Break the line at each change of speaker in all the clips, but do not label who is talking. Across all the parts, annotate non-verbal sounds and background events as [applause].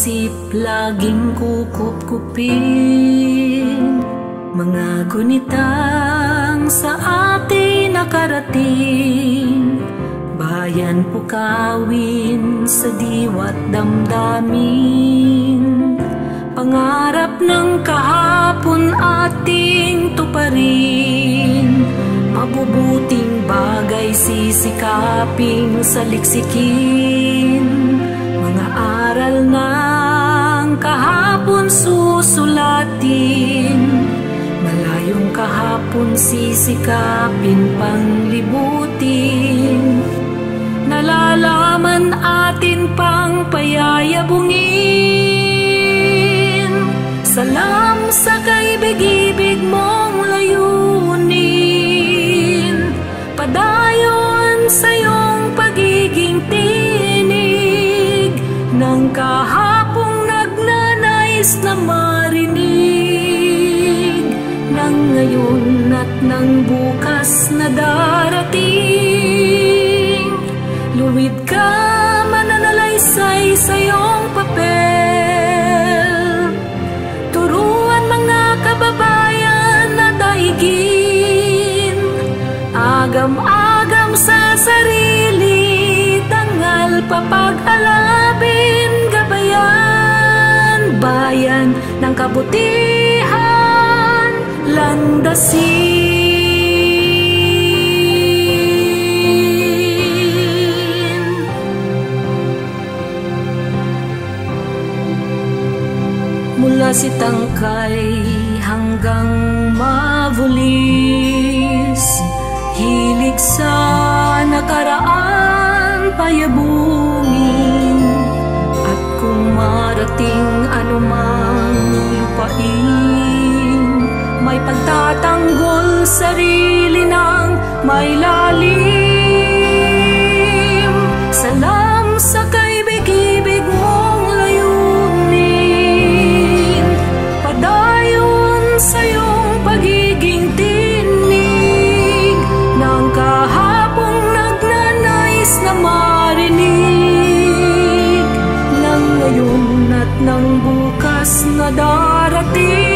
sa isip laging kukup-kupin Mga gunitang sa atin nakarating. Bayan pukawin sa diwa't damdamin. Pangarap ng kahapon ating tuparin. Mabubuting bagay sisikaping saliksikin. Mga aral ng kahapon susulatin. Malayong kahapon sisikapin panglibutin Nalalaman atin pang payayabungin. Salam sa kaibig-ibig mong nagnanais na marinig Ng ngayon at ng bukas na darating. Luwid ka mananalaysay sa iyong papel. Turuan mga kababayan na daigin. Agam-agam sa sarili Tangal papag-alabin bayan ng kabutihan Landasin. Mula si tangkay hanggang mavulis Hilig sa nakaraan payabungin At kung marating anumang lupain. May pagtatanggol sarili ng may lalim. Salam sa kaibig-ibig mong layunin. Padayon sa iyong pagiging tinig Ng kahapong nagnanais na marinig. Ng ngayon at ng bukas na darating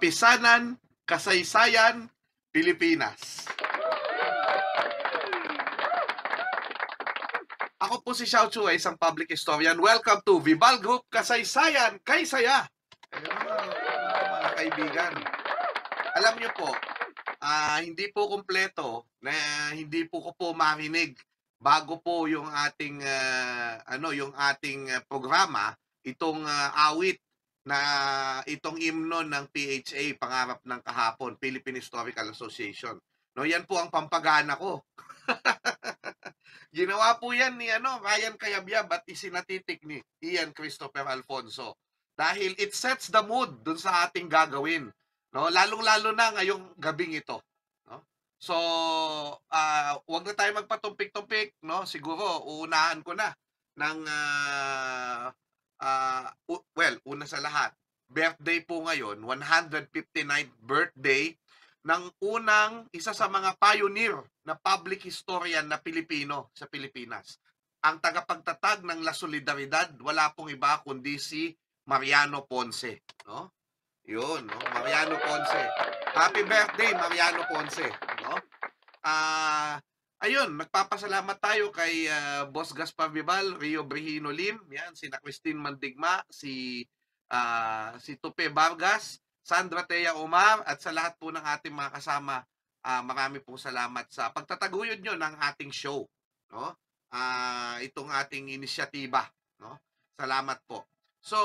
kapisanan, kasaysayan, Pilipinas.
Ako po si Xiao Chu, isang public historian. Welcome to Vibal Group Kasaysayan kay Saya. Ayun, mga kaibigan. Alam niyo po, ah, hindi po kumpleto na hindi po ko po marinig bago po yung ating ah, ano yung ating ah, programa itong ah, awit na itong himno ng PHA Pangarap ng Kahapon Philippine Historical Association. No, yan po ang pampagana ko. [laughs] Ginawa po yan ni ano, Ryan Cayabyab at isinatitik ni Ian Christopher Alfonso. Dahil it sets the mood dun sa ating gagawin. No, lalong-lalo na ngayong gabing ito. No? So, ah wag na tayo magpatumpik-tumpik, no? Siguro uunahan ko na ng ah, ah, u- well, una sa lahat, birthday po ngayon, 159th birthday ng unang isa sa mga pioneer na public historian na Pilipino sa Pilipinas. Ang tagapagtatag ng La Solidaridad, wala pong iba kundi si Mariano Ponce, no? Yun, no? Mariano Ponce. Happy birthday, Mariano Ponce, no? Ah, ayun, nagpapasalamat tayo kay ah, Boss Gaspar Vival, Rio Brihino Lim, yan, si Christine Mandigma, si ah, si Tupe Vargas, Sandra Tea Omar, at sa lahat po ng ating mga kasama, ah, marami pong salamat sa pagtataguyod nyo ng ating show. No? Ah, itong ating inisyatiba. No? Salamat po. So,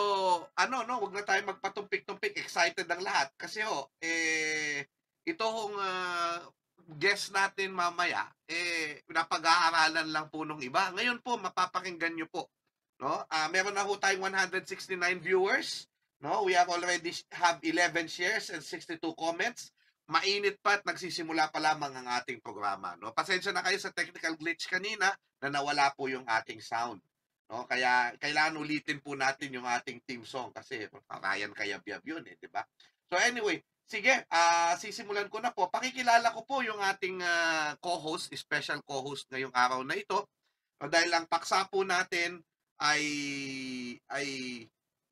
ano, no, wag na tayo magpatumpik-tumpik. Excited ang lahat. Kasi ho, eh, ito hong ah, guest natin mamaya, eh, napag-aaralan lang po nung iba. Ngayon po, mapapakinggan nyo po. No? Ah, meron na ho tayong 169 viewers. No? We have already have 11 shares and 62 comments. Mainit pa at nagsisimula pa lamang ang ating programa. No? Pasensya na kayo sa technical glitch kanina na nawala po yung ating sound. No? Kaya kailangan ulitin po natin yung ating team song kasi Ryan Kayabyab yun eh, di ba? So anyway, sige, ah sisimulan ko na po. Pakikilala ko po yung ating ah, co-host, special co-host ngayong araw na ito. No, dahil ang paksa po natin ay ay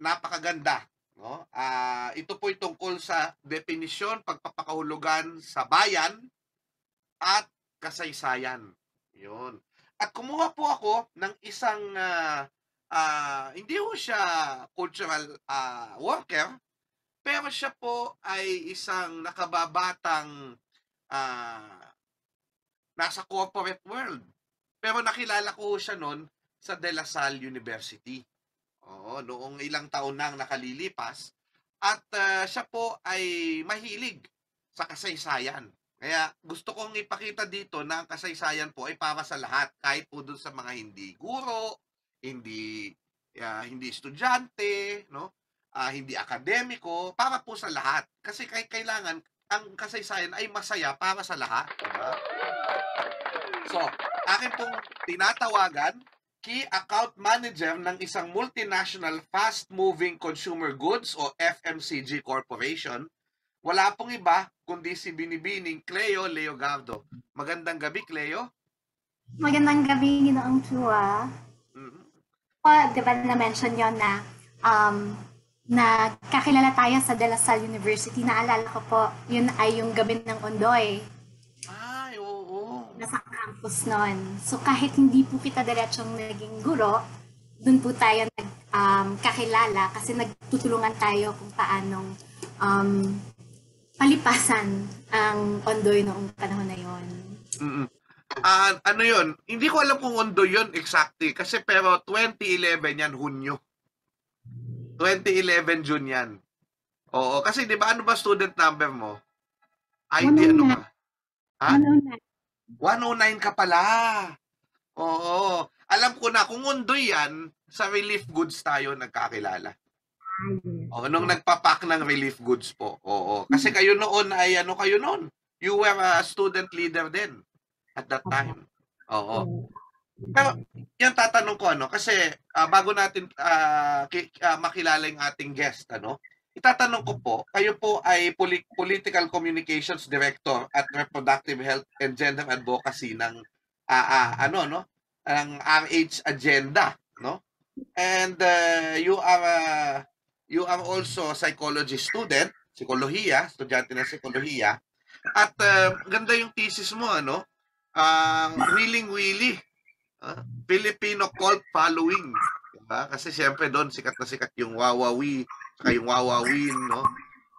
napakaganda, no? Ah, ito po ay tungkol sa definisyon, pagpapakahulugan sa bayan at kasaysayan. 'Yun. At kumuha po ako ng isang ah, ah, hindi ho siya cultural ah, worker, pero siya po ay isang nakababatang ah, nasa corporate world. Pero nakilala ko siya noon sa De La Salle University. Oo, noong ilang taon nang nakalilipas. At ah, siya po ay mahilig sa kasaysayan. Kaya gusto kong ipakita dito na ang kasaysayan po ay para sa lahat. Kahit po dun sa mga hindi guro, hindi ah, hindi estudyante, no? Ah, hindi akademiko, para po sa lahat. Kasi kailangan ang kasaysayan ay masaya para sa lahat. Diba? So, akin pong tinatawagan, Key Account Manager ng isang multinational fast-moving consumer goods o FMCG corporation. Wala pong iba kundi si Binibining Cleo Leogardo. Magandang gabi, Cleo.
Magandang gabi, Ginoong Chua.
Mhm.
O, di ba na-mention yon na um, na kakilala tayo sa De La Salle University. Naalala ko po, yun ay yung gabi ng Ondoy.
Ay, oo.
Nasa campus noon. So kahit hindi po kita diretsong naging guro, dun po tayo nag, um, kakilala kasi nagtutulungan tayo kung paanong um, palipasan ang Ondoy noong panahon na yon.
Mm-mm. Ah, ano yon? Hindi ko alam kung ondo yon exactly kasi pero 2011 yan Hunyo. 2011 June yan. Oo, kasi 'di ba ano ba student number mo? ID ano ka? Ha?
Ano na?
109 ka pala. Oo. Alam ko na kung undoy yan, sa relief goods tayo nagkakilala. Oo, nung nagpapak ng relief goods po. Oo. Kasi kayo noon ay ano kayo noon? You were a student leader then at that time. Oo. Pero yan tatanong ko ano kasi ah, bago natin ah, ki- ah, makilala yung ating guest ano, itatanong ko po, kayo po ay poli- Political Communications Director at Reproductive Health and Gender Advocacy ng ah, ah, ano no, ng RH Agenda, no? And uh, you are a- you are also psychology student, psikolohiya, estudyante ng psikolohiya. At uh, ganda yung thesis mo ano, ang Willing Willy Filipino cult following. Diba? Kasi siyempre doon sikat na sikat yung Wawawi, saka yung Wawawin, no?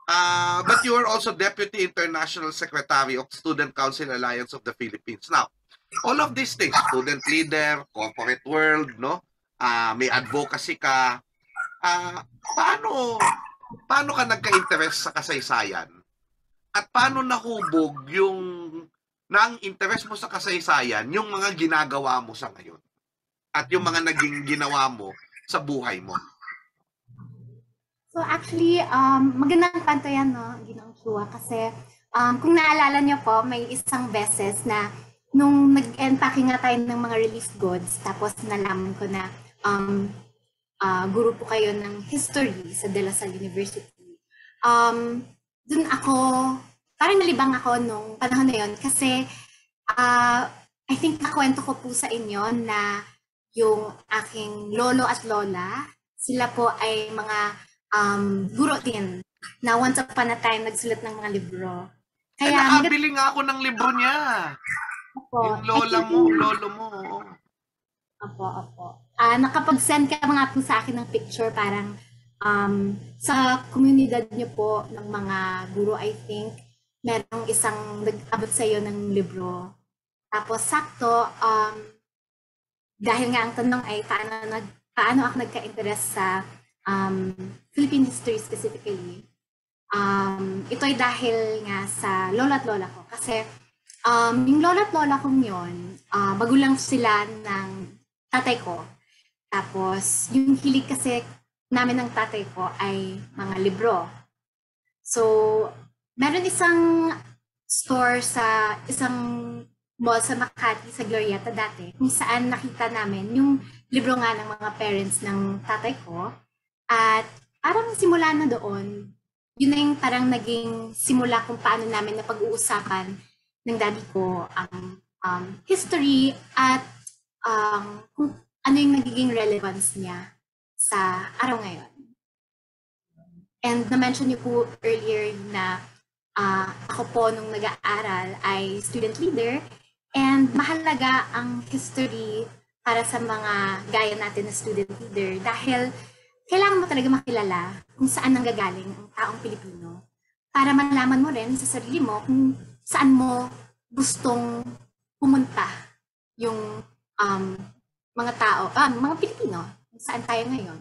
Ah, but you are also Deputy International Secretary of Student Council Alliance of the Philippines. Now, all of these things, student leader, corporate world, no? Ah, may advocacy ka. Ah, paano paano ka nagka-interest sa kasaysayan? At paano nahubog yung ng interest mo sa kasaysayan yung mga ginagawa mo sa ngayon at yung mga naging ginawa mo sa buhay mo.
So actually, um, magandang kanto yan, no, Ginoong Chua, kasi um, kung naalala niyo po, may isang beses na nung nag-unpacking nga tayo ng mga relief goods, tapos nalaman ko na um, ah, guro po kayo ng history sa De La Salle University. Um, dun ako, parang nalibang ako nung panahon na yon kasi ah, I think nakwento ko po sa inyo na yung aking lolo at lola, sila po ay mga um, guro din na once upon a time nagsulat ng mga libro.
Kaya
Kaya maganda
nakabili nga ako ng libro niya.
po.
Yung lola mo, lolo mo.
Opo, opo. Ah, nakapag-send ka mga po sa akin ng picture, parang Um, sa komunidad niyo po ng mga guro, I think, merong isang nag-abot sa iyo ng libro. Tapos sakto, um, dahil nga ang tanong ay paano, nag, paano ako nagka-interest sa um, Philippine history specifically. Um, ito ay dahil nga sa lola at lola ko. Kasi um, yung lola at lola kong yun, uh, magulang sila ng tatay ko. Tapos, yung hilig kasi namin ng tatay ko ay mga libro. So, meron isang store sa isang mall sa Makati, sa Glorieta dati, kung saan nakita namin yung libro nga ng mga parents ng tatay ko. At parang simula na doon, yun na yung parang naging simula kung paano namin na pag-uusapan ng daddy ko ang um, history at um, kung ano yung nagiging relevance niya sa araw ngayon. And na-mention niyo po earlier na uh, ako po nung nag-aaral ay student leader and mahalaga ang history para sa mga gaya natin na student leader dahil kailangan mo talaga makilala kung saan nanggagaling ang taong Pilipino para malaman mo rin sa sarili mo kung saan mo gustong pumunta yung um, mga tao, ah, mga Pilipino saan tayo ngayon.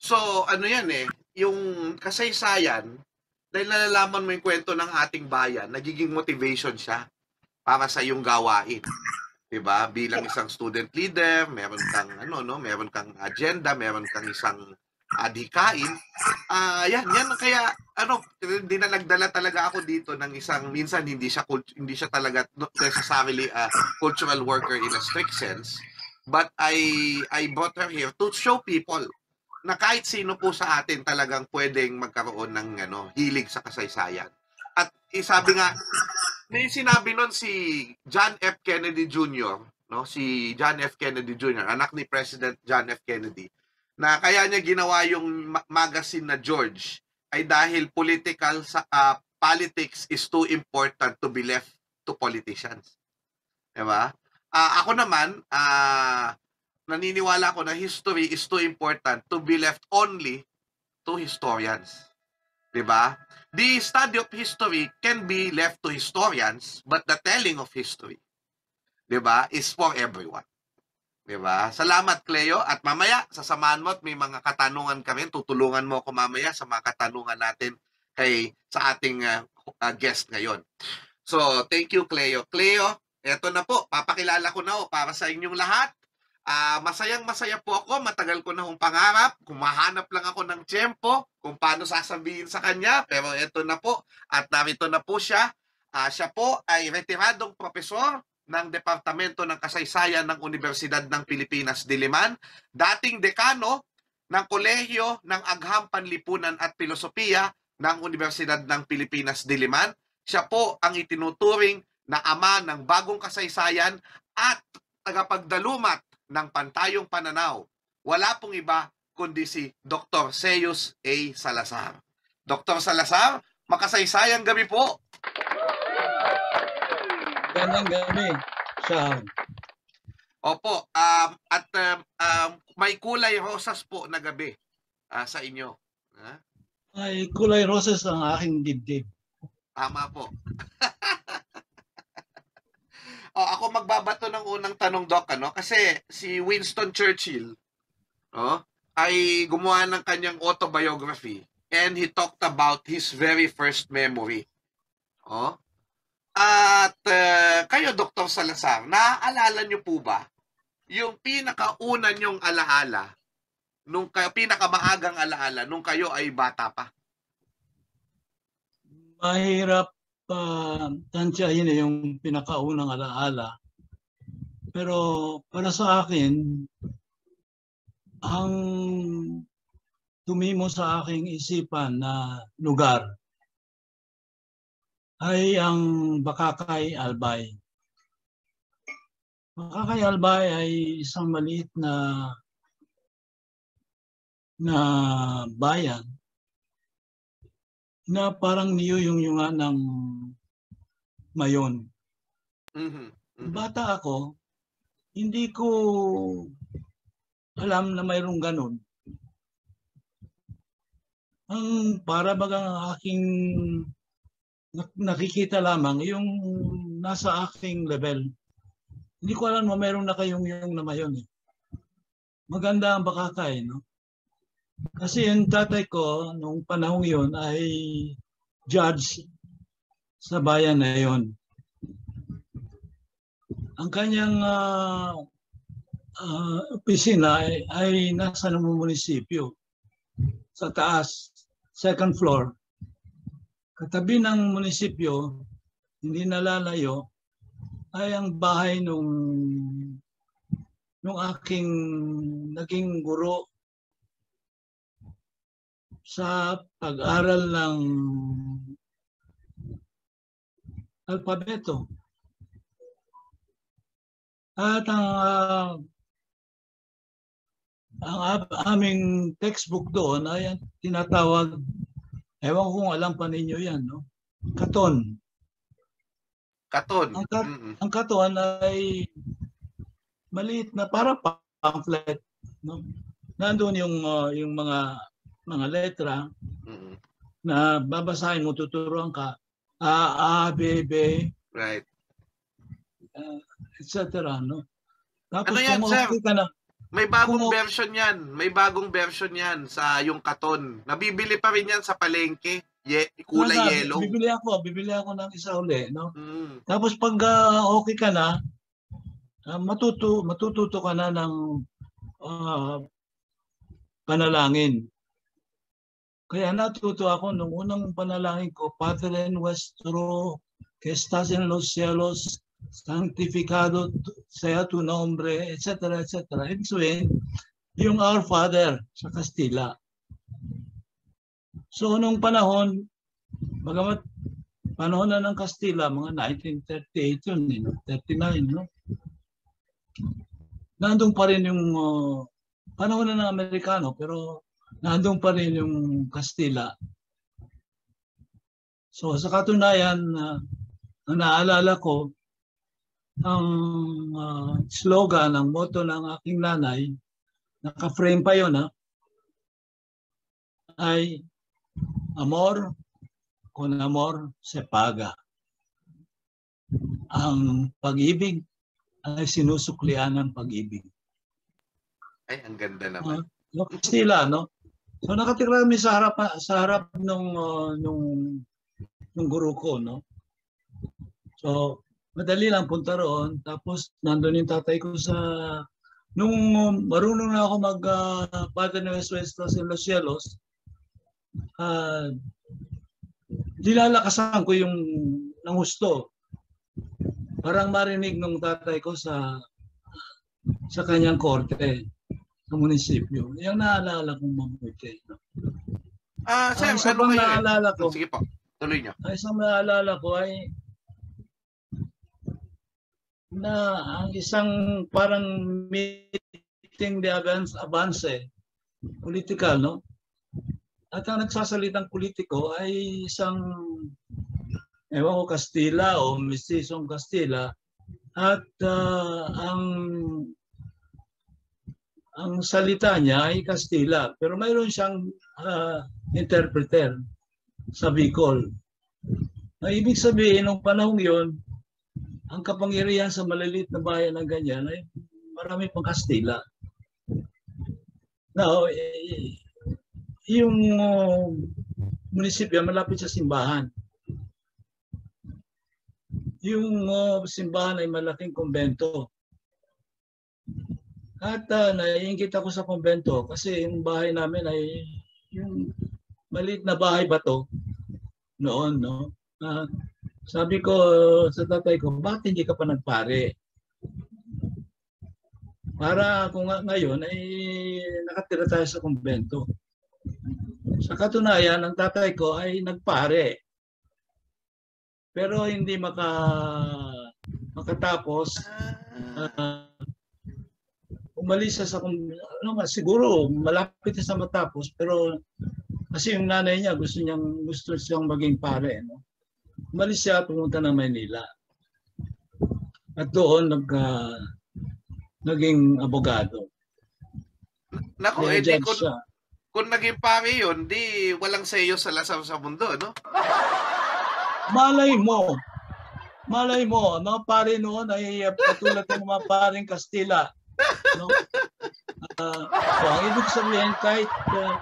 So, ano yan eh, yung kasaysayan, dahil nalalaman mo yung kwento ng ating bayan, nagiging motivation siya para sa iyong gawain. [laughs] 'Di ba? Bilang isang student leader, meron kang ano no, meron kang agenda, meron kang isang adhikain. Ah, uh, yan, yan kaya ano, hindi na nagdala talaga ako dito ng isang minsan hindi siya hindi siya talaga necessarily a cultural worker in a strict sense But I I brought her here to show people na kahit sino po sa atin talagang pwedeng magkaroon ng ano, hilig sa kasaysayan. At isabi nga, may sinabi nun si John F. Kennedy Jr., no? si John F. Kennedy Jr., anak ni President John F. Kennedy, na kaya niya ginawa yung magazine na George ay dahil political uh, politics is too important to be left to politicians. Diba? uh, ako naman, uh, naniniwala ako na history is too important to be left only to historians. 'Di ba? The study of history can be left to historians, but the telling of history, 'di ba, is for everyone. 'Di ba? Salamat Cleo at mamaya sasamahan mo at may mga katanungan kami, tutulungan mo ako mamaya sa mga katanungan natin kay sa ating uh, uh, guest ngayon. So, thank you Cleo. Cleo, Eto na po, papakilala ko na po para sa inyong lahat. Uh, masayang masaya po ako, matagal ko na hong pangarap, kumahanap lang ako ng tiyempo kung paano sasabihin sa kanya, pero eto na po, at narito na po siya. Uh, siya po ay retiradong profesor ng Departamento ng Kasaysayan ng Universidad ng Pilipinas, Diliman, dating dekano ng Kolehiyo ng Agham Panlipunan at Pilosopiya ng Universidad ng Pilipinas, Diliman. Siya po ang itinuturing na ama ng bagong kasaysayan at tagapagdalumat ng pantayong pananaw. Wala pong iba kundi si Dr. Seus A. Salazar. Dr. Salazar, makasaysayang gabi po.
Gandang gabi, Sean.
Opo, um, at um, um, may kulay rosas po na gabi uh, sa inyo.
Ha? Ay, kulay rosas ang aking dibdib.
Tama po. [laughs] Oh, ako magbabato ng unang tanong, Doc, ano? Kasi si Winston Churchill, oh, ay gumawa ng kanyang autobiography and he talked about his very first memory. Oh. At uh, kayo, Dr. Salazar, naaalala niyo po ba yung pinakauna niyong alaala, nung kayo, pinakamaagang alaala, nung kayo ay bata pa?
Mahirap uh, tansyahin na yung pinakaunang alaala. Pero para sa akin, ang tumimo sa aking isipan na lugar ay ang Bakakay Albay. Bakakay Albay ay isang maliit na na bayan na parang niyo yung yunga ng mayon. Mm-hmm. Mm-hmm. Bata ako, hindi ko alam na mayroong ganun. ang para bagang aking nak- nakikita lamang yung nasa aking level. Hindi ko alam na mayroon na kayong yung na mayon eh. Maganda ang bakakay, no? Kasi yung tatay ko, nung panahong yun, ay judge sa bayan na yon. Ang kanyang ah, ah, opisina ay, ay nasa ng munisipyo sa taas, second floor. Katabi ng munisipyo, hindi nalalayo, ay ang bahay nung nung aking naging guro sa pag-aral ng alpabeto. At ang ah, ang aming textbook doon ay tinatawag, ewan kung alam pa ninyo yan, no? Katon.
Katon.
Ang kat-
Mm-mm.
Ang katon ay maliit na para pamphlet, no? Nandoon yung ah, yung mga mga letra
Mm-mm.
na babasahin mo, tuturuan ka, A, A, B, B,
Right.
etc. No? Tapos
Ano yan, sir?
ka na,
May bagong
Kung-
version yan. May bagong version yan sa yung katon. Nabibili pa rin yan sa palengke. Ye, kulay
Nasa-
yellow.
Bibili ako, bibili ako ng isa uli, no?
Mm.
Tapos pag ah, okay ka na, ah, matuto matututo ka na ng ah, panalangin. Kaya natuto ako nung unang panalangin ko, Padre nuestro que estás en los cielos, sanctificado sea tu nombre, etc. etc. Ibig sabihin, yung Our Father sa Kastila. So nung panahon, bagamat panahon na ng Kastila, mga 1938 yun, eh, no? 39, no? Nandun pa rin yung uh, panahon na ng Amerikano, pero nandun pa rin yung Kastila. So sa katunayan, uh, ang naalala ko, ang uh, slogan, ang motto ng aking nanay, naka-frame pa yun, ha? ay Amor con amor se paga. Ang pag-ibig ay sinusuklian ng pag-ibig.
Ay, ang ganda naman.
No, Kastila, no? So nakatira kami sa harap sa harap nung uh, nung nung guru ko, no? So madali lang punta roon tapos nandoon yung tatay ko sa nung marunong na ako mag uh, Padre Nuestro en los Cielos, ah dilalakasan ko yung ng gusto. Parang marinig nung tatay ko sa sa kanyang korte sa munisipyo. Yung naalala kong mabuti. no?
Ah, sir,
Ang isa
ano
naalala ko,
Sige po, tuloy nyo.
ang isang naalala ko ay na ang isang parang meeting de avance, avance political, no? At ang nagsasalitang politiko ay isang ewan ko Kastila o mistisong Kastila at ah, ang ang salita niya ay Kastila pero mayroon siyang ah, interpreter sa Bicol. Ang ibig sabihin, nung panahong yon, ang kapangyarihan sa maliliit na bayan ng ganyan ay marami pang Kastila. Now, eh, yung uh, munisipyo malapit sa simbahan. Yung uh, simbahan ay malaking kumbento. At uh, naiingit ako sa kumbento kasi yung bahay namin ay yung maliit na bahay ba to noon, no? Ah, sabi ko sa tatay ko, bakit hindi ka pa nagpare? Para kung nga- ngayon ay nakatira tayo sa kumbento. Sa katunayan, ang tatay ko ay nagpare. Pero hindi maka makatapos ah, umalis siya sa ano nga siguro malapit na sa matapos pero kasi yung nanay niya gusto niyang gusto siyang maging pare no? Umalis siya pumunta ng Maynila. At doon nag ah, naging abogado. Kaya
edi
judge
kung,
siya.
kung naging pare yun, di walang seyo sa lasam sa mundo, no?
Malay mo, malay mo, mga pare noon ay uh, katulad ng mga paring Kastila. No? Ah, so, ang ibig sabihin, kahit, uh,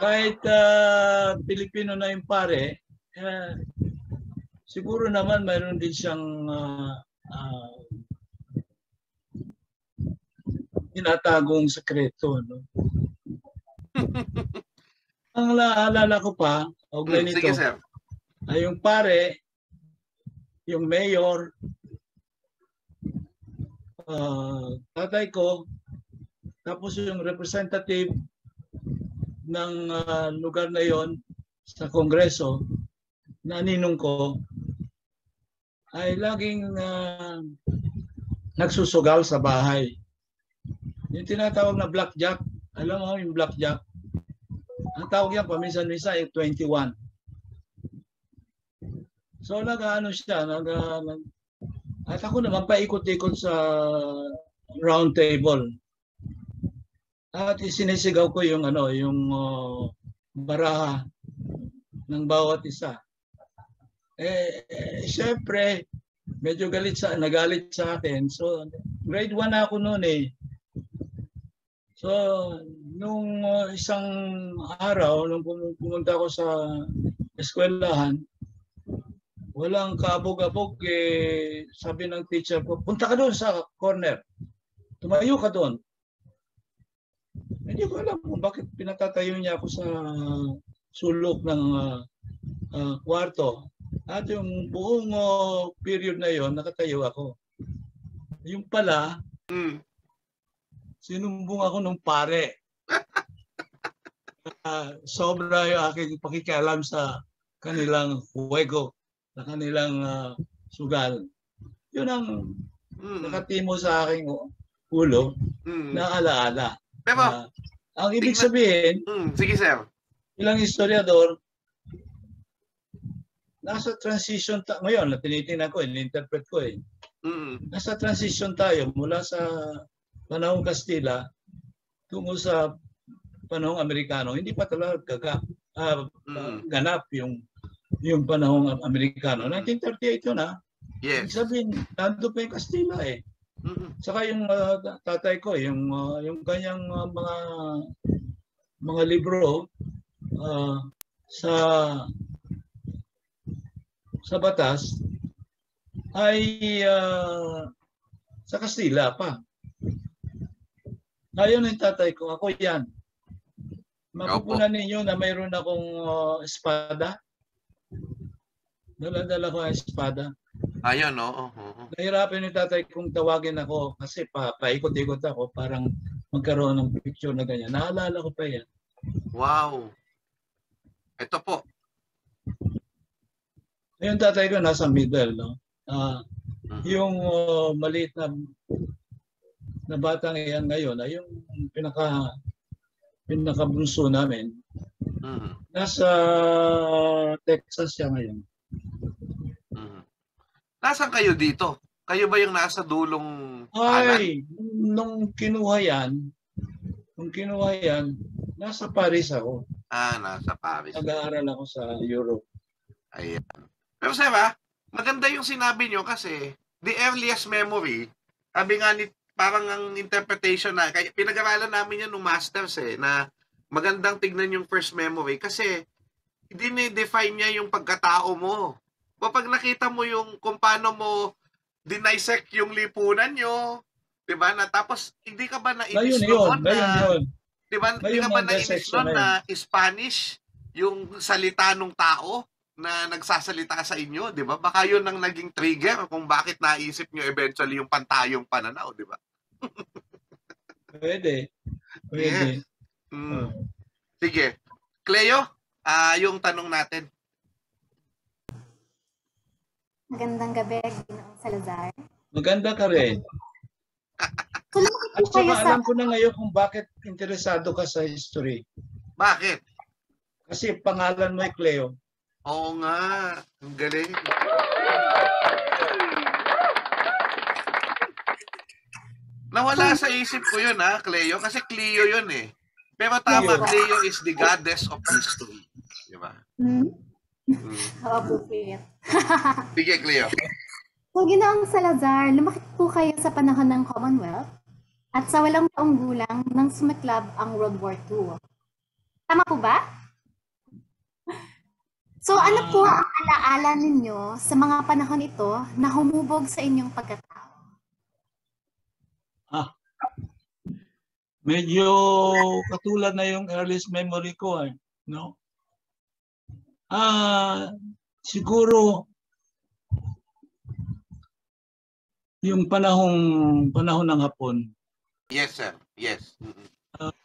kahit uh, Pilipino na yung pare, eh, siguro naman mayroon din siyang uh, uh, tinatagong sekreto. No? [laughs] ang naalala ko pa, kaugnay
Hmm,
nito,
sige, sir.
ay yung pare, yung mayor, ah, tatay ko, tapos yung representative ng ah, lugar na yon sa kongreso, na ninong ko, ay laging ah, nagsusugal sa bahay. Yung tinatawag na blackjack, alam mo yung blackjack? Ang tawag yan paminsan-minsan ay 21. So nag-ano siya, nag, nag at ako naman paikot-ikot sa round table. At isinisigaw ko yung ano, yung uh, baraha ng bawat isa. Eh, eh syempre, medyo galit sa nagalit sa akin. So grade 1 na ako noon eh. So nung uh, isang araw nung pum- pumunta ako sa eskwelahan, walang kabog-abog eh, sabi ng teacher ko, punta ka doon sa corner. Tumayo ka doon. Hindi ko alam kung bakit pinatatayo niya ako sa sulok ng ah, ah, kwarto. At yung buong oh, period na yon nakatayo ako. Yung pala,
Mm.
sinumbong ako ng pare. [laughs] Ah, sobra yung aking pakikialam sa kanilang huwego, sa kanilang ah, sugal. Yun ang
Mm.
nakatimo sa aking ulo
Mm.
na alaala.
Pero,
Ah, ang ibig sabihin,
mm, sige, sir.
ilang historiador, nasa transition ta ngayon na tinitingnan ko, in-interpret ko eh.
Mm.
Nasa transition tayo mula sa panahong Kastila tungo sa panahong Amerikano. Hindi pa talaga gaga, ah,
Mm.
ganap yung yung panahong Amerikano. 1938 yun ha. Ibig
Yes.
sabihin, nando pa yung Kastila eh.
Mm.
Saka yung ah, tatay ko, yung ah, yung kanyang ah, mga mga libro ah, sa sa batas ay ah, sa Kastila pa. Ngayon yung tatay ko, ako yan. Mapupunan ninyo na mayroon akong ah, espada. Dala-dala ko ang espada.
Ayun, oo. oo.
Nahirapan yung tatay kong tawagin ako kasi pa, paikot-ikot ako parang magkaroon ng picture na ganyan. Naalala ko pa yan.
Wow. Ito po.
Yung tatay ko nasa middle, no? Ah,
Mhm.
yung uh, maliit na na batang yan ngayon ay yung pinaka pinakabunso namin.
Mm.
Nasa Texas siya ngayon.
Mm. Nasaan kayo dito? Kayo ba yung nasa dulong kanan?
Ay, nung kinuha yan, nung kinuha yan, nasa Paris ako.
Ah, nasa Paris.
Nag-aaral ako sa Europe.
Ayan. Pero sir, ah, maganda yung sinabi nyo kasi the earliest memory, sabi nga ni, parang ang interpretation na, kaya pinag-aralan namin yan nung masters eh, na magandang tignan yung first memory kasi dinidefine niya yung pagkatao mo. Kapag nakita mo yung kung paano mo dinisect yung lipunan nyo, di ba? Na, tapos, hindi ka ba nainis noon na,
yun.
di ba, hindi ka ba nainis noon
na
Spanish yung salita ng tao na nagsasalita sa inyo, di ba? Baka yun ang naging trigger kung bakit naisip nyo eventually yung pantayong pananaw, di ba?
Pwede. Pwede.
Mm.
Oh.
Sige. Cleo, ah yung tanong natin.
Magandang gabi, Ginoong Salazar.
Maganda ka rin. [laughs] At saka
sa...
alam ko na ngayon kung bakit interesado ka sa history.
Bakit?
Kasi pangalan mo ay Cleo.
Oo nga. Ang galing. Nawala sa isip ko yun ha, Cleo. Kasi Cleo yun eh. Pero tama,
Yes.
Cleo is the goddess of history. Di ba?
Hmm?
Mm.
Po, Kuya.
Sige, Cleo.
So, Ginoong Salazar, lumaki po kayo sa panahon ng Commonwealth at sa walang taong gulang nang sumiklab ang World War II. Tama po ba? So, ano po ang alaala ninyo sa mga panahon ito na humubog sa inyong pagkatao?
Medyo katulad na yung earliest memory ko, eh, no? Ah, siguro yung panahong panahon ng hapon
Yes, sir. Yes.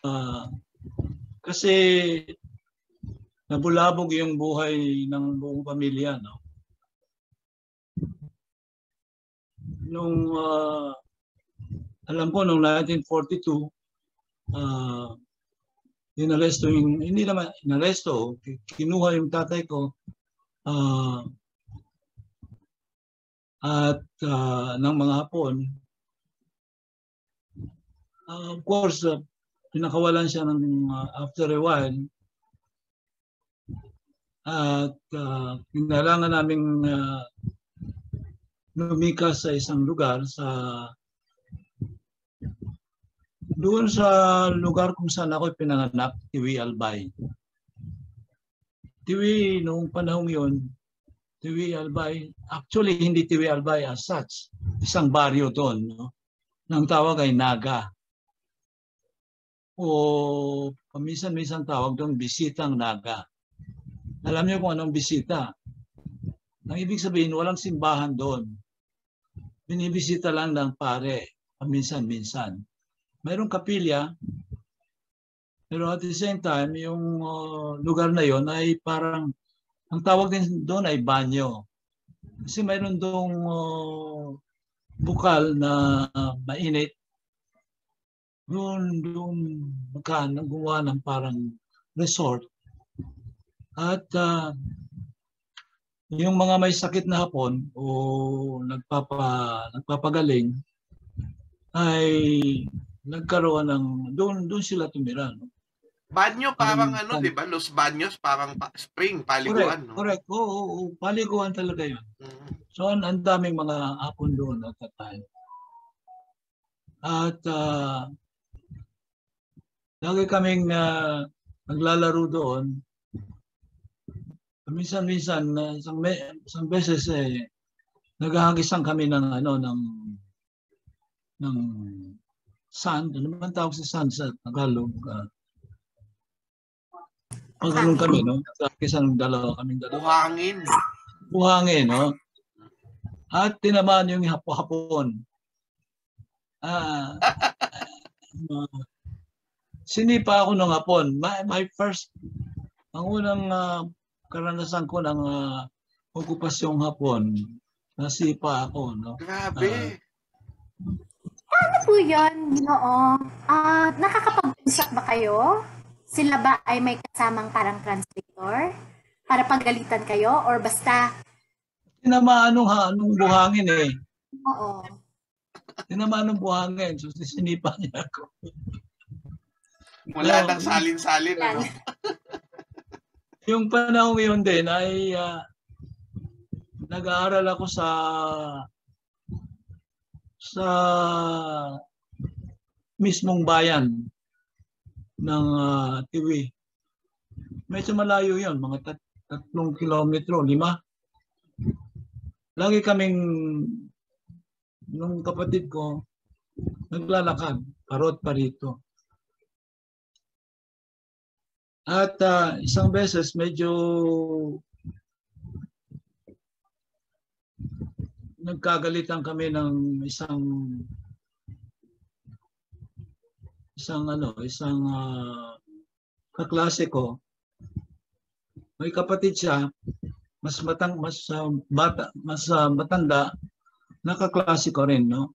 Ah, kasi nabulabog yung buhay ng buong pamilya, no? Nung ah, alam ko nung 1942 ah inaresto yung hindi naman inaresto ki- kinuha yung tatay ko ah, at ah, ng mga hapon Ah, of course, uh, pinakawalan siya ng uh, after a while. At uh, kailangan naming uh, lumikas sa isang lugar sa doon sa lugar kung saan ako pinanganak, Tiwi Albay. Tiwi noong panahon yun, Tiwi Albay, actually hindi Tiwi Albay as such, isang baryo doon, no? Nang tawag ay Naga o paminsan-minsan tawag doon bisitang naga. Alam niyo kung anong bisita? Ang ibig sabihin, walang simbahan doon. Binibisita lang ng pare, paminsan-minsan. Mayroong kapilya, pero at the same time, yung uh, lugar na yon ay parang, ang tawag din doon ay banyo. Kasi mayroon doong uh, bukal na uh, mainit doon doon magkaan gumawa ng parang resort at ah, yung mga may sakit na hapon o nagpapa nagpapagaling ay nagkaroon ng doon doon sila tumira no?
Banyo parang
Um,
ano, di ba? Los Baños parang pa- spring,
correct
paliguan. No?
correct oo, oo, oo. paliguan talaga yun
Mm.
so ang, ang daming mga hapon doon at that time at ah, lagi kaming ah, naglalaro doon minsan-minsan na isang, me- isang beses eh naghahagisan kami ng ano ng ng sand ano man tawag sa sand sa Tagalog uh, Pagkaroon kami, no? Naghahagisan ng dalawa kaming dalawa.
Buhangin.
Buhangin, no? At tinamaan yung hapo-hapon. Ah, ah, [laughs] sinipa ako ng hapon. My, my first, ang unang ah, karanasan ko ng uh, okupasyong hapon, nasipa ako, no?
Grabe.
Ano po yun, Ginoo? Ah, nakakapag-usap ba kayo? Sila ba ay may kasamang parang translator? Para pagalitan kayo? Or basta,
Tinamaan nung, ha, nung buhangin eh.
oo.
Tinamaan nung buhangin. So, sinipa niya ako.
Mula
Oo.
ng salin-salin. Ano? [laughs]
Yung panahon yun din ay ah, nag-aaral ako sa sa mismong bayan ng ah, Tiwi. Medyo malayo yun, mga tat- tatlong kilometro, lima. Lagi kaming, nung kapatid ko, naglalakad, parot pa rito. At ah, isang beses medyo nagkagalitan kami ng isang isang ano, isang ah, kaklase ko. May kapatid siya, mas matang mas ah, bata, mas ah, matanda, nakaklase ko rin, no?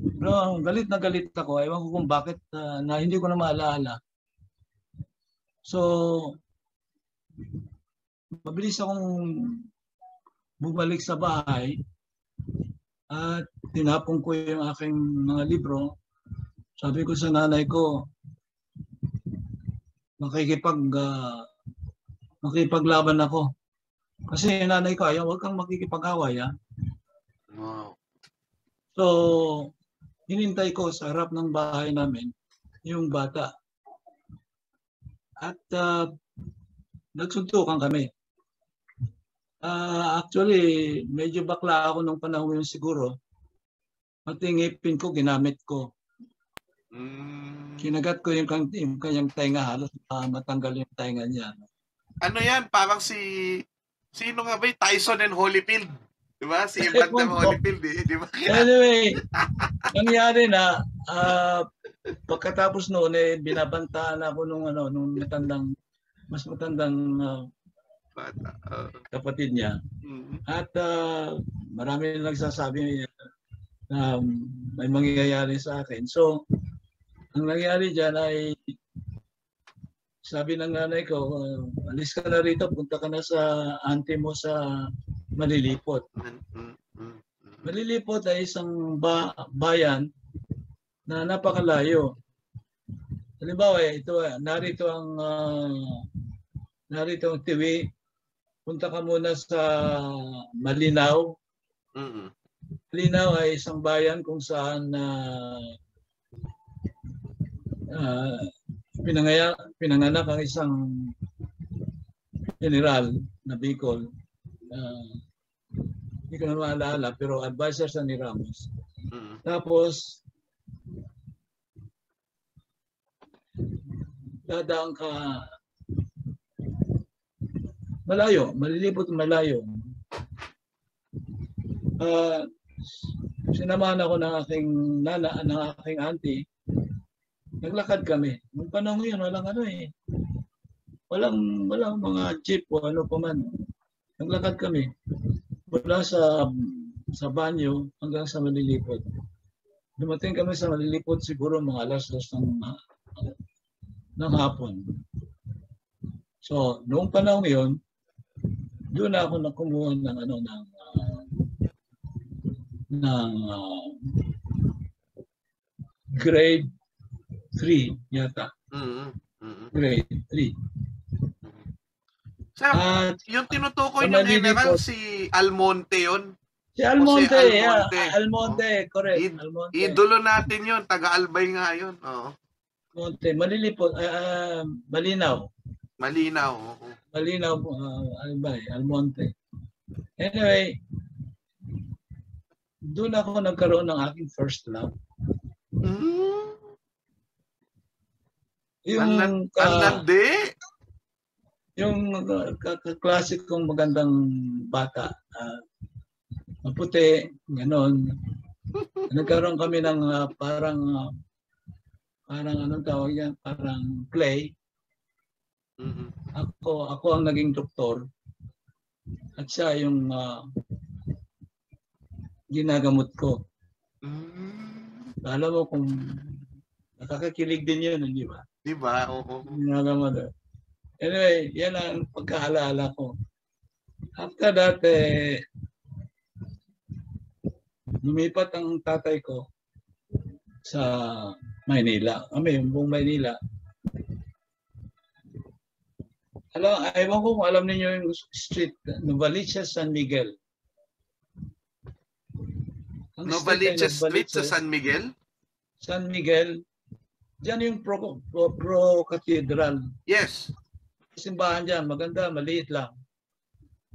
Pero galit na galit ako. Ewan ko kung bakit ah, na hindi ko na maalala. So, mabilis akong bumalik sa bahay at tinapon ko yung aking mga libro. Sabi ko sa nanay ko, makikipag ah, makipaglaban ako. Kasi yung nanay ko ayaw, huwag kang makikipag-away ha.
Wow.
So, hinintay ko sa harap ng bahay namin yung bata. At uh, nagsuntukan kami. Ah, actually, medyo bakla ako nung panahon yun siguro. Pati ngipin ko, ginamit ko.
Mm.
Kinagat ko yung, yung kanyang tenga, halos ah, matanggal yung tenga niya.
Ano yan? Parang si... Sino nga ba? yun? Tyson and Holyfield. Di ba? Si Evander. Holyfield eh. Di ba?
Anyway, nangyari na, ah, pagkatapos noon, eh, binabantaan ako nung, ano, nung matandang, mas matandang ah,
Bata. Uh,
kapatid niya.
mm.
At ah, marami na nagsasabi na may mangyayari sa akin. So, ang nangyari dyan ay sabi ng nanay ko, ah, alis ka na rito, punta ka na sa auntie mo sa Malilipot.
Mm, mm, mm, mm.
Malilipot ay isang ba- bayan na napakalayo. Halimbawa, ito, narito ang ah, narito ang tiwi. Punta ka muna sa Malinaw.
Mm, mm.
Malinaw ay isang bayan kung saan na ah, pinangaya, pinanganak ang isang general na Bicol. Ah, hindi ko na maalala, pero advisor sa ni Ramos.
Mm.
Tapos, dadaan ka malayo, malilipot malayo. Ah, sinamahan ako ng aking nana, ng aking auntie. Naglakad kami. Nung panahon yun, walang ano eh. Walang, walang mga jeep o ano pa man. Naglakad kami. Mula sa sa banyo hanggang sa malilipot. Dumating kami sa malilipot siguro mga alas dos ng, ng hapon. So, noong panahon yun, doon ako nakumuha ng ano ng ah, ng ah, grade 3 yata.
Mm, mm,
Grade 3.
Sir,
At
yung tinutukoy niyo general, si Almonte yon.
si Almonte,
Almonte.
yeah, Almonte, correct.
Id-
Almonte.
Idolo natin yon taga-Albay nga yun. Oo.
Almonte, malilipot, ah, ah, malinaw.
Malinaw.
Malinaw po, uh, Albay, Almonte. Anyway, doon ako nagkaroon ng aking first love.
Mm.
Yung,
Ang
ka,
landi.
yung uh, ka- kaklase kong magandang bata, ah, maputi, ganon. [laughs] Nagkaroon kami ng ah, parang, ah, parang anong tawag yan, parang play.
Mm,
Ako, ako ang naging doktor. At siya yung ah, ginagamot ko.
mm.
Alam mo kung nakakakilig din yun, di ba?
Di ba? Oo.
Ginagamot. Anyway, yan ang pagkaalala ko. After that, eh, lumipat ang tatay ko sa Maynila. Kami, yung buong Maynila. Alam, ewan ko kung alam niyo yung street, Novaliches San Miguel. Ang
Novaliches Street sa San Miguel?
San Miguel. Diyan yung pro, pro, pro cathedral.
Yes.
Simbahan dyan, maganda, maliit lang.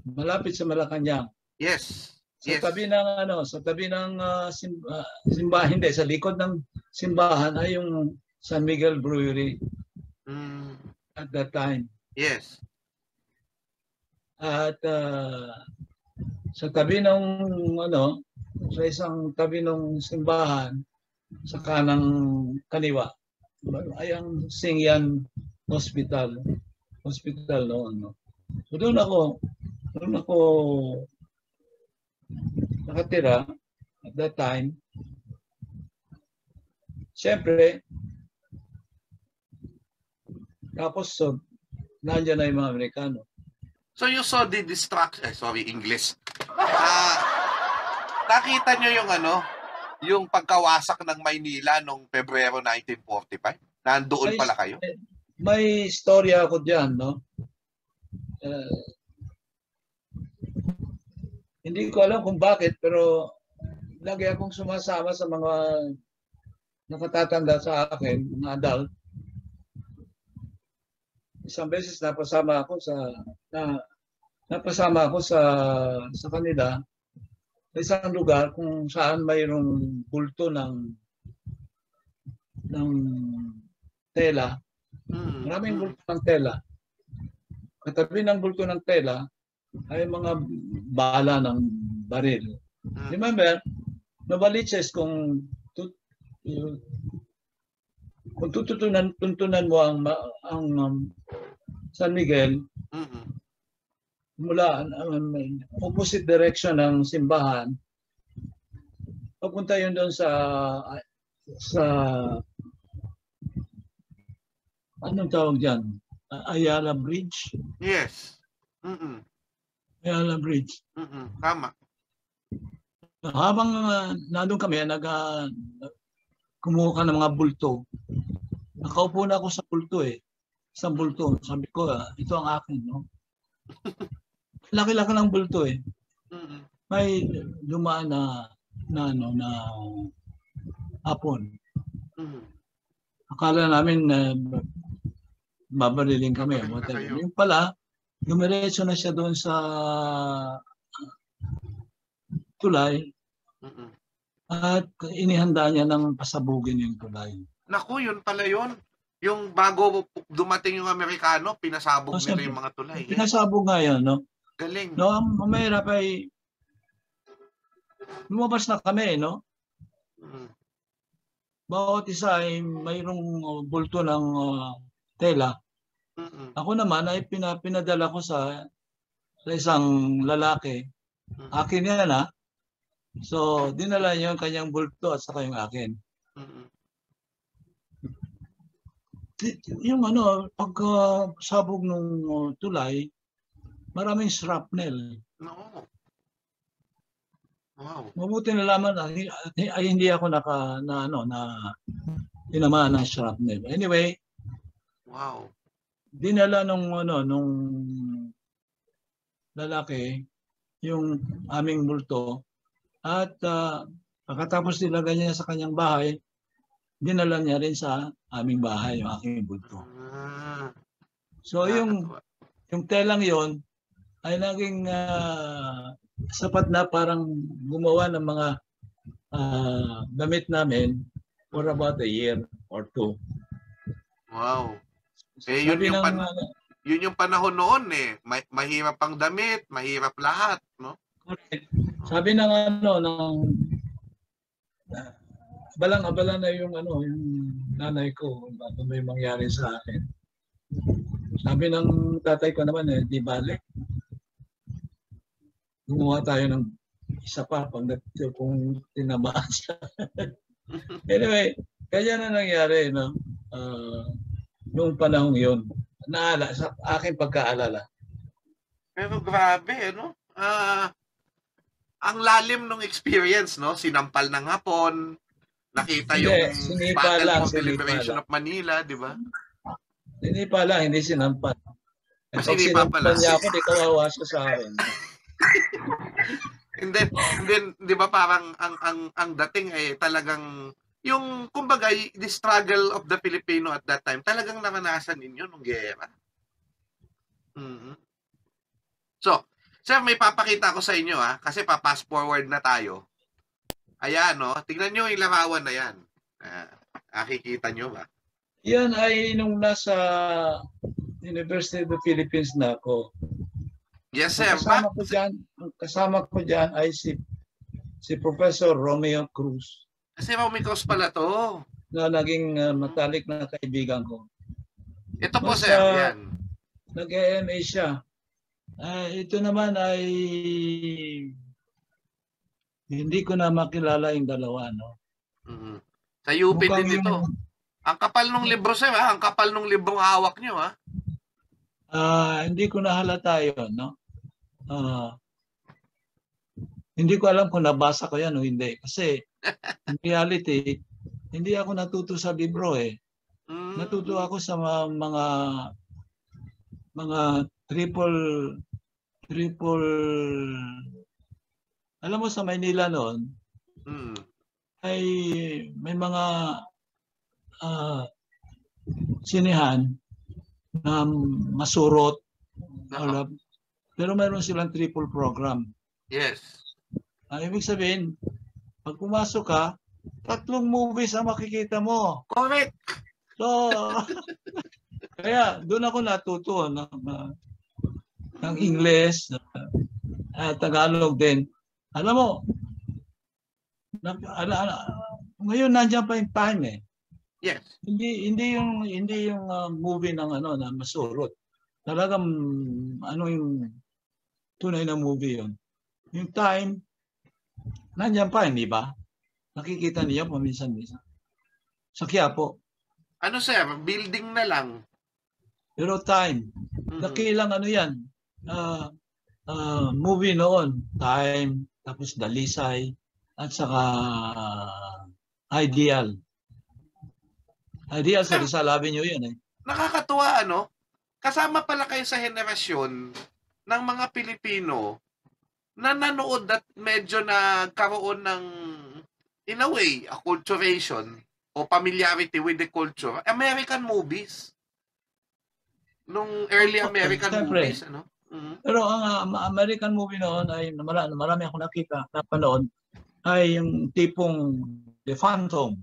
Malapit sa Malacanang.
Yes.
Sa
Yes.
tabi ng ano, sa tabi ng ah, sim- ah, simbahan, hindi, sa likod ng simbahan ay yung San Miguel Brewery
Mm.
at that time.
Yes.
At ah, sa tabi ng ano, sa isang tabi ng simbahan, sa kanang kaliwa, ay ang Singyan Hospital. Hospital noon. No? So doon ako, doon ako nakatira at that time. Siyempre, tapos so, nandiyan na yung mga Amerikano.
So you saw the destruction, eh, sorry, English. Ah, nakita nyo yung ano, yung pagkawasak ng Maynila noong Pebrero 1945? Nandoon pala kayo?
may istorya ako diyan, no? Eh, hindi ko alam kung bakit, pero lagi akong sumasama sa mga nakatatanda sa akin, mga adult. Isang beses napasama ako sa na, napasama ako sa sa kanila sa isang lugar kung saan mayroong bulto ng ng tela.
Mm,
Maraming bulto ng tela. Katabi ng bulto ng tela ay mga bala ng baril.
mm.
Remember, Novaliches kung tut, kung tututunan tuntunan mo ang ang um, San Miguel
Mm-mm.
mula um, opposite direction ng simbahan papunta yun doon sa sa anong tawag diyan Ayala Bridge
Yes. Mm-mm.
Ayala Bridge
Mm-mm. Tama.
habang uh, nandun kami nag uh, kumuha ka ng mga bulto nakaupo na ako sa bulto eh isang bulto sabi ko ah, ito ang akin no laki-laki ng bulto eh may dumaan na na ano na hapon.
Mm.
Akala namin na babariling kami. Whatever. Yung pala, dumiretso na siya doon sa tulay
Mm-mm.
At inihanda niya ng pasabugin yung tulay.
Naku, yun pala yun. Yung bago dumating yung Amerikano, pinasabog
Oh,
nila yung mga tulay. Eh.
Pinasabog nga yan, no?
Galing.
No, ang mahirap ay lumabas na kami, no?
Mm.
Bawat isa ay mayroong uh, bulto ng uh, tela.
Mm-mm.
Ako naman ay pina, pinadala ko sa sa isang lalaki.
Mm-mm.
Akin yan ha. So, dinala niya yung kanyang bulto at saka yung akin.
Mm-mm.
Di- [laughs] Yung ano, pag uh, sabog ng uh, tulay, maraming shrapnel.
No. Wow.
Mabuti na lamang ay, ay hindi ako naka na ano na tinamaan ng shrapnel. Anyway,
Wow.
dinala nung ano nung lalaki yung aming multo at uh, pagkatapos nilagay niya sa kanyang bahay, dinala niya rin sa aming bahay yung aking.
Ah,
So yung yung telang yon ay naging ah, sapat na parang gumawa ng mga ah, damit namin for about a year or two.
Wow. Eh, yun
Sabi
yung
ng,
pan- Yun yung panahon noon eh. Ma- mahirap ang damit, mahirap lahat, no?
Correct. Sabi ng ano ng abalang-abala na yung ano yung nanay ko ano may mangyari sa akin. Sabi ng tatay ko naman eh, di bale. Gumawa tayo ng isa pa pag kung tinamaan siya. [laughs] anyway, kaya na nangyari no. Uh, noong panahon yon naala sa aking pagkaalala.
Pero grabe, no? Ah, ang lalim ng experience, no? Sinampal ng hapon, nakita
Hindi,
yung
sinipa
Battle
lang,
of the Liberation of Manila, di ba?
Hindi pala, hindi sinampan. Eh,
Ah,
pag
sinipa pala.
niya ako, di kawawa siya sa akin. [laughs]
And then, and then, di ba parang ang, ang, ang dating ay talagang yung, kumbaga, the struggle of the Filipino at that time, talagang naranasan ninyo nung gera. Mhm. So, sir, may papakita ko sa inyo ha, kasi pa-pass forward na tayo. Ayan, no? Tingnan nyo yung larawan na yan. Ah, nakikita nyo ba?
Yan ay nung nasa University of the Philippines na ako.
Yes,
Ang
sir.
kasama
Ba-
ko dyan, ang kasama ko dyan ay si si Professor Romeo Cruz
kasi Romy Cruz pala to.
na naging uh, matalik na kaibigan ko.
Ito po,
Basta-
sir. Yan.
Nag-EMA siya. Ah, ito naman ay hindi ko na makilala yung dalawa. No?
Mhm. Sa UP
Mukhang
din ito.
yung-
Ang kapal nung libro, sir, ha? Ang kapal nung librong hawak nyo, ha?
Ah, hindi ko nahalata yun, no? Ah, hindi ko alam kung nabasa ko yan o hindi. Kasi, [laughs] in reality, hindi ako natuto sa libro eh.
Mm.
Natuto ako sa mga mga, mga triple triple alam mo sa Maynila noon
Mm.
ay may mga ah, sinihan na masurot wala, pero mayroon silang triple program.
Yes.
Ang ibig sabihin, pag pumasok ka, tatlong movies ang makikita mo.
Correct.
So, [laughs] kaya doon ako natuto ng, uh, ng English, uh, Tagalog din. Alam mo, na, ala, ala, ngayon nandiyan pa yung time eh.
Yes.
Hindi hindi yung hindi yung uh, movie ng ano na masurot. Talagang ano yung tunay na movie yon. Yung time nandiyan pa hindi ba? Nakikita niyo paminsan-minsan. Sa Quiapo.
Ano sir, building na lang.
Pero time,
Mhm.
dakilang ano yan, ah ah, movie noon, time, tapos Dalisay, at saka ah, Ideal. Ideal sa Rizal Avenue yun eh.
Nakakatuwa ano? Kasama pala kayo sa henerasyon ng mga Pilipino na nanood at medyo nagkaroon ng in a way, acculturation o familiarity with the culture. American movies. Nung early American
Siyempre.
movies, ano? Mhm.
Pero ang ah, American movie noon ay marami, marami akong nakita, napanood, ay yung tipong The Phantom.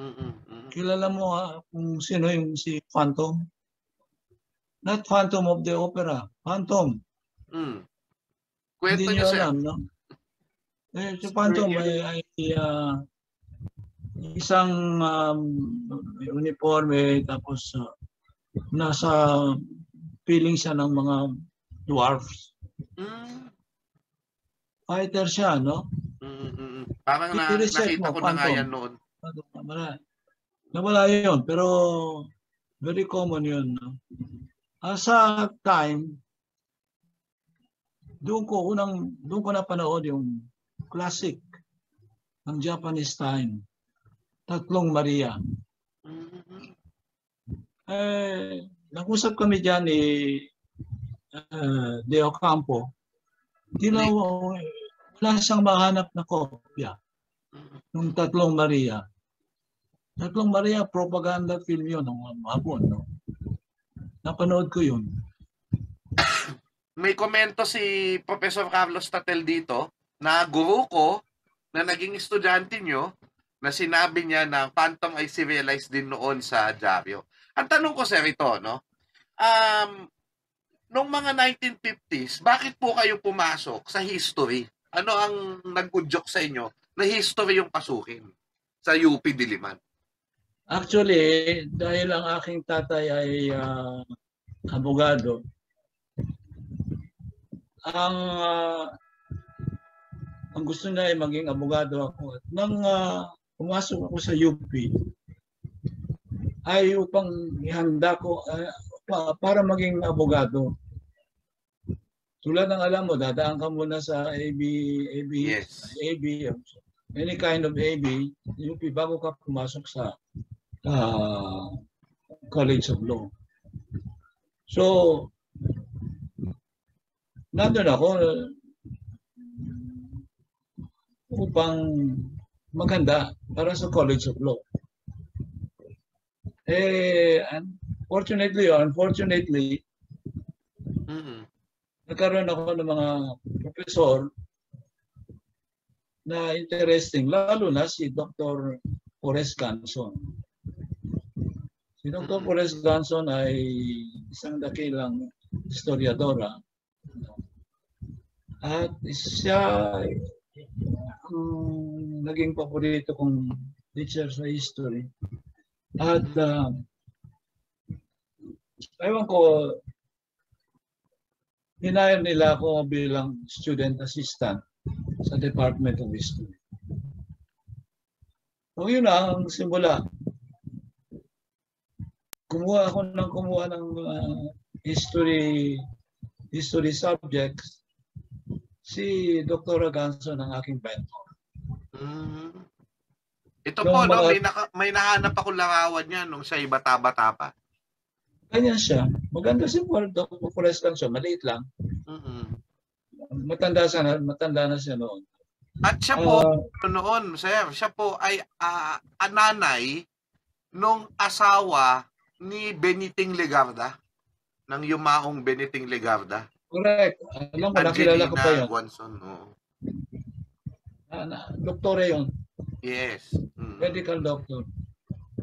Mhm, mhm.
Kilala mo ah, kung sino yung si Phantom? Not Phantom of the Opera, Phantom.
Mm. Kwento
Hindi
niyo
nyo
sir.
alam, no? Eh, si Phantom ay, ay ah, isang um, uniforme tapos ah, nasa feeling siya ng mga dwarfs.
Mm.
Fighter siya, no?
Mm, mm, mm. Parang na, nakita
mo,
ko na nga yan noon.
Nawala. Nawala yun, pero very common yun. No? Ah, sa time, doon ko unang doon ko napanood yung classic ng Japanese time. Tatlong Maria.
Mhm.
Eh, nag-usap kami diyan ni uh, Deo Campo. Di na wala siyang mahanap na kopya ng Tatlong Maria. Tatlong Maria, propaganda film yun ng hapon. No? Napanood ko yun.
May komento si Professor Carlos Tatel dito na guru ko na naging estudyante nyo na sinabi niya na Phantom ay serialized din noon sa dyaryo. Ang tanong ko sir ito, no? Um, nung mga 1950s, bakit po kayo pumasok sa history? Ano ang nag-udyok sa inyo na history yung pasukin sa UP Diliman?
Actually, dahil ang aking tatay ay ah, abogado, ang ah, ang gusto niya ay maging abogado ako. At nang ah, pumasok ako sa UP, ay upang ihanda ko ah, pa- para maging abogado. Tulad ng alam mo, dadaan ka muna sa AB, AB,
Yes.
AB, any kind of AB, UP bago ka pumasok sa ah, College of Law. So, nandun ako uh, upang maganda para sa College of Law. Eh, unfortunately or unfortunately,
Mhm.
nagkaroon ako ng mga professor na interesting, lalo na si Dr. Forrest Ganson. Si Dr.
Mhm.
Forrest Ganson ay isang dakilang historiadora. At siya ang naging paborito kong teacher sa history. At uh, ewan ko, hinayar nila ako bilang student assistant sa Department of History. So yun ang simula. Kumuha ako ng kumuha ng uh, history history subjects si Dr. Ganson ang aking mentor.
Mhm. Ito po, no, may, naka, may nahanap ako larawan niya nung siya bata-bata pa.
Ganyan siya. Maganda si Paul, Dr. Forrest lang siya. Maliit lang.
mm
Matanda, siya, matanda na siya noon.
At siya po,
Ah,
noon, sir, siya po ay ah, ananay nung asawa ni Beniting Legarda, ng yumaong Beniting Legarda.
correct. Alam ko, nakilala ko pa yun.
Guanzon, oo.
Ah, na, doktore yun.
Yes. Mm.
Medical doctor.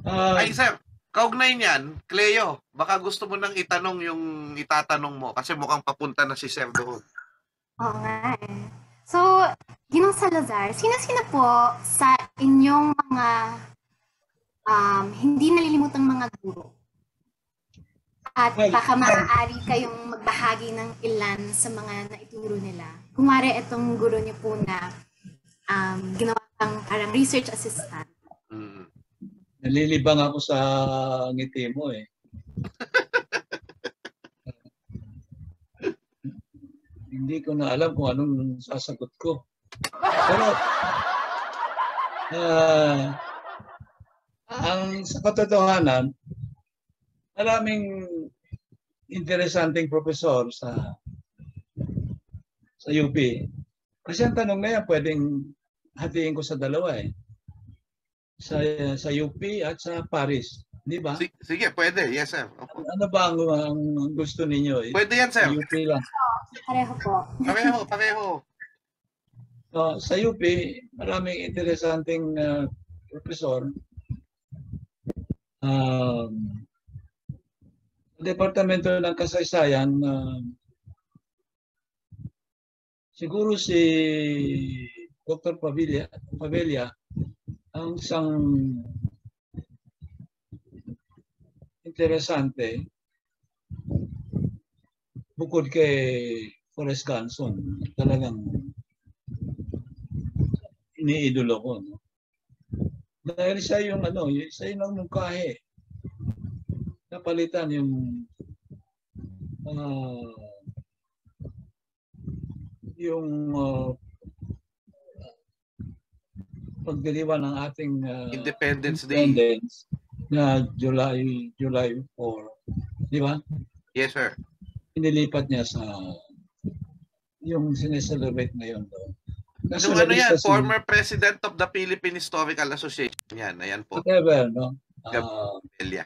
Ah,
Ay, sir, kaugnay niyan, Cleo, baka gusto mo nang itanong yung itatanong mo kasi mukhang papunta na si Sir doon.
Oo nga eh. So, Ginong Salazar, sino-sino po sa inyong mga um, hindi nalilimutang mga guro? At
Well,
baka maaari kayong magbahagi ng ilan sa mga naituro nila. Kumari itong guro niyo po na um, ginawa kang parang research assistant.
Mm.
nalilibang ako sa ngiti mo eh. [laughs] Hindi ko na alam kung anong sasagot ko. Pero, ah, ang sa katotohanan, maraming interesanting profesor sa sa UP. Kasi ang tanong na yan, pwedeng hatiin ko sa dalawa eh. Sa, sa UP at sa Paris. Di ba?
Si- Sige, pwede. Yes, sir. Opo.
Ano ba ang, ang gusto ninyo? eh?
Pwede yan, sir.
UP lang.
Pareho po.
Pareho, pareho.
So, sa UP, maraming interesanting uh, profesor. Um, Departamento ng Kasaysayan, uh, siguro si Dr. Pavilla, Pavilla ang isang interesante bukod kay Forrest Ganson, talagang iniidolo ko. No? Dahil siya yung ano, yung- siya yung mungkahi. Napalitan yung ah, yung uh, pagdiriwan ng ating ah,
Independence Day.
independence na July July 4. Di ba?
Yes, sir.
inilipat niya sa yung sineselebrate ngayon doon.
Nung ano yan, former president of the Philippine Historical Association. Yan, ayan po.
Whatever, no? Ah,
Elia.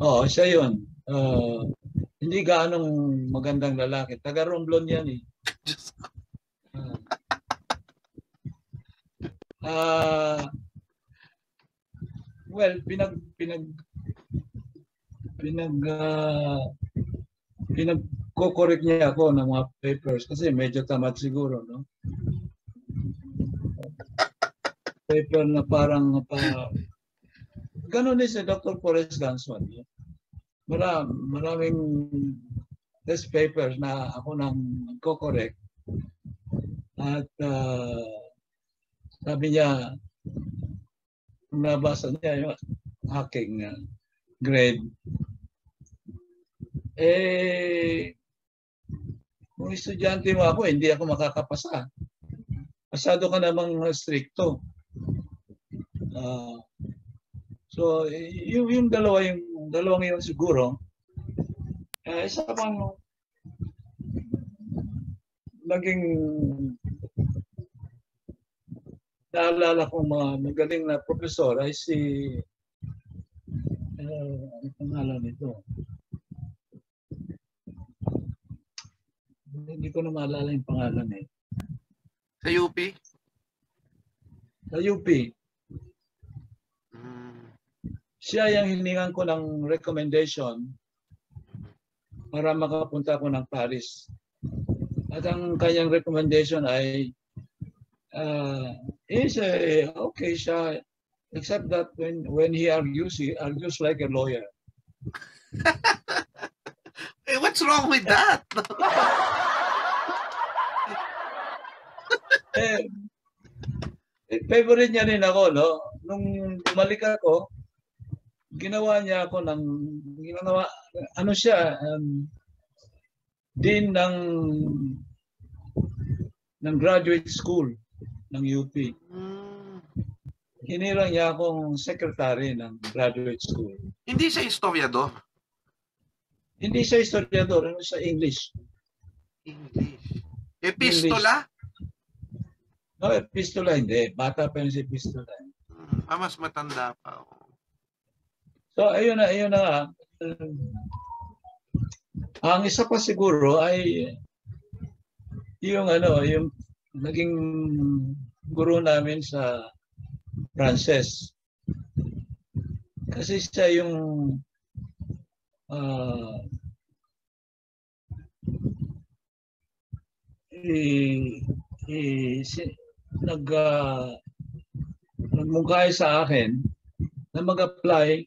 Oo, siya yun. Ah, hindi gaanong magandang lalaki. Taga Romblon yan eh. [laughs]
Ko.
Ah, well, pinag pinag pinag uh, pinagko-correct niya ako ng mga papers kasi medyo tamad siguro, no? Paper na parang pa Ganon din si Dr. Forrest Ganson. eh. Mara, maraming test papers na ako nang ko-correct. At ah, sabi niya, nabasa niya yung aking uh, grade, eh, kung estudyante mo ako, hindi ako makakapasa. Masyado ka namang stricto. Ah, so, yung, yung dalawa, yung dalawang yun siguro, eh, isa pang naging naalala kong mga magaling na profesor ay si uh, ano pangalan nito? Hindi ko na maalala yung pangalan eh.
Sa UP?
Sa UP,
Mm.
siya yung hiningan ko ng recommendation para makapunta ko ng Paris. At ang kanyang recommendation ay uh, is uh, okay siya except that when when he argues he argues like a lawyer. [laughs]
Eh, what's wrong with that? [laughs]
Eh, eh, favorite niya rin ako, no? Nung bumalik ako, ginawa niya ako ng, ginawa, ano siya, um, dean ng, ng graduate school ng UP.
Mm.
hinirang niya akong secretary ng graduate school.
Hindi siya historiador.
Hindi siya historiador, ano sa English.
English. Epistola?
No, epistola hindi. Bata pa yun si epistola.
Hmm, Ah, mas matanda pa. ako.
So, ayun na, ayun na Ang isa pa siguro ay yung ano, yung naging guro namin sa Frances. Kasi siya yung ah i, i, si, nag ah, nagmungkay sa akin na mag-apply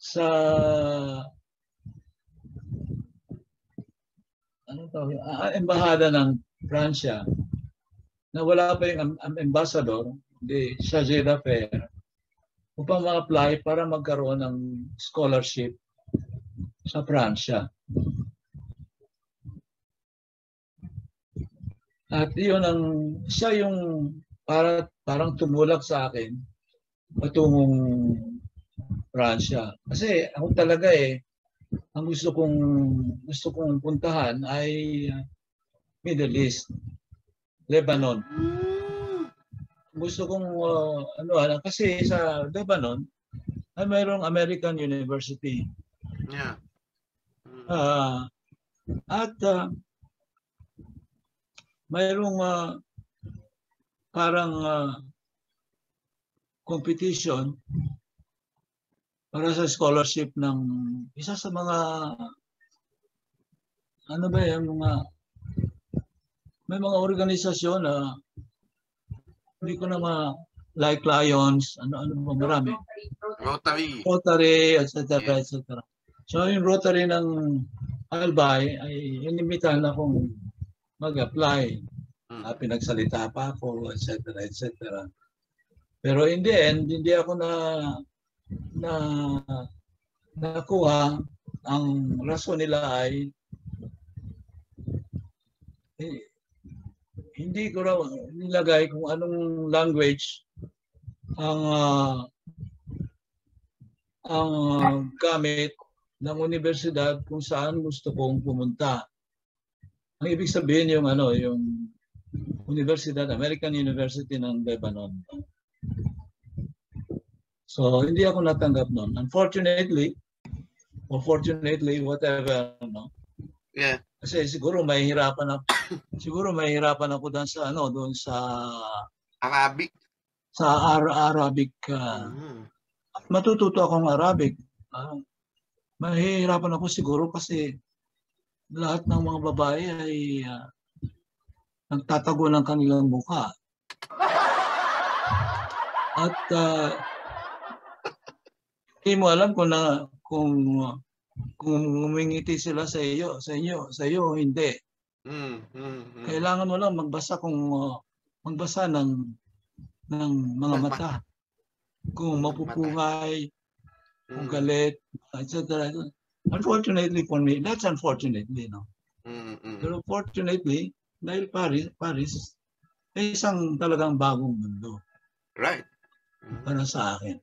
sa ano to, ah, embahada ng Pransya na wala pa yung am- am- ambassador, di chargé d'affaires, upang ma-apply para magkaroon ng scholarship sa Pransya. At yun ang, siya yung para, parang tumulak sa akin patungong Pransya. Kasi ako talaga eh, ang gusto kong gusto kong puntahan ay Middle East, Lebanon.
Hmm.
Gusto kong uh, ano ano kasi sa Lebanon ay mayroong American University.
Yeah. Hmm.
Ah, at uh, mayroong uh, parang uh, competition para sa scholarship ng isa sa mga ano ba yan, mga may mga organisasyon na hindi ko na ma like Lions, ano ano ba marami.
Rotary.
Rotary, etc. etc. So yung Rotary ng Albay ay inimbitahan akong mag-apply.
Hmm.
Ah, pinagsalita pa ako, etc. etc. Pero in the end, hindi ako na na nakuha. Ang rason nila ay eh, hindi ko raw nilagay kung anong language ang ah, ang ah, gamit ng universidad kung saan gusto kong pumunta. Ang ibig sabihin yung ano, yung Universidad, American University ng Lebanon. So, hindi ako natanggap noon. Unfortunately, or fortunately, whatever, no?
Yeah.
Kasi siguro mahihirapan ako, [coughs] siguro mahihirapan ako doon sa ano, doon sa
Arabic.
sa Ar- Arabic ah,
Hmm.
matututo akong Arabic. Ah, mahihirapan ako siguro kasi lahat ng mga babae ay ah, nagtatago ng kanilang mukha. At ah, hindi mo alam kung na kung kung umingiti sila sa iyo, sa inyo, sa iyo o hindi.
Hmm. Hmm. Hmm.
Kailangan mo lang magbasa kung uh, magbasa ng ng mga mata. Kung mapupungay, kung
Hmm.
galit, etc. Unfortunately for me, that's unfortunately, no.
Hmm. Hmm.
Pero fortunately, dahil Paris, Paris ay isang talagang bagong mundo
Right. Hmm.
para sa akin.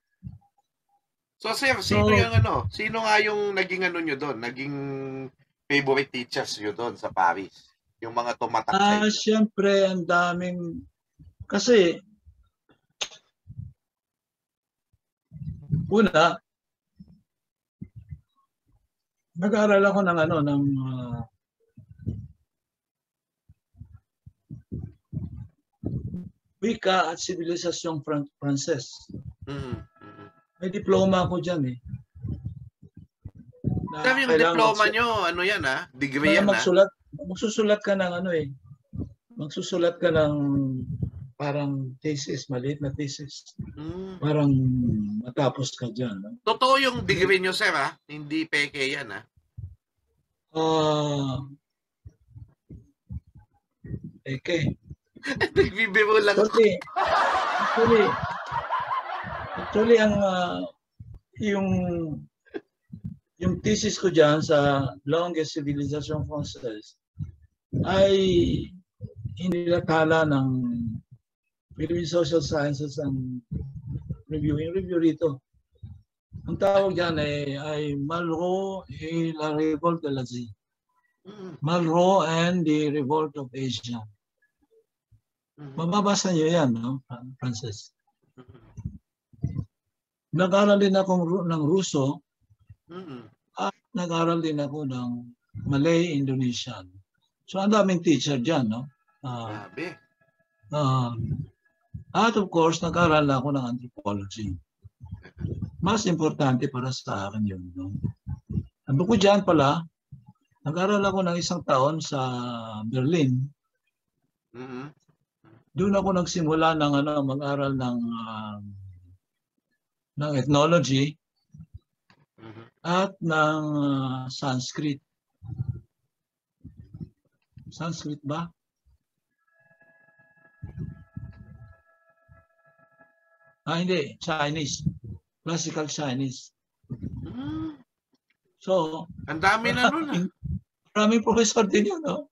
So sir, sino
So-
yung ano? Sino nga yung naging ano nyo doon? Naging favorite teachers nyo doon sa Paris? Yung mga tumatak
Ah,
inyo?
siyempre, ang daming kasi una nag-aaral ako ng ano ng ah, wika at sivilisasyong Fran- Frances.
Hmm.
May diploma ako diyan eh. Na
Sir, yung diploma nyo, ano yan ah? Degree yan ah?
magsulat, magsusulat ka ng ano eh. Magsusulat ka ng parang thesis, maliit na thesis.
Hmm.
Parang matapos ka dyan. No?
Totoo yung degree nyo sir ah? Hindi peke yan ah?
Ah, okay. [laughs]
Nagbibiro lang ako.
Actually, actually, ang ah, yung yung thesis ko diyan sa longest civilization française ay inilathala ng Philippine Social Sciences and review, yung review rito. Ang tawag dyan ay, ay Malraux et la Révolte de l'Asie.
Mm,
Malraux and the Revolt of Asia.
mm,
Mababasa niyo yan, no, Francis? Nag-aral din ako ng Ruso
mm.
at nag-aral din ako ng Malay Indonesian. So ang daming teacher dyan, no? Ah,
Grabe.
ah, at of course, nag-aral ako ng anthropology. Mas importante para sa akin yun. No? Ang bukod dyan pala, nag-aral ako ng isang taon sa Berlin.
Mm,
Doon ako nagsimula ng ano, mag-aral ng ah, ng ethnology
mm,
at ng ah, Sanskrit. Sanskrit ba? Ah, hindi. Chinese. Classical Chinese.
mm.
So,
Ang dami na nun. ah.
maraming professor din yun, no?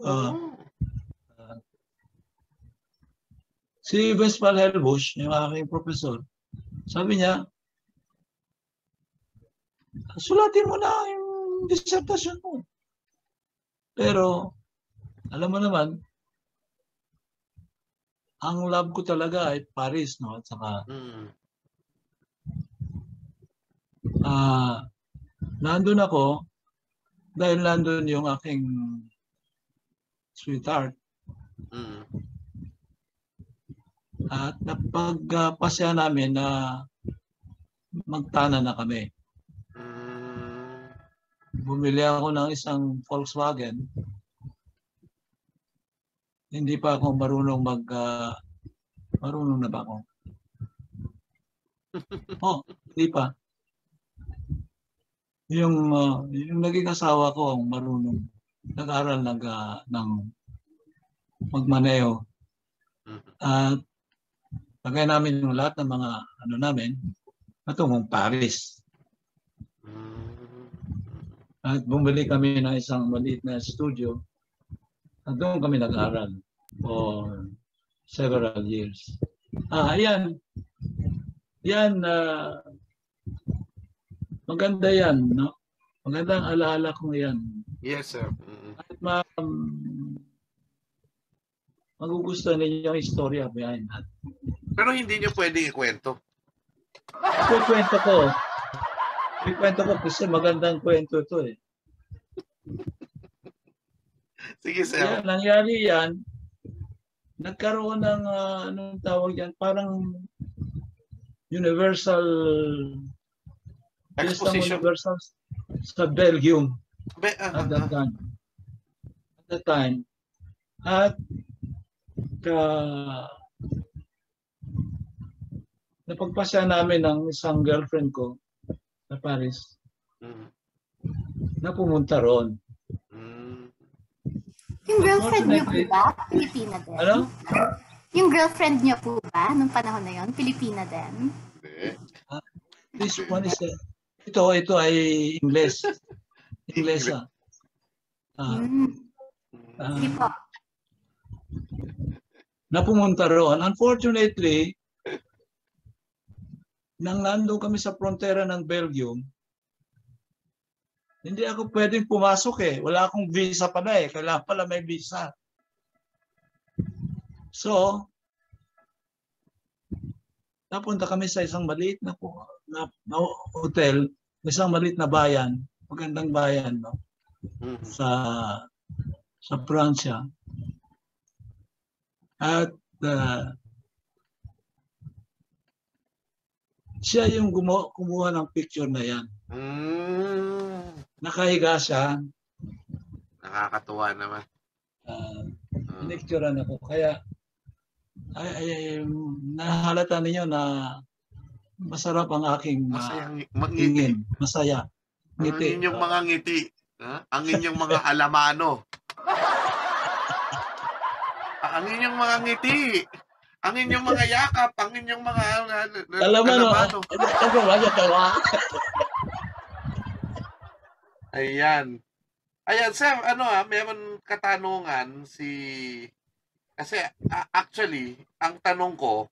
Ah,
Oo.
si Vespal Helbush, yung aking professor, sabi niya, sulatin mo na yung dissertation mo. Pero, alam mo naman, ang lab ko talaga ay Paris, no? At saka,
Mm,
ah, nandun ako, dahil nandun yung aking sweetheart,
mm,
at napagpasya namin na magtana na kami. Bumili ako ng isang Volkswagen. Hindi pa ako marunong mag... ah, marunong na ba ako? [laughs] Oh, hindi pa. Yung, ah, yung naging asawa ko ang marunong. Nag-aral nag, ah, ng magmaneho.
Mhm.
At lagay namin yung lahat ng mga ano namin patungong Paris. At bumili kami ng isang maliit na studio. At doon kami nag-aral for several years. Ah, yan. Yan, ah, maganda yan, no? Magandang alaala ko yan.
Yes, sir. Mm,
At ma um, magugustuhan ninyo yung istorya behind that.
Pero hindi nyo pwedeng ikwento.
Ikwento ko. Ikwento ko kasi magandang kwento to eh.
Sige, sir.
Yan, nangyari yan. Nagkaroon ng, ah, anong tawag yan, parang universal,
Exposition.
universal sa Belgium
Be, ah,
at that
ah.
time. At that time. At ka, napagpasya namin ng isang girlfriend ko sa Paris
Mm,
na pumunta roon.
mm.
Yung girlfriend niyo po ba? Pilipina din?
Ano?
Yung girlfriend niyo po ba nung panahon na yon? Pilipina din?
Hindi.
This one is, a- ito, ito ay Ingles. Inglesa. Ah, ah,
Sige po.
Na pumunta roon. Unfortunately, nang nandun kami sa frontera ng Belgium, hindi ako pwedeng pumasok eh. Wala akong visa pala eh. Kailangan pala may visa. So, napunta kami sa isang maliit na, na, na hotel, isang maliit na bayan, magandang bayan no?
Mm,
sa sa Pransya. At ah, siya yung gumo, kumuha ng picture na yan.
mm.
Nakahiga siya,
Nakakatuwa naman.
uh,
Mm.
pinicturean ako. Kaya ay, ay, ay, nahalata ninyo na masarap ang aking uh,
Masayang
tingin. Masaya.
Ang
Ngiti.
inyong mga ngiti. Ha? Ang inyong mga alamano. Ang inyong mga ngiti. Ang inyong mga yakap. Ang inyong mga uh,
Alam mo. Ano ba tawa?
Ayan. Ayan, sir, ano ah, meron katanungan si... Kasi a- actually, ang tanong ko,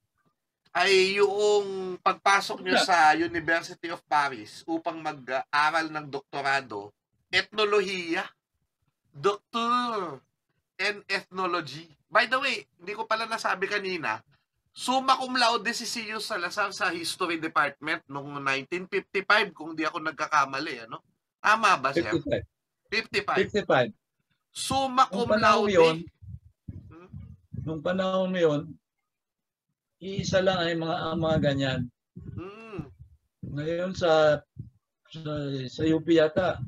ay yung pagpasok nyo sa University of Paris upang mag-aral ng doktorado, etnolohiya. Doctor and ethnology. By the way, hindi ko pala nasabi kanina, summa cum laude si C.U. Salazar sa History Department noong 1955 kung di ako nagkakamali. Ano? Tama ba, sir?
55.
55.
55.
Summa cum laude.
yun, Nung panahon mo yun, iisa lang ay mga ang mga ganyan.
Mm.
Ngayon sa sa, sa UP yata,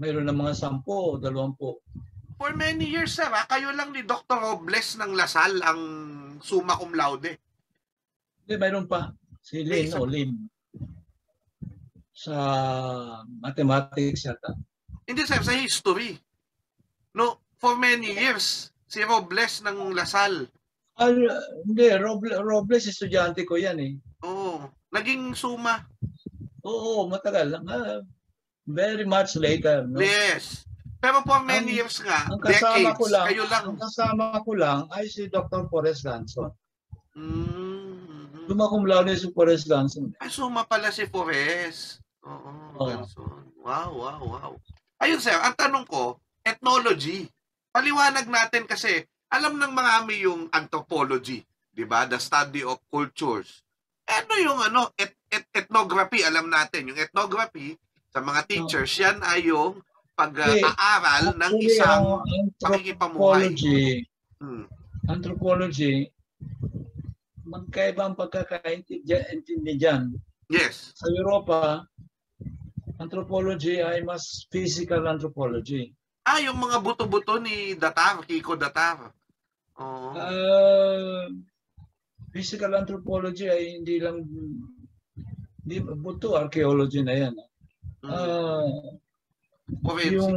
mayroon ng mga sampo o dalawampu.
For many years, sir, ah, kayo lang ni Dr. Robles ng Lasal ang summa cum laude.
Hindi, mayroon pa. Si Lin o Lim. Sa mathematics yata.
Hindi, sir, sa history. No, for many years, si Robles ng Lasal.
Ah, hindi, Robles, Robles, estudyante ko yan eh.
Oo. Naging suma.
Oo, matagal. Ah, very much later. No?
Yes. Pero for many
Ang-
years nga,
Ang kasama
decades,
ko lang,
kayo lang.
ang kasama ko lang ay si Dr. Forrest Ganson.
Mm.
Dumakum laude si Forrest Ganson.
Ay, suma pala si Forres. Oo. Ganson. Wow, wow, wow. Ayun, sir, ang tanong ko, ethnology. Paliwanag natin kasi, alam ng marami yung anthropology, di ba? The study of cultures. Ano yung ano, et- et- ethnography, alam natin. Yung ethnography, sa mga teachers, yan ay yung pag-aaral ng
Actually,
isang
ang
pakikipamuhay.
anthropology,
Hmm.
anthropology, magkaiba ang pagkakaintindi dyan.
Yes.
Sa Europa, anthropology ay mas physical anthropology.
Ah, yung mga buto-buto ni Datar, Kiko Datar. Oo.
Uh, physical anthropology ay hindi lang hindi buto archaeology na yan.
Mm.
Ah,
Forensics.
yung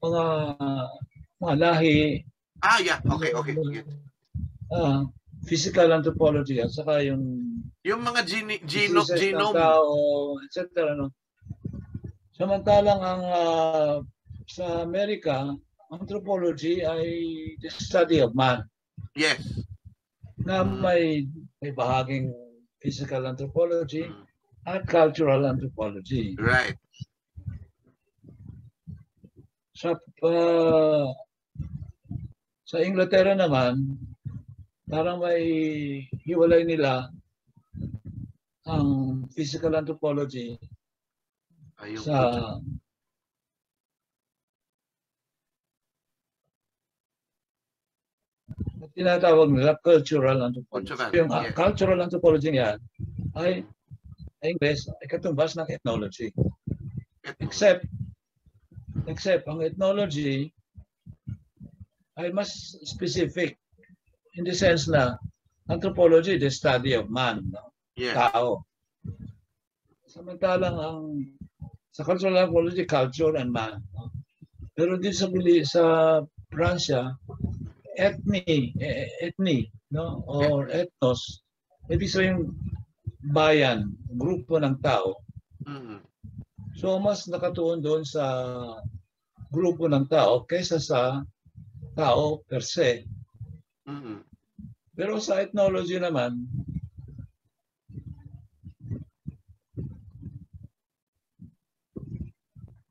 mga mga lahi,
Ah, yeah. Okay, okay.
Ah, physical anthropology at saka yung
Yung mga gene, geno, genome.
tao, etc. No? Samantalang ang ah, sa Amerika, anthropology ay the study of man
Yes.
na
Mm.
may, may bahaging physical anthropology
Mm.
at cultural anthropology.
Right.
Sa ah, sa Inglaterra naman, parang may hiwalay nila ang physical anthropology
Ayun.
sa tinatawag nila cultural anthropology.
Cultural,
Yung ah,
yes.
cultural anthropology yan ay English ay katumbas ng ethnology.
Ito.
Except except ang ethnology ay mas specific in the sense na anthropology the study of man, no?
Yes.
tao. Samantalang ang sa cultural anthropology, culture and man. No? Pero din sa Bili- sa Pransya, ethni, eh, ethni, no? Or ethnos, ibig sabihin bayan, grupo ng tao.
Mm.
So mas nakatuon doon sa grupo ng tao kaysa sa tao per se.
Mm.
Pero sa ethnology naman,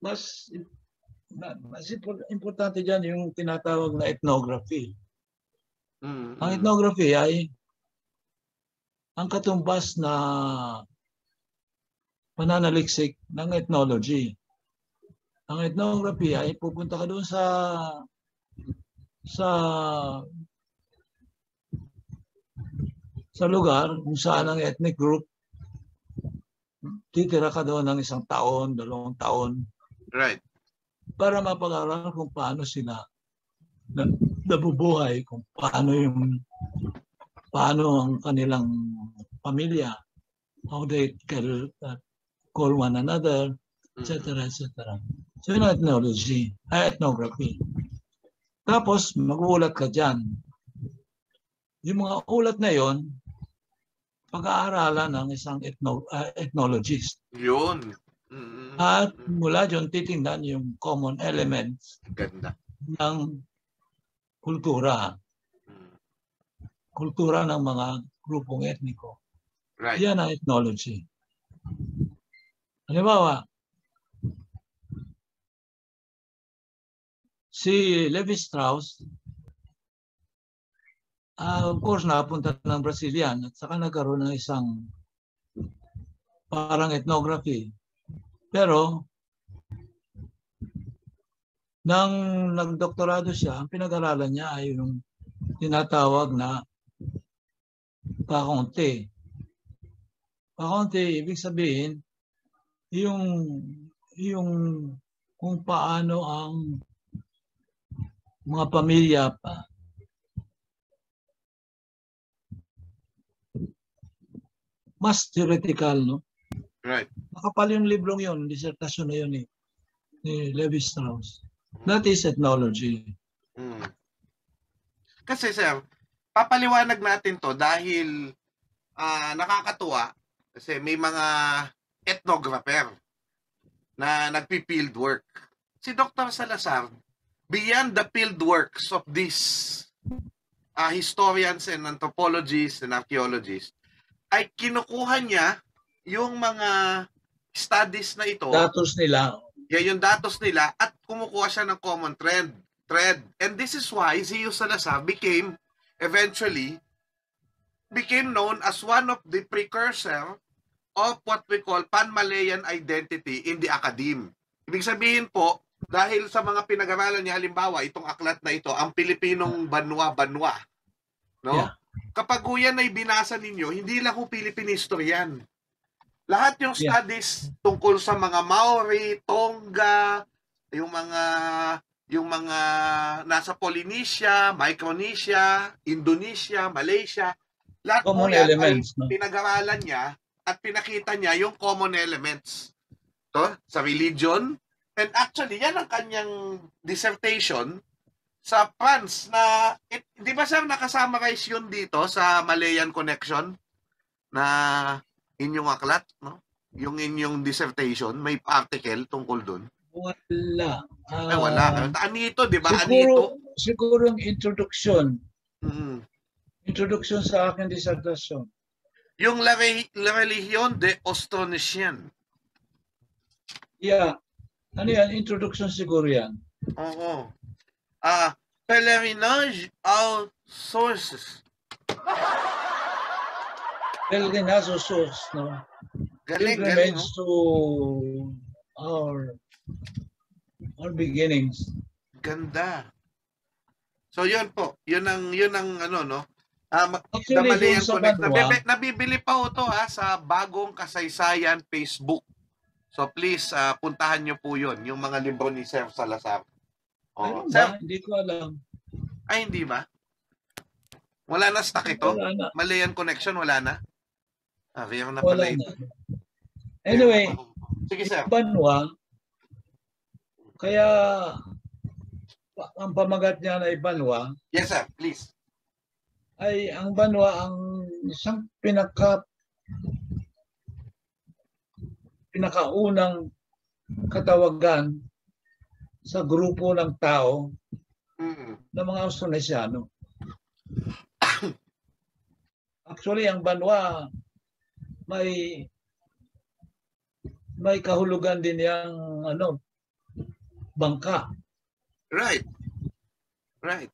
mas mas impor- importante diyan yung tinatawag na ethnography.
Mm.
Ang ethnography ay ang katumbas na pananaliksik ng ethnology. Ang ethnography ay pupunta ka doon sa sa sa lugar kung saan ang ethnic group titira ka doon ng isang taon, dalawang taon
Right.
para mapag-aralan kung paano sila na, nabubuhay, kung paano yung paano ang kanilang pamilya, how they call, uh, call one another,
Mm.
etc. etc. So yun ang ethnology, ay ethnography. Tapos magulat ka dyan. Yung mga ulat na yon, pag-aaralan ng isang ethno, uh, ethnologist.
Yun. Mm.
At mula dyan titingnan yung common elements
Ganda.
ng kultura,
Mm.
kultura ng mga grupong etniko.
Right.
Yan ang ethnology. Halimbawa, si Levi Strauss, ah, of course, napunta ng Brazilian at saka nagkaroon ng isang parang ethnography. Pero, nang nagdoktorado siya, ang pinag-aralan niya ay yung tinatawag na kakonte. Kakonte, ibig sabihin, yung yung kung paano ang mga pamilya pa mas theoretical, no?
Right.
Makapal yung librong yun, disertasyon na yun eh, ni Levi Strauss. That is ethnology.
Mm. Kasi sir, papaliwanag natin to dahil ah, nakakatuwa kasi may mga ethnographer na nagpi-field work. Si Dr. Salazar, beyond the field works of these ah, historians and anthropologists and archaeologists, ay kinukuha niya yung mga studies na ito
Datos nila,
yan yung datos nila at kumukuha siya ng common trend. Thread. And this is why Zio Salazar became eventually became known as one of the precursor of what we call pan-Malayan identity in the academe. Ibig sabihin po, dahil sa mga pinag-aralan niya, halimbawa, itong aklat na ito, ang Pilipinong Banwa-Banwa. No?
Yeah.
Kapag ho yan ay binasa ninyo, hindi lang ho Philippine history yan. Lahat yung
Yeah.
studies tungkol sa mga Maori, Tonga, yung mga yung mga nasa Polynesia, Micronesia, Indonesia, Malaysia, lahat po
common
yan
elements.
ay
No?
pinag-aralan niya at pinakita niya yung common elements to sa religion and actually yan ang kanyang dissertation sa France na it, di ba sir nakasummarize yun dito sa Malayan Connection na inyong aklat no yung inyong dissertation may article tungkol dun
Wala.
ay wala
Ah,
anito di ba anito
siguro, siguro yung introduction.
Mm.
Introduction sa akin dissertation.
Yung La, La Religion de Austronesian
Yeah. Ano yan? Introduction siguro yan.
Oo. Ah, pelerinage aux sources.
Pelgrinazo source, no?
Galing, galing.
Pilgrimage
oh.
to our our beginnings.
Ganda. So yun po, yun ang yun ang ano no. Ah, ma- the
Actually, sa
Connect. Nabibili pa ho to ha sa bagong kasaysayan Facebook. So please ah, puntahan niyo po yun, yung mga libro ni Sir Salazar. Oh,
ano
Sir,
ba? Hindi ko alam.
ay hindi ba? Wala na stock ito?
Wala na.
Malayan Connection wala na? Ah, rare na pala
na. Anyway,
Sige sir.
Banwa, kaya ang pamagat niya na Banwa,
Yes sir, please.
Ay ang Banwa ang isang pinaka pinakaunang katawagan sa grupo ng tao
Mm.
ng mga Austronesiano. Actually, ang Banwa may may kahulugan din yung ano bangka.
Right. Right.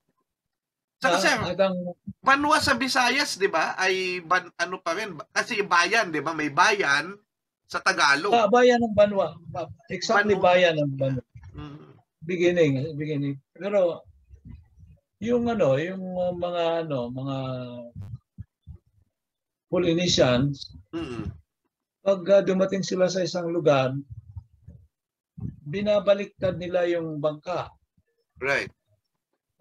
Saka
Ah,
sir,
at ang
Banwa sa Visayas, 'di ba? Ay ban, ano pa rin kasi bayan, 'di ba? May bayan sa Tagalog.
ah, bayan ng Banwa. Ah, Exactly
Banwa.
bayan ng Banwa.
Mm.
Beginning, beginning. Pero yung ano, yung mga ano, mga Polynesians,
Mm.
pag ah, dumating sila sa isang lugar, binabaliktad nila yung bangka
Right.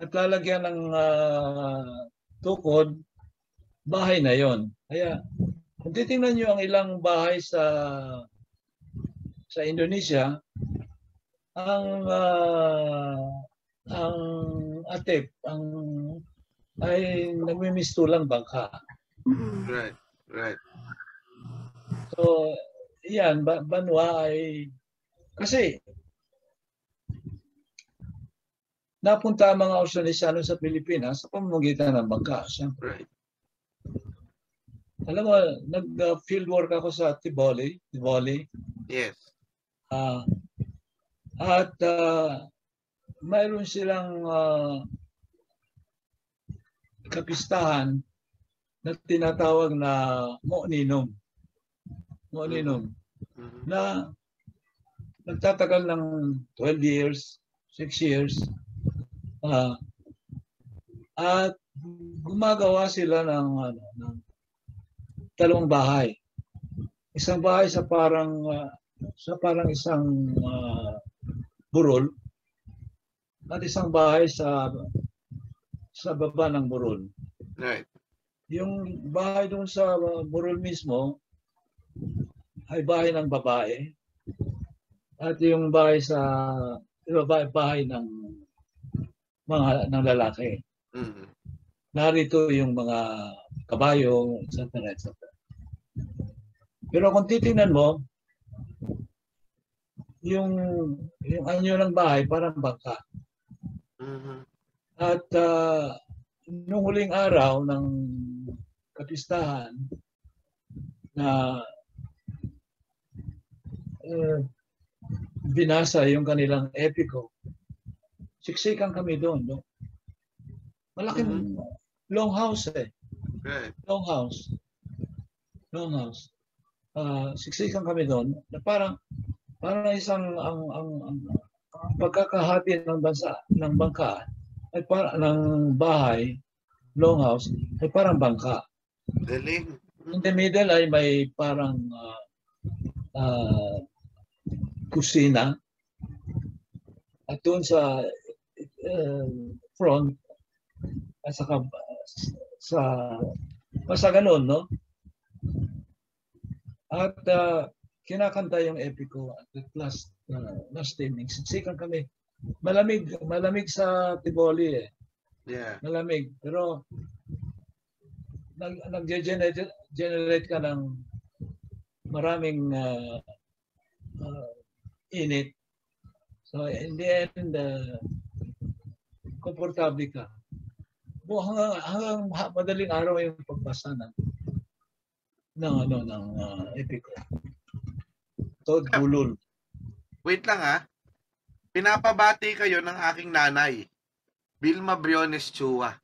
At lalagyan ng ah, tukod, bahay na yon. Kaya kung titingnan nyo ang ilang bahay sa sa Indonesia, ang ah, ang atip, ang ay nagmimistulang bangka.
Right. Right.
So, yan, ba- Banwa ay, kasi, napunta ang mga Austronesiano sa Pilipinas sa pamamagitan ng bangka, siyempre. Alam mo, nag-field work ako sa Tiboli, Tiboli.
Yes.
Ah, at ah, mayroon silang ah, kapistahan na tinatawag na Mo'ninum. Mo'ninum.
Mhm.
na nagtatagal ng 12 years, 6 years. Ah, at gumagawa sila ng, ano, ng dalawang bahay. Isang bahay sa parang ah, sa parang isang ah, burol at isang bahay sa sa baba ng burol.
Right.
Yung bahay doon sa burol mismo ay bahay ng babae at yung bahay sa bahay, bahay ng mga ng lalaki.
Mhm.
Narito yung mga kabayo, etc. etc. Pero kung titingnan mo, yung yung anyo ng bahay parang bangka.
Mhm.
At ah, nung huling araw ng kapistahan na eh, binasa yung kanilang epiko, siksikan kami doon. No? Malaking long house eh.
Right.
Long house. Long house. Ah, siksikan kami doon na parang parang isang ang ang, ang, ang pagkakahati ng bansa ng bangka ay para ng bahay long house ay parang bangka.
Galing.
In the middle ay may parang ah, ah, kusina at doon sa eh, front at saka sa basta ganun, no? At ah, kinakanta yung epiko at the last uh, last evening. Siksikan kami. Malamig, malamig sa Tiboli eh.
Yeah.
Malamig. Pero nag, nag-generate generate ka ng maraming ah, ah, init. So in the end, uh, komportable ka. Bu hanggang, hanggang ha- madaling araw yung pagbasa ng ng ano ng uh, epiko. Tod bulol.
Wait lang ha. Pinapabati kayo ng aking nanay. Vilma Briones Chua.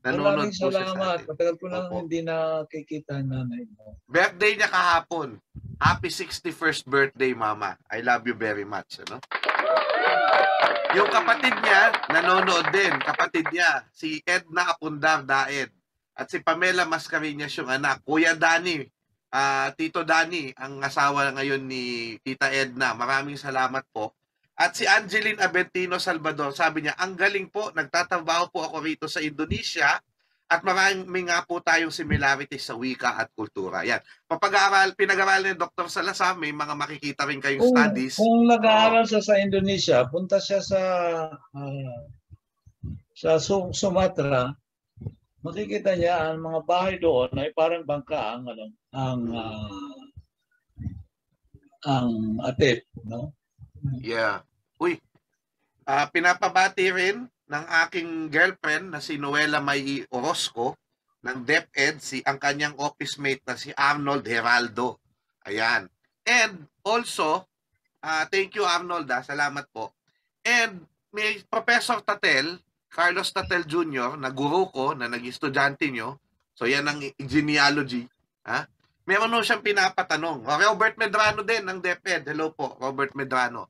Nanonood
Maraming salamat. Matagal ko
Opo.
hindi nakikita ang nanay mo.
Birthday niya kahapon. Happy 61st birthday, Mama. I love you very much. Ano? Yung kapatid niya, nanonood din. Kapatid niya, si Edna Apundar Daed. At si Pamela Mascareñas yung anak. Kuya Dani, ah, Tito Dani, ang asawa ngayon ni Tita Edna. Maraming salamat po. At si Angeline Aventino Salvador, sabi niya, ang galing po, nagtatrabaho po ako rito sa Indonesia at maraming nga po tayong similarities sa wika at kultura. Yan. Papag-aaral, pinag-aralan ni Dr. Salazar, may mga makikita rin kayong
Kung,
studies.
kung nag-aaral siya sa Indonesia, punta siya sa ah, sa Su- Sumatra, makikita niya ang mga bahay doon ay parang bangka ang ano, ang ah, ang atip, no?
Yeah. Uy, ah, pinapabati rin ng aking girlfriend na si Noela May Orozco ng DepEd, si ang kanyang office mate na si Arnold Heraldo. Ayan. And also, ah, thank you Arnold, ah, salamat po. And may Professor Tatel, Carlos Tatel Jr., na guru ko, na naging estudyante nyo. So yan ang genealogy. Ha? Meron ho siyang pinapatanong. Robert Medrano din ng DepEd. Hello po, Robert Medrano.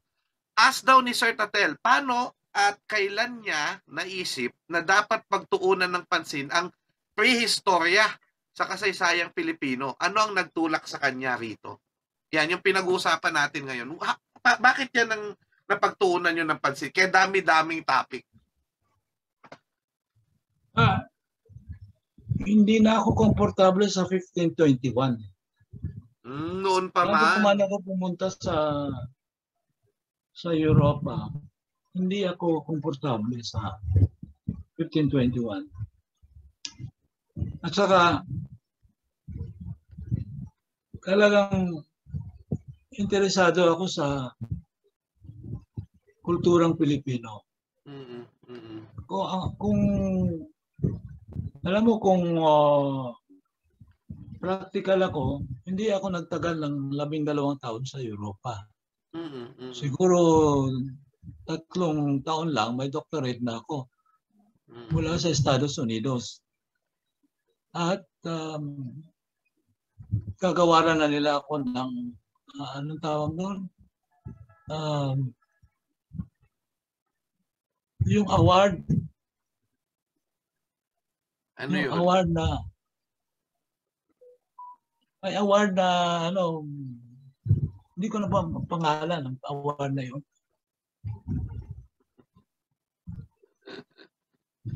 Ask daw ni Sir Tatel, paano at kailan niya naisip na dapat pagtuunan ng pansin ang prehistorya sa kasaysayang Pilipino? Ano ang nagtulak sa kanya rito? Yan, yung pinag-uusapan natin ngayon. Ha, bakit yan ang napagtuunan nyo ng pansin? Kaya dami-daming topic.
Ah, hindi na ako komportable sa 1521.
Mm, noon pa
Bago
man.
man ako pumunta sa sa Europa, hindi ako komportable sa 1521. At saka, talagang interesado ako sa kulturang Pilipino.
Mm-mm.
Kung, ang- kung alam mo kung ah, practical ako, hindi ako nagtagal ng labing dalawang taon sa Europa.
Mm, mm,
Siguro tatlong taon lang may doctorate na ako
mm.
mula sa Estados Unidos. At um, kagawaran na nila ako ng ah, anong tawag doon? Um, yung award,
Ano
yung
yun?
award na may award na ano hindi ko na ba pangalan ng award na yun.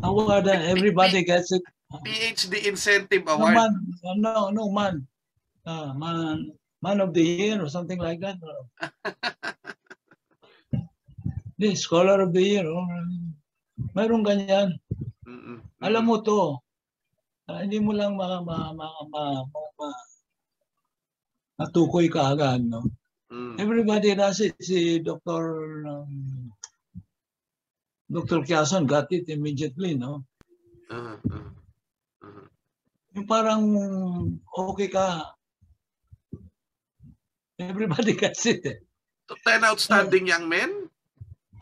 Award na everybody gets it.
PhD Incentive
No
Award.
man, no, no man. Ah, man, man of the year or something like that. The [laughs] scholar of the year. Or, mayroong ganyan.
Mm, mm,
Alam mo to. Ah, hindi mo lang ma, ma, ma, ma, ma, ma matukoy ka agad, no?
Mm.
Everybody does it. Si Dr. Um, Dr. Kiason got it immediately, no?
Ah, ah, ah.
Yung parang okay ka. Everybody [laughs] gets it. Eh.
So, 10 outstanding young men?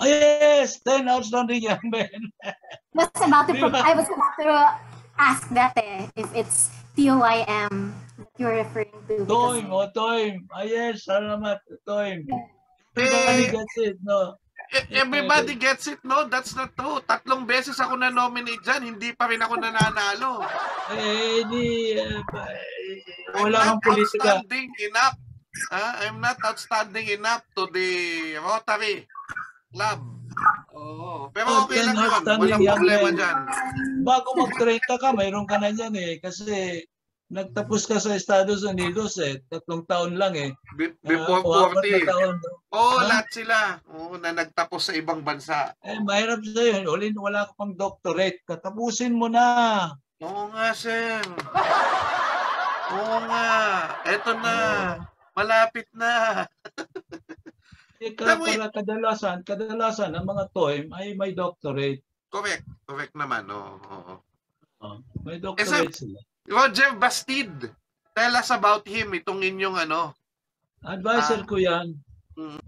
Oh, yes, 10 outstanding young men.
was about to? I was about to ask that eh, if it's TOIM you're referring to.
Toim, oh, Toim. Ah, yes, salamat, Toim. Everybody
Eh,
gets it, no?
e- everybody gets it, no? That's not true. Tatlong beses ako na-nominate dyan, hindi pa rin ako nananalo.
Eh, di, eh, eh,
I'm
wala
not
kang politika.
outstanding enough. Ah, I'm not outstanding enough to the Rotary Club. Oo. Pero
Oh,
okay lang yun. Walang problema
men.
dyan.
Bago mag-30 ka, mayroon ka na dyan eh. Kasi nagtapos ka sa Estados Unidos eh. Tatlong taon lang eh.
Be- Before
na
40.
taon.
Oo,
Ha?
lahat sila. Oo, na nagtapos sa ibang bansa.
Eh, mahirap sa'yo. Ulin, wala ka pang doctorate. Katapusin mo na.
Oo nga, sir. Oo nga. Eto na. Malapit na.
Eh,
wait.
para kadalasan, kadalasan, ang mga TOEM ay may doctorate.
Correct. Correct naman. Oo. oo.
Oh, may doctorate sila.
Roger Bastid. Tell us about him. Itong inyong ano.
Advisor
Ah.
ko yan.
Mm.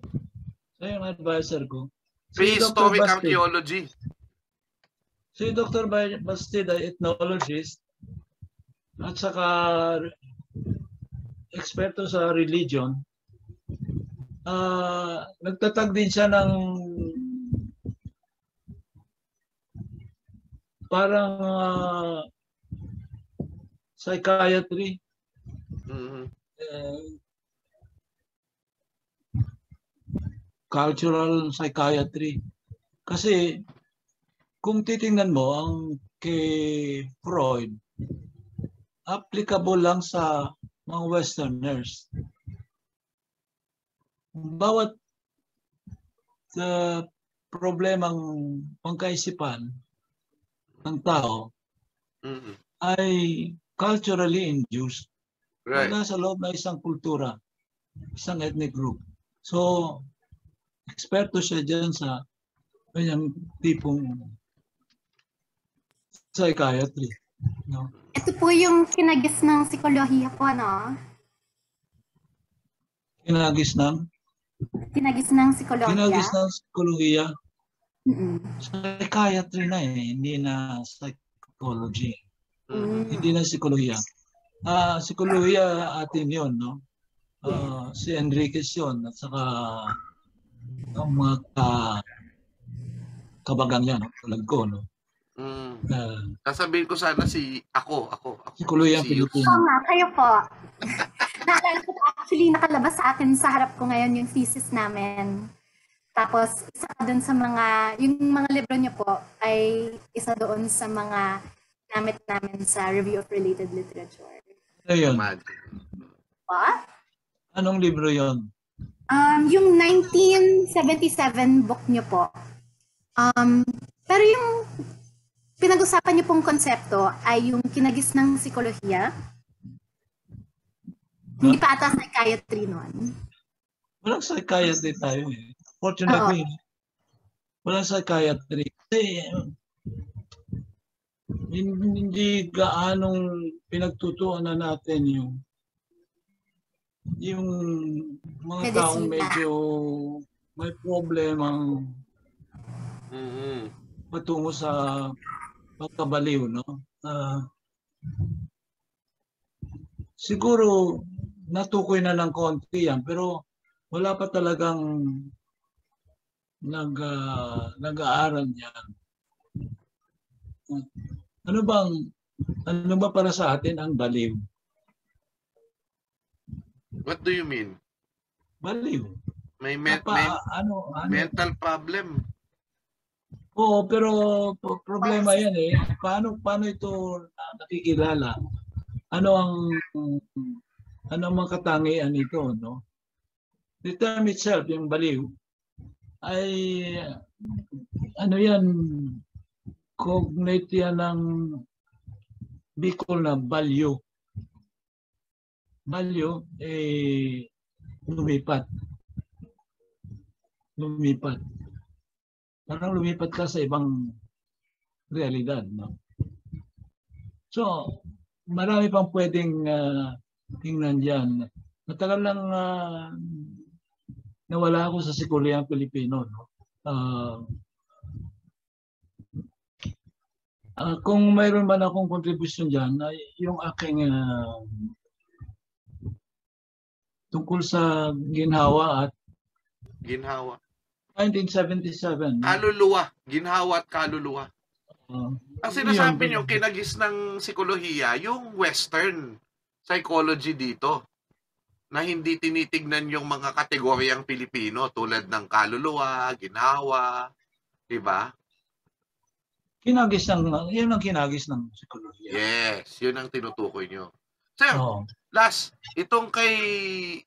Siya yung advisor ko. Si Dr.
Prehistoric
Bastid.
Archaeology.
Si Dr. Ba- Bastid ay ethnologist at saka eksperto sa religion. Ah, nagtatag din siya ng parang ah, psychiatry
Mhm.
eh, cultural psychiatry. Kasi kung titingnan mo ang kay Freud, applicable lang sa mga Westerners. Bawat uh, problemang pangkaisipan ng tao
Mhm.
ay culturally induced.
Right.
Wala sa loob ng isang kultura, isang ethnic group. So, eksperto siya dyan sa kanyang tipong psychiatry. No?
Ito po yung kinagis ng psikolohiya po, no?
Kinagis ng,
Kinagis ng psikolohiya.
kinagis ng psikolohiya.
Mm-mm.
Psychiatry na eh, hindi na psychology.
Mhm.
Hindi na psikolohiya. Ah, psikolohiya atin yon no? Ah, si Enriquez yon at saka ang mga ka, kabagang yan, no? tulad ko, no?
Mm.
Ah,
Sasabihin ko sana si ako, ako, ako.
psikolohiya
Si Yus.
Pilipino.
Oo nga, kayo po. [laughs] Naalala ko actually nakalabas sa atin sa harap ko ngayon yung thesis namin. Tapos isa dun sa mga, yung mga libro niyo po ay isa doon sa mga gamit namin sa Review of Related Literature.
Ano yun?
What?
Anong libro yon?
Um, yung 1977 book niyo po. Um, pero yung pinag-usapan niyo pong konsepto ay yung kinagis ng psikolohiya. Hindi pa ata psychiatry nun.
Walang psychiatry tayo eh. Fortunately, walang psychiatry. Kasi, hindi gaanong pinagtutuunan natin yung yung mga
Medicine
taong
na.
medyo may problemang
Mhm.
patungo sa pagkabaliw, no? Ah, siguro natukoy na ng konti yan, pero wala pa talagang nag, ah, nag-aaral yan. Ano bang, ano ba para sa atin ang baliw?
What do you mean?
Baliw.
May, men-
Napa-
may
ano, ano,
mental problem.
Oo, pero pro- problema yan eh. Paano paano ito na- nakikilala? Ano ang ano ang mga katangian nito, no? The term itself, yung baliw, ay ano yan, cognate yan ng Bicol na balyo. Balyo, eh, lumipat. Lumipat parang lumipat ka sa ibang realidad. No? So, marami pang pwedeng ah, tingnan dyan. Matagal lang ah, nawala ako sa Sikuliyang Pilipino. No? Ah, ah, kung mayroon man akong contribution dyan, ay yung aking ah, tungkol sa ginhawa at
Ginhawa.
1977.
Kaluluwa. Ginhawa at kaluluwa.
ah,
Ang sinasabi niyo, kinagis ng psikolohiya, yung western psychology dito na hindi tinitignan yung mga kategoryang Pilipino tulad ng kaluluwa, ginhawa, di ba?
Kinagis ng, yun ang kinagis ng psikolohiya.
Yes, yun ang tinutukoy niyo. Sir,
Oo.
last, itong kay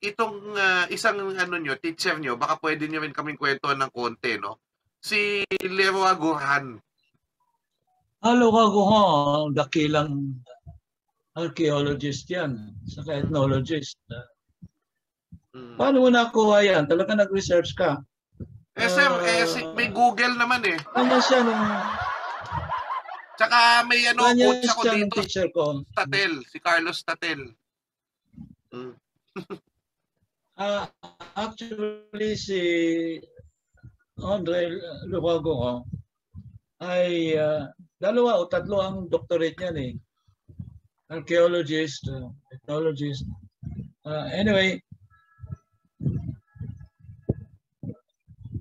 itong ah, isang ano nyo, teacher nyo, baka pwede nyo rin kaming kwentuhan ng konti, no? Si Leroy Gurhan.
Halo ka ko ha, dakilang archaeologist yan, saka ethnologist.
Mm.
Paano mo nakuha yan? Talaga nag-research ka?
Eh, sir, eh, si- may Google naman eh.
Kanya siya nung,
Tsaka may ano,
kanya
coach ako dito,
teacher ko.
Tatel, si Carlos Tatel. Mm. [laughs]
Ah, actually, si Andre Lugago ko ay ah, dalawa o tatlo ang doctorate niyan eh. Archaeologist, uh, ethnologist. Ah, anyway,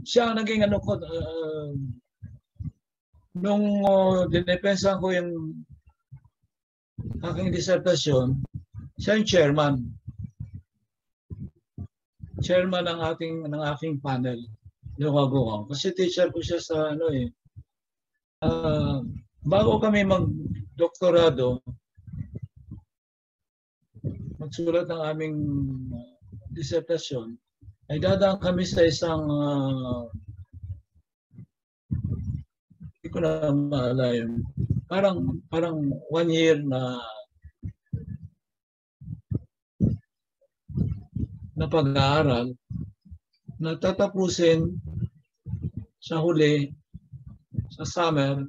siya ang naging ano ko, uh, nung uh, dinepensahan ko yung aking disertasyon, siya yung chairman. Chairman ng ating ng aking panel. Yung ko kasi teacher ko siya sa ano eh. Ah, bago kami mag doktorado magsulat ng aming disertasyon ay dadaan kami sa isang hindi ko na maalala yun parang parang one year na na pag-aaral na tatapusin sa huli sa summer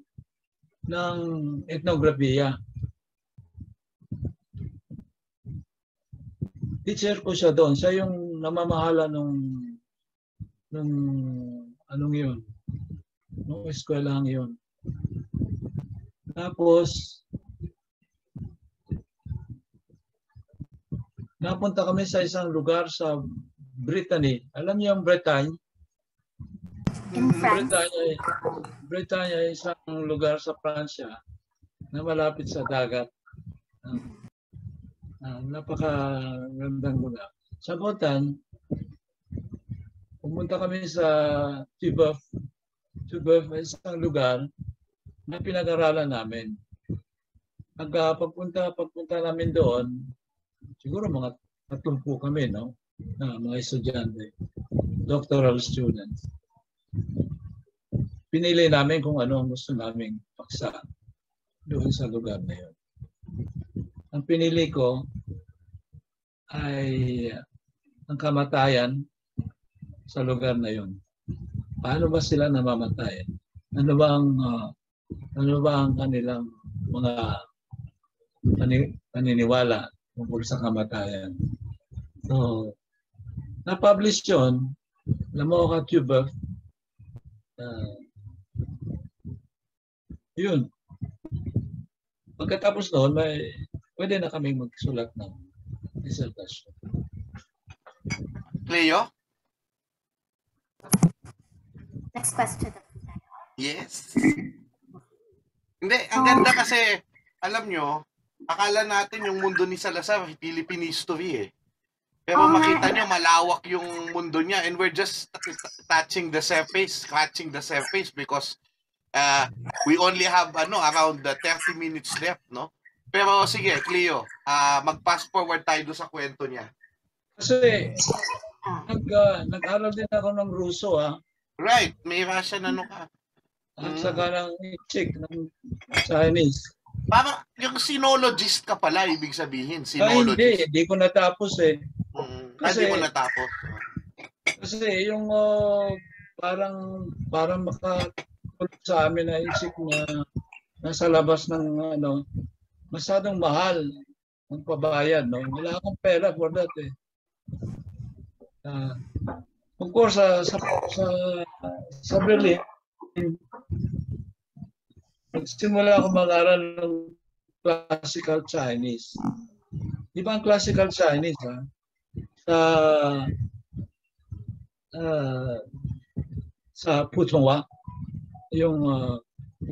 ng etnografiya. Teacher ko siya doon. Siya yung namamahala nung nung anong yun. Nung eskwelahan yun. Tapos, napunta kami sa isang lugar sa Brittany. Alam niyo ang Bretagne?
In France.
Bretagne ay, Bretagne ay isang lugar sa Pransya na malapit sa dagat. Uh, uh, napakagandang lugar. Sa Botan, pumunta kami sa Tibaf. Ay isang lugar na pinag-aralan namin. Pagka pagpunta, pagpunta namin doon, siguro mga tatlumpu kami, no? Na mga estudyante, doctoral students. Pinili namin kung ano ang gusto naming paksa doon sa lugar na yun. Ang pinili ko ay ang kamatayan sa lugar na yun. Paano ba sila namamatay? Ano ba ang ah, ano ba ang kanilang mga pani, paniniwala tungkol sa kamatayan. So, na-publish yun, alam mo ka tuber, uh, yun. Pagkatapos noon, may, pwede na kaming magsulat ng dissertation.
Cleo?
Next question.
Yes. Hindi, ang ganda kasi, alam nyo, akala natin yung mundo ni Salazar, Philippine history eh. Pero
nga.
makita nyo, malawak yung mundo niya and we're just t- t- touching the surface, scratching the surface because uh, we only have ano around the 30 minutes left, no? Pero sige, Cleo, ah mag-fast forward tayo doon sa kwento niya.
Kasi
Ah.
nag, ah, nag-aral din ako ng Ruso ah.
Right, may Russian ano ka.
At
Mm.
saka ng Czech, ng Chinese.
Para yung sinologist ka pala, ibig sabihin,
Ah, hindi,
sinologist.
hindi ko natapos eh.
Mm,
Kasi-
hindi mo natapos.
Kasi yung oh, parang parang makatulog sa amin na isip na nasa labas ng ano, masyadong mahal ang pabayad. No? Wala akong pera for that eh. Ah, of course, sa, sa, sa, sa Berlin, nagsimula ako mag-aral ng classical Chinese. Di ba ang classical Chinese, ha? Sa ah, sa Putonghua, yung ah,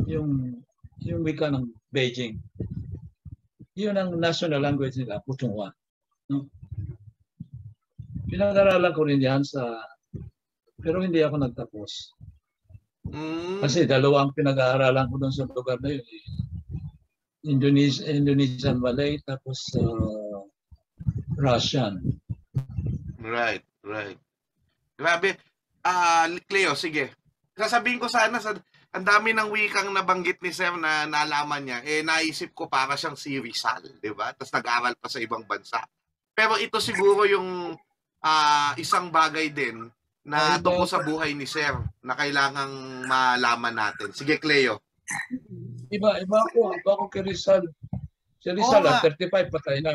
yung yung wika ng Beijing. Yun ang national language nila, Putonghua. No? Pinag-aralan ko rin yan sa pero hindi ako nagtapos.
Mm,
Kasi dalawa ang pinag-aaralan ko doon sa lugar na yun. eh. Indonesia, Indonesian Malay, tapos ah, Russian.
right, right. Grabe. Ah, Cleo, sige. Sasabihin ko sana sa ang dami ng wikang nabanggit ni Sir na nalaman niya, eh naisip ko para siyang si Rizal, di ba? Tapos nag-aral pa sa ibang bansa. Pero ito siguro yung ah, isang bagay din na tungkol sa buhay ni Sir na kailangang malaman natin. Sige, Cleo.
Iba, iba ako, iba ako kay Rizal. Si Rizal,
Oo
ah,
nga.
35 patay na.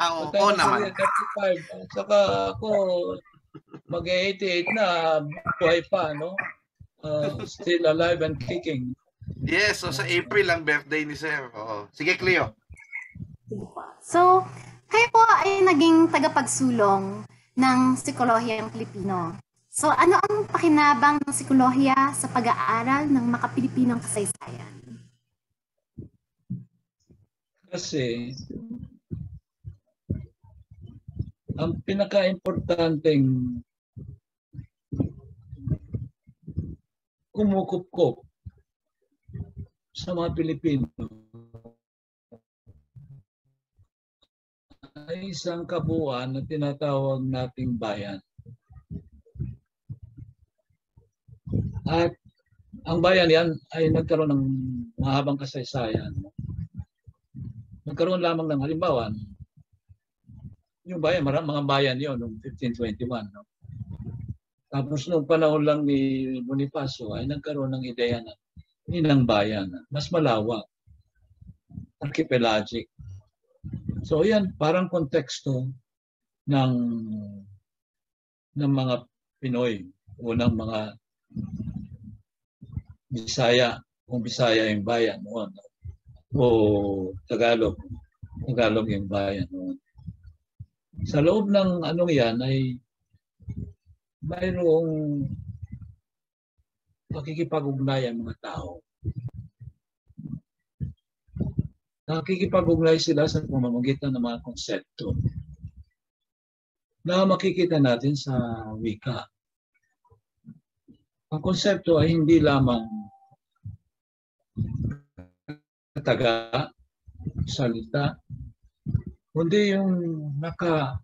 Ah, oo,
Patay
oo
na
naman.
siya, 35. At saka ako, mag-88 na, buhay pa, no? Uh, still alive and kicking.
Yes, so sa April ang birthday ni Sir. Oo. Sige, Cleo.
So, kayo po ay naging tagapagsulong ng psikolohiyang Pilipino. So, ano ang pakinabang ng psikolohiya sa pag-aaral ng makapilipinong kasaysayan?
Kasi, ang pinaka-importanting kumukupkop sa mga Pilipino ay isang kabuuan na tinatawag nating bayan. At ang bayan yan ay nagkaroon ng mahabang kasaysayan. Nagkaroon lamang ng halimbawa, yung bayan, marang mga bayan yon noong 1521. No? Tapos nung panahon lang ni Bonifacio ay nagkaroon ng ideya na inang bayan, mas malawak, archipelagic. So yan, parang konteksto ng ng mga Pinoy o ng mga Bisaya, kung Bisaya yung bayan noon, o Tagalog, Tagalog yung bayan noon. Sa loob ng anong yan ay mayroong pakikipag-ugnay ang mga tao. Nakikipag-ugnay sila sa pamamagitan ng mga konsepto na makikita natin sa wika. Ang konsepto ay hindi lamang taga salita, kundi yung naka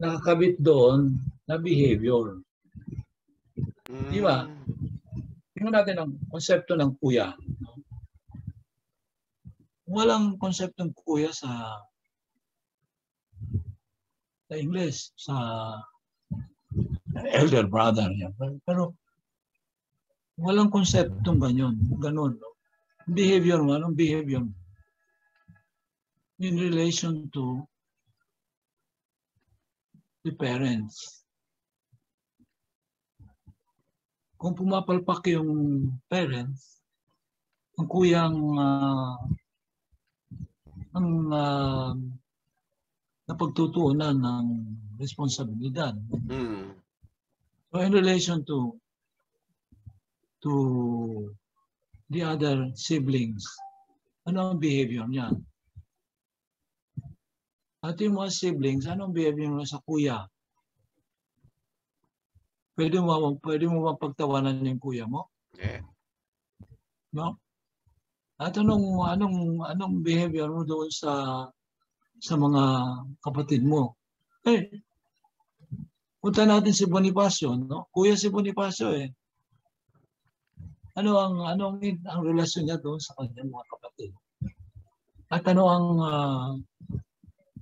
nakakabit doon na behavior. Di ba?
Mm.
Tingnan natin ang konsepto ng kuya. no? Walang konseptong kuya sa sa English, sa elder brother. Yan. Pero walang konseptong ganyan. Ganun. No? behavior mo, anong behavior? In relation to the parents. Kung pumapalpak yung parents, ang kuyang ah, ang ah, napagtutuunan ng responsibilidad.
Mm.
So in relation to to the other siblings, ano ang behavior niya? At yung mga siblings, anong behavior mo sa kuya? Pwede mo, pwede mo bang pagtawanan yung kuya mo?
Yeah.
No? At anong, anong, anong behavior mo doon sa sa mga kapatid mo? Eh, punta natin si Bonifacio, no? Kuya si Bonifacio eh. Ano ang anong ang relasyon niya doon sa kanyang mga kapatid? At ano ang ah,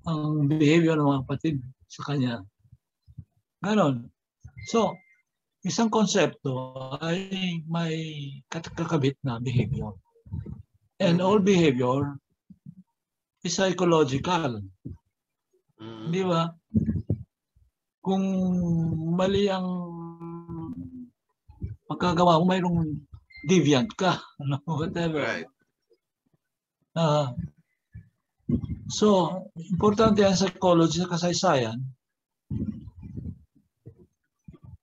ang behavior ng mga kapatid sa kanya? Ganon. So, isang konsepto ay may kakabit na behavior. And all behavior is psychological.
Mm.
Di ba? Kung mali ang pagkagawa mo, mayroong deviant ka. [laughs] Ano, whatever.
Right.
Ah, so, importante ang psychology sa kasaysayan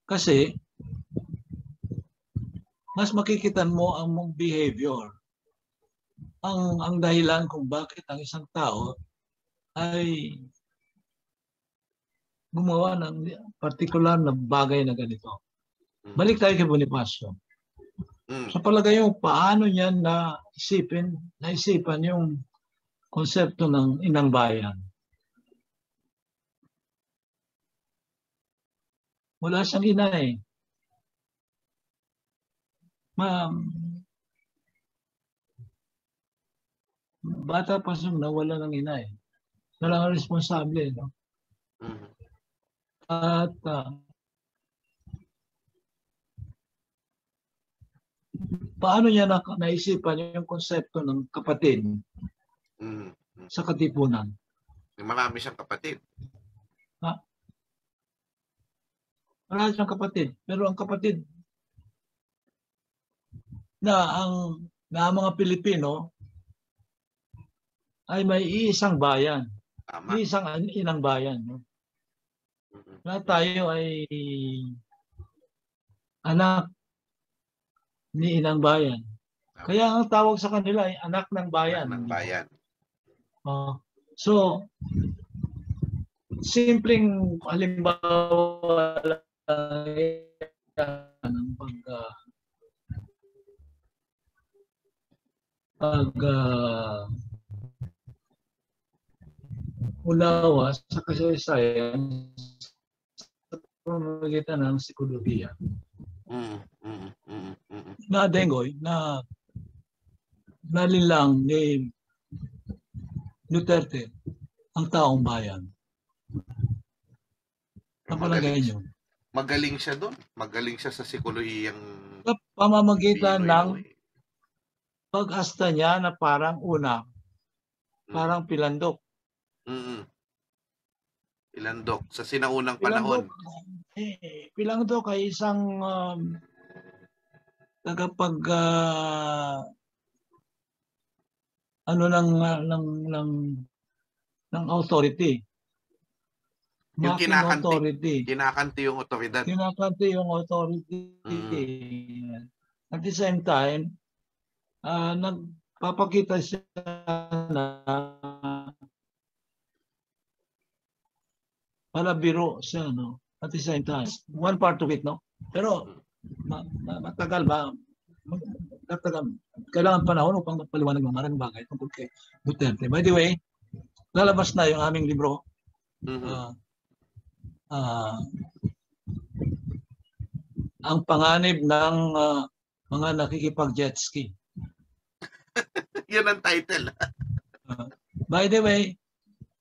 kasi mas makikitan mo ang mong behavior. Ang ang dahilan kung bakit ang isang tao ay gumawa ng particular na bagay na ganito.
Mm.
Balik tayo kay Bonifacio.
Mm.
Sa palagay mo, paano niya na isipin, naisipan yung konsepto ng inang bayan? Wala siyang ina eh. Ma, bata pa siyang nawala ng ina eh. Siya lang ang responsable. No?
Mm.
At ah, paano niya na, naisipan yung konsepto ng kapatid
Mm.
sa katipunan?
May Marami siyang kapatid.
Wala siyang kapatid. Pero ang kapatid na ang na ang mga Pilipino ay may iisang bayan,
Tama.
iisang an- inang bayan. No?
Mm.
Na tayo ay anak ni inang bayan. Kaya ang tawag sa kanila ay anak ng bayan.
Ng bayan.
Oh. so, simpleng halimbawa lang ng pag ah, pag ah, unawa sa kasaysayan sa pamamagitan ng psikolohiya.
Mm. Mm. Mm. Mm.
na Dengoy na nalilang ni Duterte ang taong bayan. Ang palagay niyo.
Magaling siya doon. Magaling siya sa psikolohiyang
Sa pamamagitan
Pinoy,
ng pag-asta niya na parang una,
Mm.
parang pilandok.
Mm. Ilandok sa sinaunang panahon.
Pilandok, eh, pilandok ay isang um, tagapag ah, ano ng ah, ng ng ng authority.
Yung
Making
kinakanti.
authority.
Kinakanti yung otoridad.
Kinakanti yung authority. At the same time, ah nagpapakita siya na para biro siya, no? At the same time, one part of it, no? Pero ma- ma- matagal ba? Matagal. Kailangan panahon upang mapaliwanag ng maraming bagay tungkol kay Duterte. By the way, lalabas na yung aming libro.
Mhm.
Ah, ah, ang panganib ng ah, mga nakikipag-jet ski. [laughs]
Yun ang title.
By the way,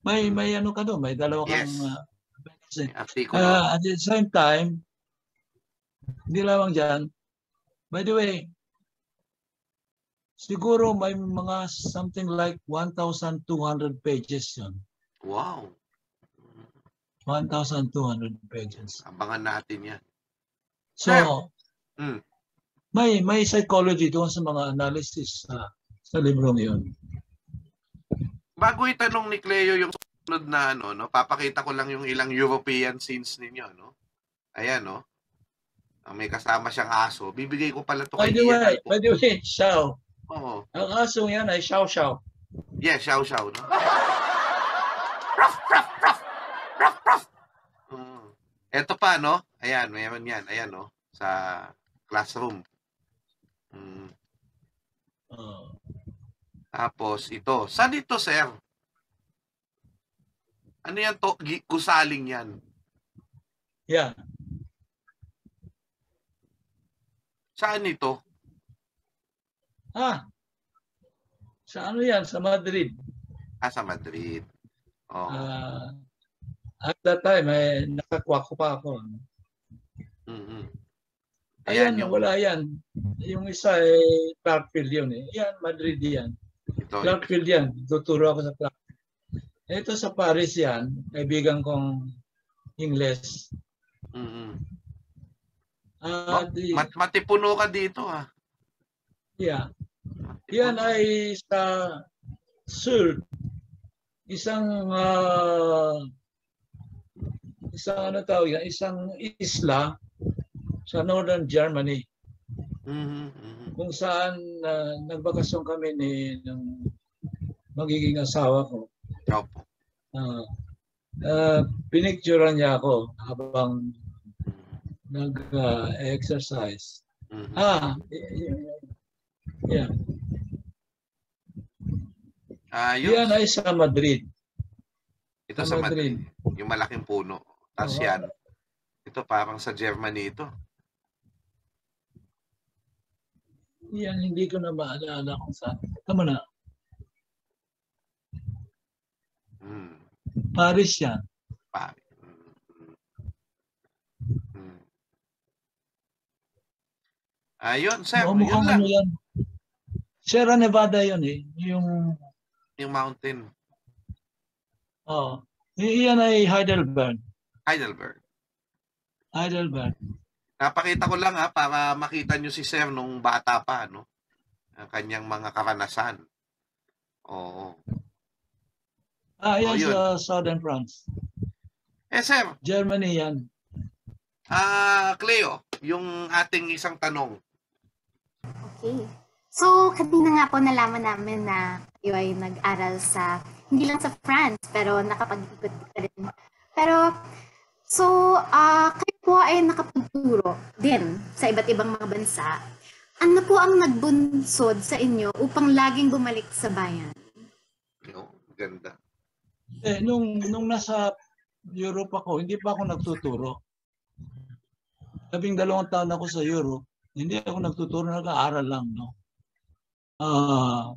may may ano ka doon, may dalawa kang
Yes.
Ah, at the same time, hindi lamang dyan, by the way, Siguro may mga something like 1,200 pages yun.
Wow.
1,200 pages.
Abangan natin yan.
So,
Sir. Mm.
may may psychology doon sa mga analysis sa sa librong yun.
Bago itanong ni Cleo yung sunod na ano, no, papakita ko lang yung ilang European scenes ninyo, no. Ayan, no. Ang may kasama siyang aso. Bibigay ko pala to
By
kay
the way,
Ian
by the way, Xiao.
Oo.
Ang asong yan ay Xiao Xiao.
Yeah, xiao xiao, no? ruff, ruff, ruff, ruff, ruff. Mm. Eto pa, no? Ayan, mayroon yan. Ayan, no? Sa classroom. Mm.
Oh.
Tapos, ito. Saan ito, sir? Ano yan to? Gusaling yan.
yeah.
Saan ito?
Ah. Sa ano yan? Sa Madrid.
Ah, sa Madrid. Oh.
Ah, at that time, eh, nakakuha ko pa ako.
mm
Ayan,
Ayan yung
wala yan. Yung isa eh, Clarkfield yun eh. Yan, Madrid yan.
ito.
Clarkfield yan. Tuturo ako sa Clarkfield. Ito sa Paris yan, kaibigan kong Ingles.
Mm-mm.
Ah,
Ma-
di,
mat- matipuno ka dito, ah.
yeah.
Matipuno.
Yan ay sa Sur. Isang ah, isang ano tawag yan, isang isla sa northern Germany
Mhm, mhm.
kung saan uh, nagbakasyon kami ni ng magiging asawa ko.
Opo.
Uh, uh, pinicturean niya ako habang nag-exercise.
Mhm.
ah, y- y- yeah.
Ayos.
Yan ay sa Madrid.
Ito
sa
sa Madrid.
Madrid.
Yung malaking puno. Tapos
Oo.
yan. Ito parang sa Germany ito.
Yan, hindi ko na maalala kung saan. Tama na,
Hmm.
Paris yan.
Pare. Mm, mm. Mm. Ayun, sir.
Oo,
yun lang.
ano yan. Sierra Nevada yun eh. Yung,
Yung mountain.
oh, y- yan ay Heidelberg.
Heidelberg.
Heidelberg.
Napakita ko lang ha, para makita nyo si sir nung bata pa, no? Ang kanyang mga karanasan. Oo.
Ah, yan
Oh, yun.
sa Southern France.
Eh, sir,
Germany yan.
ah, Cleo, yung ating isang tanong.
Okay. So, kanina nga po nalaman namin na kayo ay nag-aral sa, hindi lang sa France, pero nakapag-ikot ka rin. Pero, so, ah kayo po ay nakapagturo din sa iba't ibang mga bansa. Ano po ang nagbunsod sa inyo upang laging bumalik sa bayan?
No, ganda.
Eh, nung, nung nasa Europe ako, hindi pa ako nagtuturo. Labing dalawang taon ako sa Europe, hindi ako nagtuturo, nag-aaral lang, no? Ah,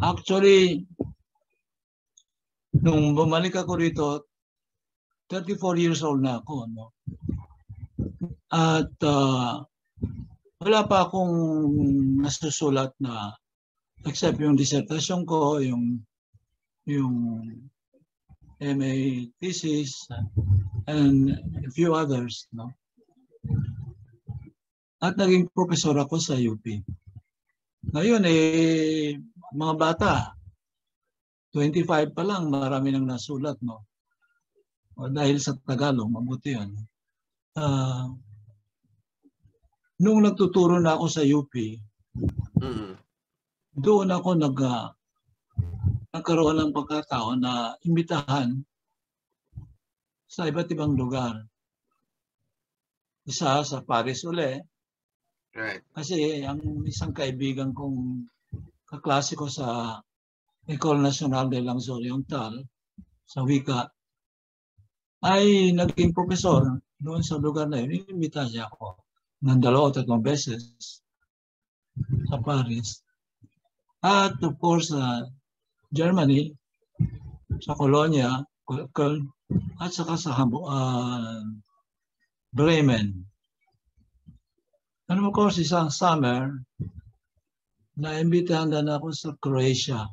actually, nung bumalik ako rito, 34 years old na ako, no? At ah, wala pa akong nasusulat na except yung dissertation ko, yung yung MA thesis and a few others, no? At naging professor ako sa UP. Ngayon, eh, mga bata, 25 pa lang, marami nang nasulat, no? O dahil sa Tagalog, mabuti yan. Ah, nung nagtuturo na ako sa UP,
Mm.
doon ako nag ah, nagkaroon ng pagkataon na imbitahan sa iba't ibang lugar. Isa sa Paris uli,
Right.
kasi ang isang kaibigan kong kaklase ko sa École Nationale de Langues Oriental sa Wika ay naging profesor doon sa lugar na yun. Inimbita niya ako ng dalawa o tatlong beses sa Paris. At of course, sa Germany, sa Colonia, Köln, at saka sa ah, Bremen. And of course, isang summer, naimbitahan na ako sa Croatia.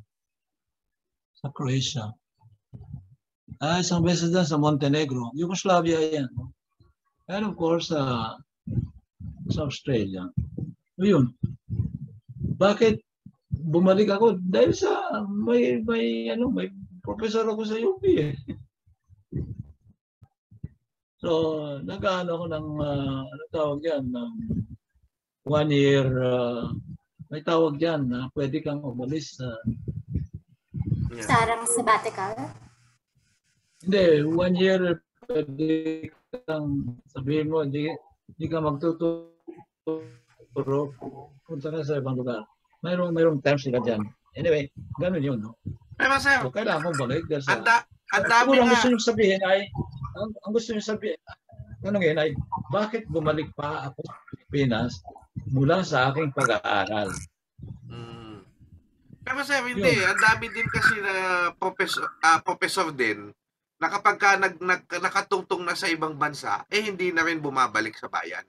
Sa Croatia. Ah, isang beses din sa Montenegro. Yugoslavia yan. And of course, sa sa Australia. O yun. Bakit bumalik ako? Dahil sa may may ano, may professor ako sa UP eh. [laughs] So, nag-ano ako ng, ah, ano tawag yan, ng one year, ah, may tawag yan na pwede kang umalis sa,
Yeah.
Sarang sabbatical.
hindi, one year, pwede kang sabihin mo, hindi, hindi ka magtuturo, punta ka sa ibang lugar. Mayroong, mayroong terms sila dyan. Anyway, ganun yun. No?
Pero sir,
So, kailangan mo balik dahil sa...
ang, da- ang dami
Siguro ang
nga.
gusto nyo sabihin ay, ang, ang gusto nyo sabihin, tanongin ay, bakit bumalik pa ako sa Pilipinas mula sa aking pag-aaral?
Mm. Pero sir, hindi. Ang dami din kasi na professor, ah, professor din na kapag ka nag, nag, nakatungtong na sa ibang bansa, eh hindi na rin bumabalik sa bayan.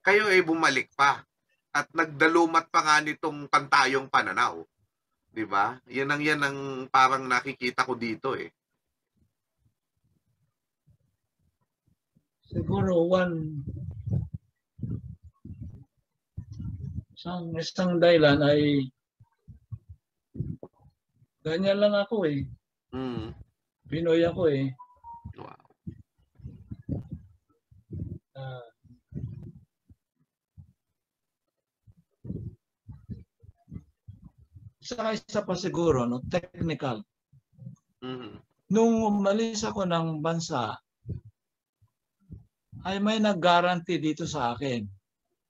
Kayo eh bumalik pa. At nagdalumat pa nga nitong pantayong pananaw. 'Di ba? Yan ang yan ang parang nakikita ko dito eh.
Siguro one, isang, isang dahilan ay, ganyan lang ako eh.
Mm.
Pinoy ako eh. Saka isa pa siguro, no, technical.
Mm.
Nung umalis ako ng bansa, ay may nag-guarantee dito sa akin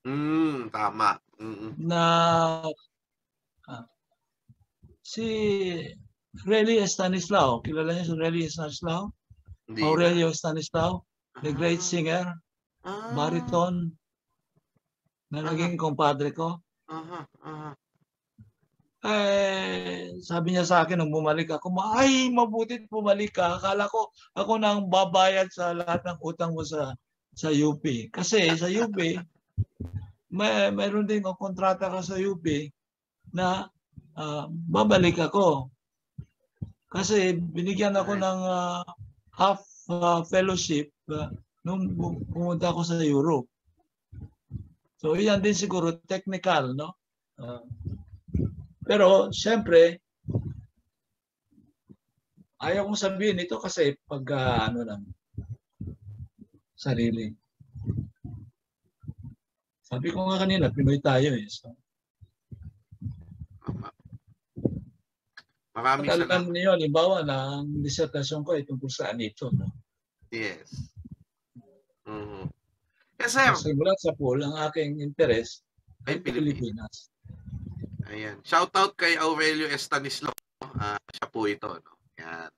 Mm, tama. Mm.
na ah, si Relly Stanislao, kilala niyo si Relly Stanislao?
Hindi.
Aurelio Stanislao, the great
Ah.
singer,
Ah.
baritone, na naging kumpadre ko.
Aha, aha.
Eh, sabi niya sa akin nung bumalik ako, ay, mabutit bumalik ka. Akala ko ako nang babayad sa lahat ng utang mo sa sa UP. Kasi sa UP, may mayroon din ako kontrata ka sa UP na ah, babalik ako. Kasi binigyan ako ng ah, half ah, fellowship ah, nung pumunta ako sa Europe. So, yan din siguro technical, no? Ah, pero, siyempre, ayaw kong sabihin ito kasi pag ah, ano lang, sarili. Sabi ko nga kanina, Pinoy tayo eh. So.
Maraming
Matagal
salamat.
niyo, halimbawa na ang disertasyon ko ay tungkol sa anito. No?
Yes. Mhm. Yes, sir.
Kasi mula sa pool, ang aking interes
Ay,
ay
Pilipinas.
Pilipinas.
Ayan. Shout out kay Aurelio Estanislao. Ah, siya po ito. No? Yan.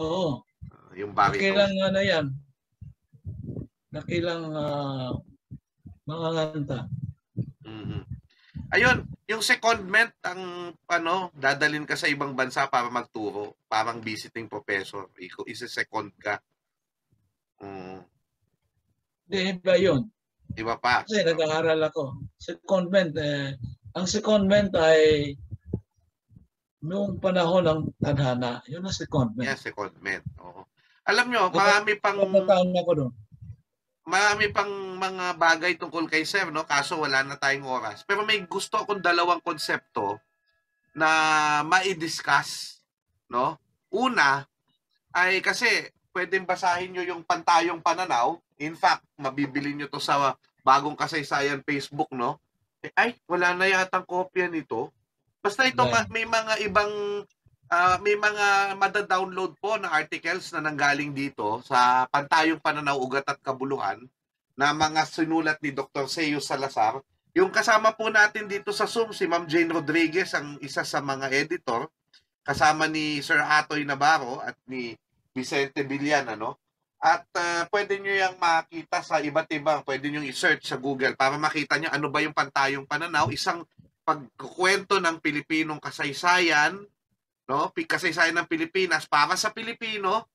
Oo.
Ah, yung baritone.
Nakilang ano yan. Nakilang uh, mga kanta.
Mhm. Ayun, yung secondment ang ano, dadalin ka sa ibang bansa para magturo, parang visiting professor. Iko isa second ka. Mm,
Hindi, iba yun.
iba pa.
Kasi nag-aaral ako. Secondment, eh, ang secondment ay noong panahon ng tadhana. Yun ang secondment.
Yeah, secondment. Oo. Alam nyo, marami pang
Ilang taon ako doon.
marami pang mga bagay tungkol kay Sir, no? Kaso wala na tayong oras. Pero may gusto akong dalawang konsepto na mai-discuss, no? Una ay kasi pwedeng basahin nyo yung pantayong pananaw. In fact, mabibili nyo to sa bagong kasaysayan Facebook, no? Ay, wala na yatang kopya nito. Basta ito, ma- may mga ibang ah, may mga mada-download po na articles na nanggaling dito sa Pantayong Pananaw, Ugat at Kabuluhan na mga sinulat ni Dr. Seo Salazar. Yung kasama po natin dito sa Zoom, si Ma'am Jane Rodriguez, ang isa sa mga editor, kasama ni Sir Atoy Navarro at ni Vicente Villan, ano? At ah, pwede nyo yung makita sa iba't ibang, pwede nyo i-search sa Google para makita nyo ano ba yung Pantayong Pananaw, isang pagkukwento ng Pilipinong kasaysayan, no? Kasaysayan ng Pilipinas para sa Pilipino,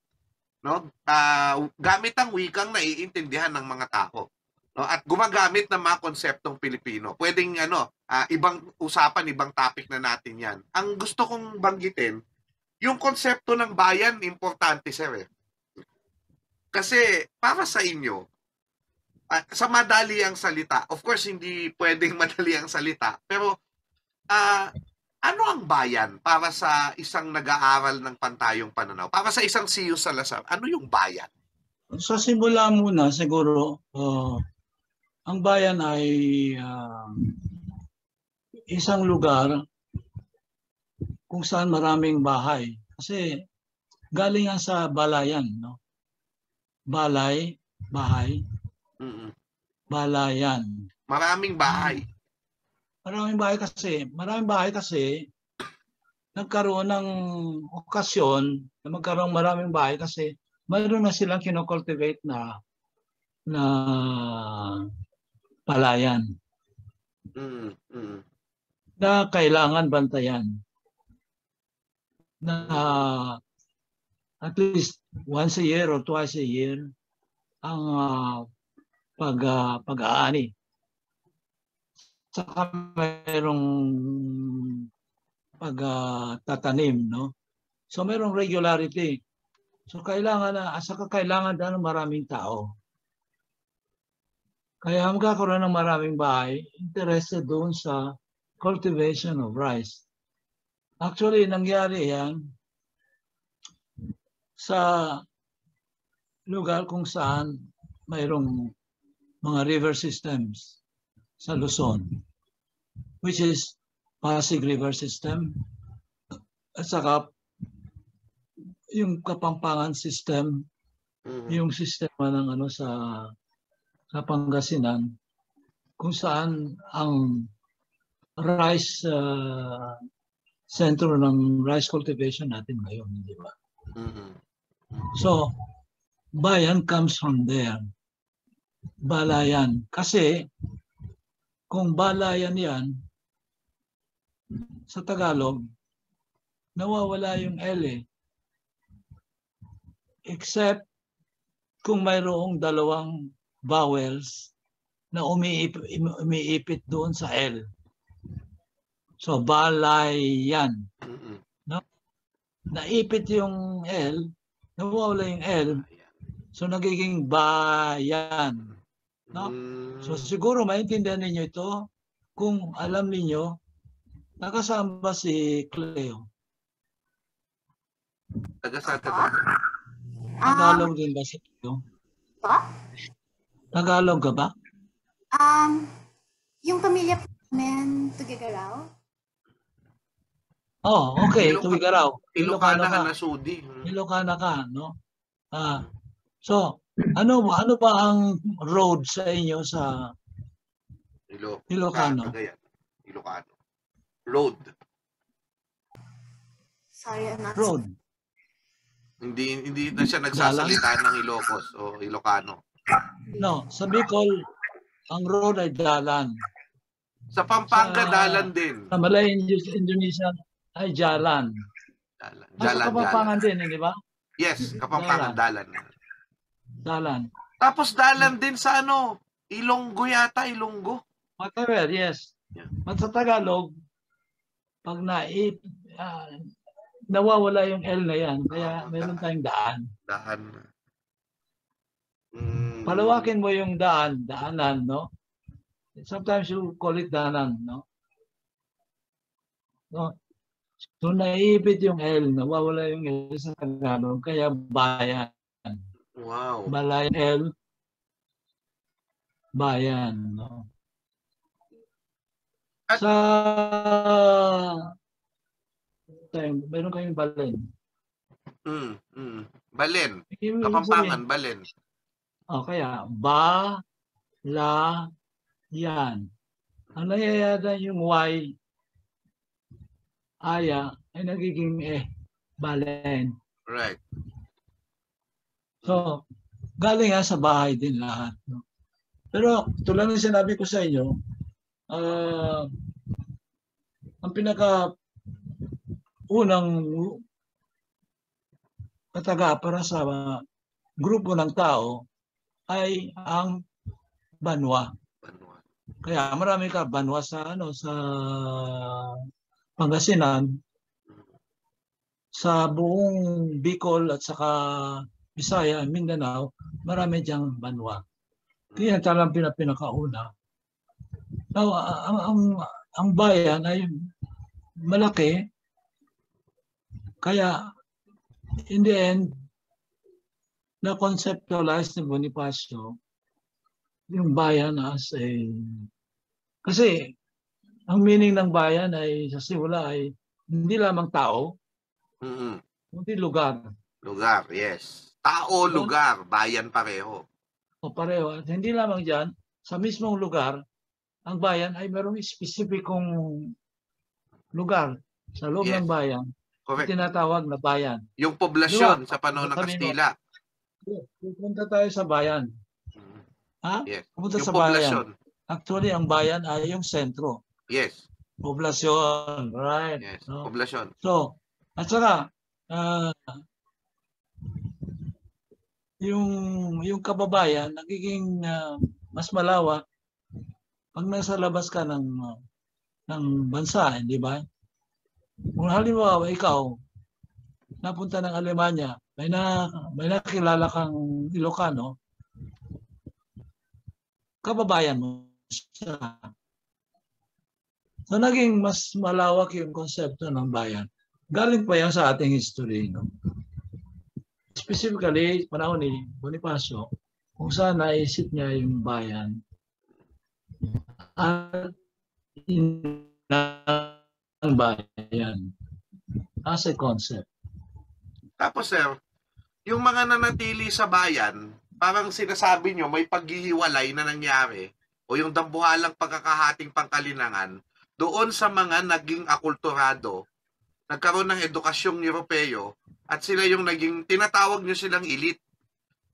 no? Ah, gamit ang wikang naiintindihan ng mga tao. No? At gumagamit ng mga konseptong Pilipino. Pwedeng ano, ah, ibang usapan, ibang topic na natin yan. Ang gusto kong banggitin, yung konsepto ng bayan, importante sir eh. Kasi para sa inyo, ah, sa madali ang salita, of course hindi pwedeng [laughs] madali ang salita, pero ah, ano ang bayan para sa isang nag-aaral ng pantayong pananaw? Para sa isang siyo Salazar, ano yung bayan?
Sa simula muna siguro, uh, ang bayan ay uh, isang lugar kung saan maraming bahay. Kasi galing yan sa balayan, no? Balay, bahay,
Mm-mm.
balayan.
Maraming bahay.
Maraming bahay kasi, maraming bahay kasi nagkaroon ng okasyon na magkaroon maraming bahay kasi mayroon na silang kinocultivate na na palayan
Mm, mm.
na kailangan bantayan na at least once a year or twice a year ang ah, pag ah, pag-aani. Saka mayroong pagtatanim, no? So mayroong regularity. So kailangan na, saka kailangan na ng maraming tao. Kaya magkakaroon ng maraming bahay, interested doon sa cultivation of rice. Actually, nangyari yan sa lugar kung saan mayroong mga river systems sa Luzon, which is Pasig River System, at saka yung Kapampangan System,
Mm.
yung sistema ng ano sa sa Pangasinan kung saan ang rice uh, sentro ng rice cultivation natin ngayon, di ba?
Mm-mm.
So, bayan comes from there. Balayan. Kasi, kung balayan yan, sa Tagalog, nawawala yung L eh. Except kung mayroong dalawang vowels na umiip, umiipit doon sa L. So, balayan.
Mm-mm.
Naipit yung L, nawawala yung L, so nagiging bayan. No?
Mm.
So siguro maintindihan ninyo ito kung alam ninyo nakasama si Cleo.
Taga sa taga.
Tagalog din ba si Cleo?
po?
Tagalog ka ba?
Um, yung pamilya po namin, Tugigaraw.
Oh, okay.
Iloca-
Tuwigaraw.
Ilocana
ka.
ka na sudi. Mm.
Ilocana ka, no? Ah, so, ano ano ba ang road sa inyo sa
Ilo.
Ilocano?
Cagayan. Ilocano. Road.
Sorry, I'm not
road?
Hindi hindi na siya nagsasalita ng Ilocos o Ilocano.
No, sa Bicol, ang road ay dalan.
Sa Pampanga,
Sa-
dalan din.
Sa Malay Indonesia Indonesia ay jalan.
Dalan,
At sa
dalan, dalan.
Kapampangan din, eh, di ba?
Yes, Kapampangan, dalan.
Dalan.
Tapos dalan din sa ano, Ilonggo yata, Ilonggo.
Whatever, yes.
Yeah.
At sa Tagalog, pag na ah, nawawala yung L na yan, kaya
Ah,
meron
daan.
tayong daan.
Dahan. Mm.
Palawakin mo yung daan, daanan, no? Sometimes you call it daanan, no? No? So naiipit yung L, nawawala yung L sa Tagalog, kaya bayan.
Wow.
Balay L, bayan, no?
At-
Sa tayo, meron kayong balen.
Mm, mm. Balen. Kapampangan, Balen.
O kaya, ba, la, yan. Ang nangyayari yung Y, aya, ay nagiging eh, balen.
Right.
So, galing nga sa bahay din lahat. No? Pero tulad ng sinabi ko sa inyo, ah, ang pinaka unang kataga para sa grupo ng tao ay ang banwa.
Banwa.
Kaya marami ka banwa sa ano sa Pangasinan, sa buong Bicol at saka Bisaya, Mindanao, marami diyang banwa. Kaya talagang pina- pinakauna. Now, ang, ang, ang bayan ay malaki. Kaya, in the end, na-conceptualize ni Bonifacio yung bayan as a... Kasi, ang meaning ng bayan ay sa simula ay hindi lamang tao,
Mm-mm.
kundi lugar.
Lugar, yes. Tao, lugar, bayan pareho.
O pareho. At hindi lamang dyan, sa mismong lugar, ang bayan ay merong spesipikong lugar sa loob
Yes.
ng bayan
Correct.
tinatawag na bayan.
Yung poblasyon
Diba?
sa panahon ng? Kastila.
Pupunta tayo sa bayan. Ha?
Yes.
Pupunta
Yung
sa bayan.
poblasyon.
Actually, ang bayan ay yung sentro.
Yes.
Poblasyon. Right.
Yes.
No?
Poblasyon.
So, at saka, ah, yung, yung kababayan, nagiging ah, mas malawak pag nasa labas ka ng, ah, ng bansa, hindi ba? Kung halimbawa, ikaw, napunta ng Alemanya, may, na, may nakilala kang Ilocano, kababayan mo siya. So, naging mas malawak yung konsepto ng bayan. Galing pa yan sa ating history. No? Specifically, panahon ni Bonifacio, kung saan naisip niya yung bayan at ng bayan as a concept.
Tapos sir, yung mga nanatili sa bayan, parang sinasabi nyo may paghihiwalay na nangyari o yung dambuhalang pagkakahating pangkalinangan doon sa mga naging akulturado, nagkaroon ng edukasyong Europeo at sila yung naging, tinatawag nyo silang elite.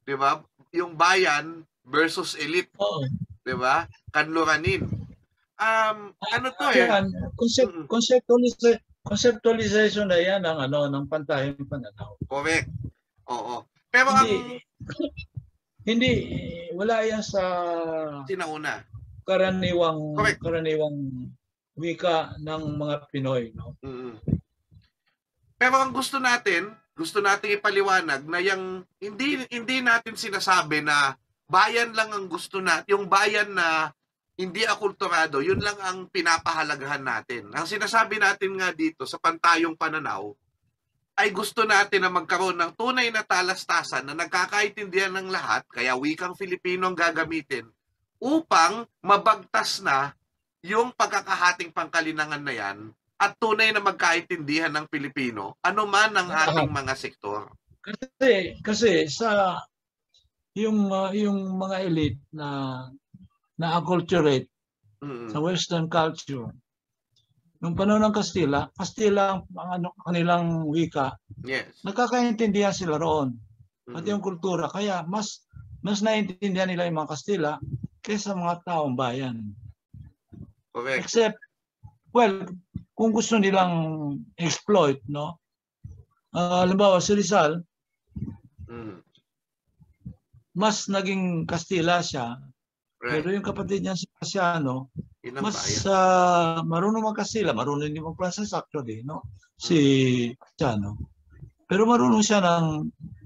Di ba? Yung bayan versus elite.
Oo.
Di ba? Kanluranin. Um, ano to eh?
Yan, concept, conceptualiza- conceptualization na yan ng ano ng pantayong pananaw.
Correct. Oo. Pero ang
Hindi hindi wala yan sa
sinauna.
karaniwang
Correct.
karaniwang wika ng mga Pinoy, no?
Pero ang gusto natin, gusto nating ipaliwanag na yung hindi hindi natin sinasabi na bayan lang ang gusto natin, yung bayan na hindi akulturado, yun lang ang pinapahalagahan natin. Ang sinasabi natin nga dito sa pantayong pananaw ay gusto natin na magkaroon ng tunay na talastasan na nagkakaintindihan ng lahat, kaya wikang Filipino ang gagamitin, upang mabagtas na yung pagkakahating pangkalinangan na yan at tunay na magkaintindihan ng Pilipino, ano man ang ating mga sektor.
Kasi kasi sa yung uh, yung mga elite na na acculturate
Mm.
sa western culture nung panahon ng Kastila, Kastila ang ano kanilang wika,
Yes.
nagkakaintindihan sila roon. Pati
Mm.
yung kultura kaya mas mas naiintindihan nila yung mga Kastila kaysa mga taong bayan.
Correct.
Except, well, kung gusto nilang exploit, no? Ah, halimbawa, si Rizal,
Mm.
mas naging Kastila siya.
Right.
Pero yung kapatid niya si Casiano, mas
bayan.
ah, marunong mag-Kastila, marunong din mag-Francis actually, no? Si Casiano. Pero marunong siya ng,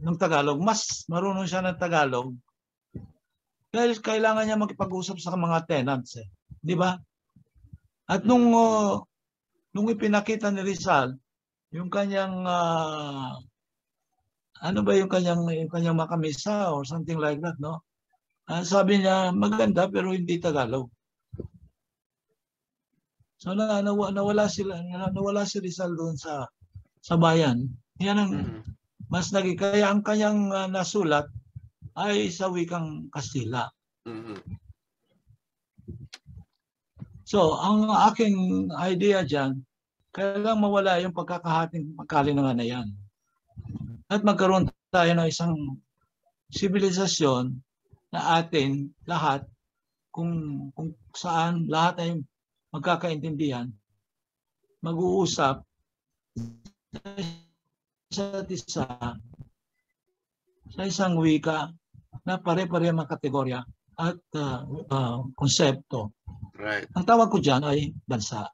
ng Tagalog. Mas marunong siya ng Tagalog. Dahil kailangan niya makipag-usap sa mga tenants eh. Di ba? At nung, oh, nung ipinakita ni Rizal, yung kanyang ah, ano ba yung kanyang yung kanyang makamisa or something like that, no? Ah, sabi niya maganda pero hindi Tagalog. So na, nawa- nawala sila na- nawala si Rizal doon sa sa bayan. Yan ang
Mm.
mas naging kaya ang kanyang ah, nasulat ay sa wikang Kastila.
Mm.
So, ang aking idea dyan, kailangan mawala yung pagkakahating pagkalinangan na yan. At magkaroon tayo ng isang sibilisasyon na atin lahat kung, kung saan lahat ay magkakaintindihan, mag-uusap sa isa sa isang wika na pare-pare mga kategorya at ah, ah, konsepto.
Right.
Ang tawag ko dyan ay bansa.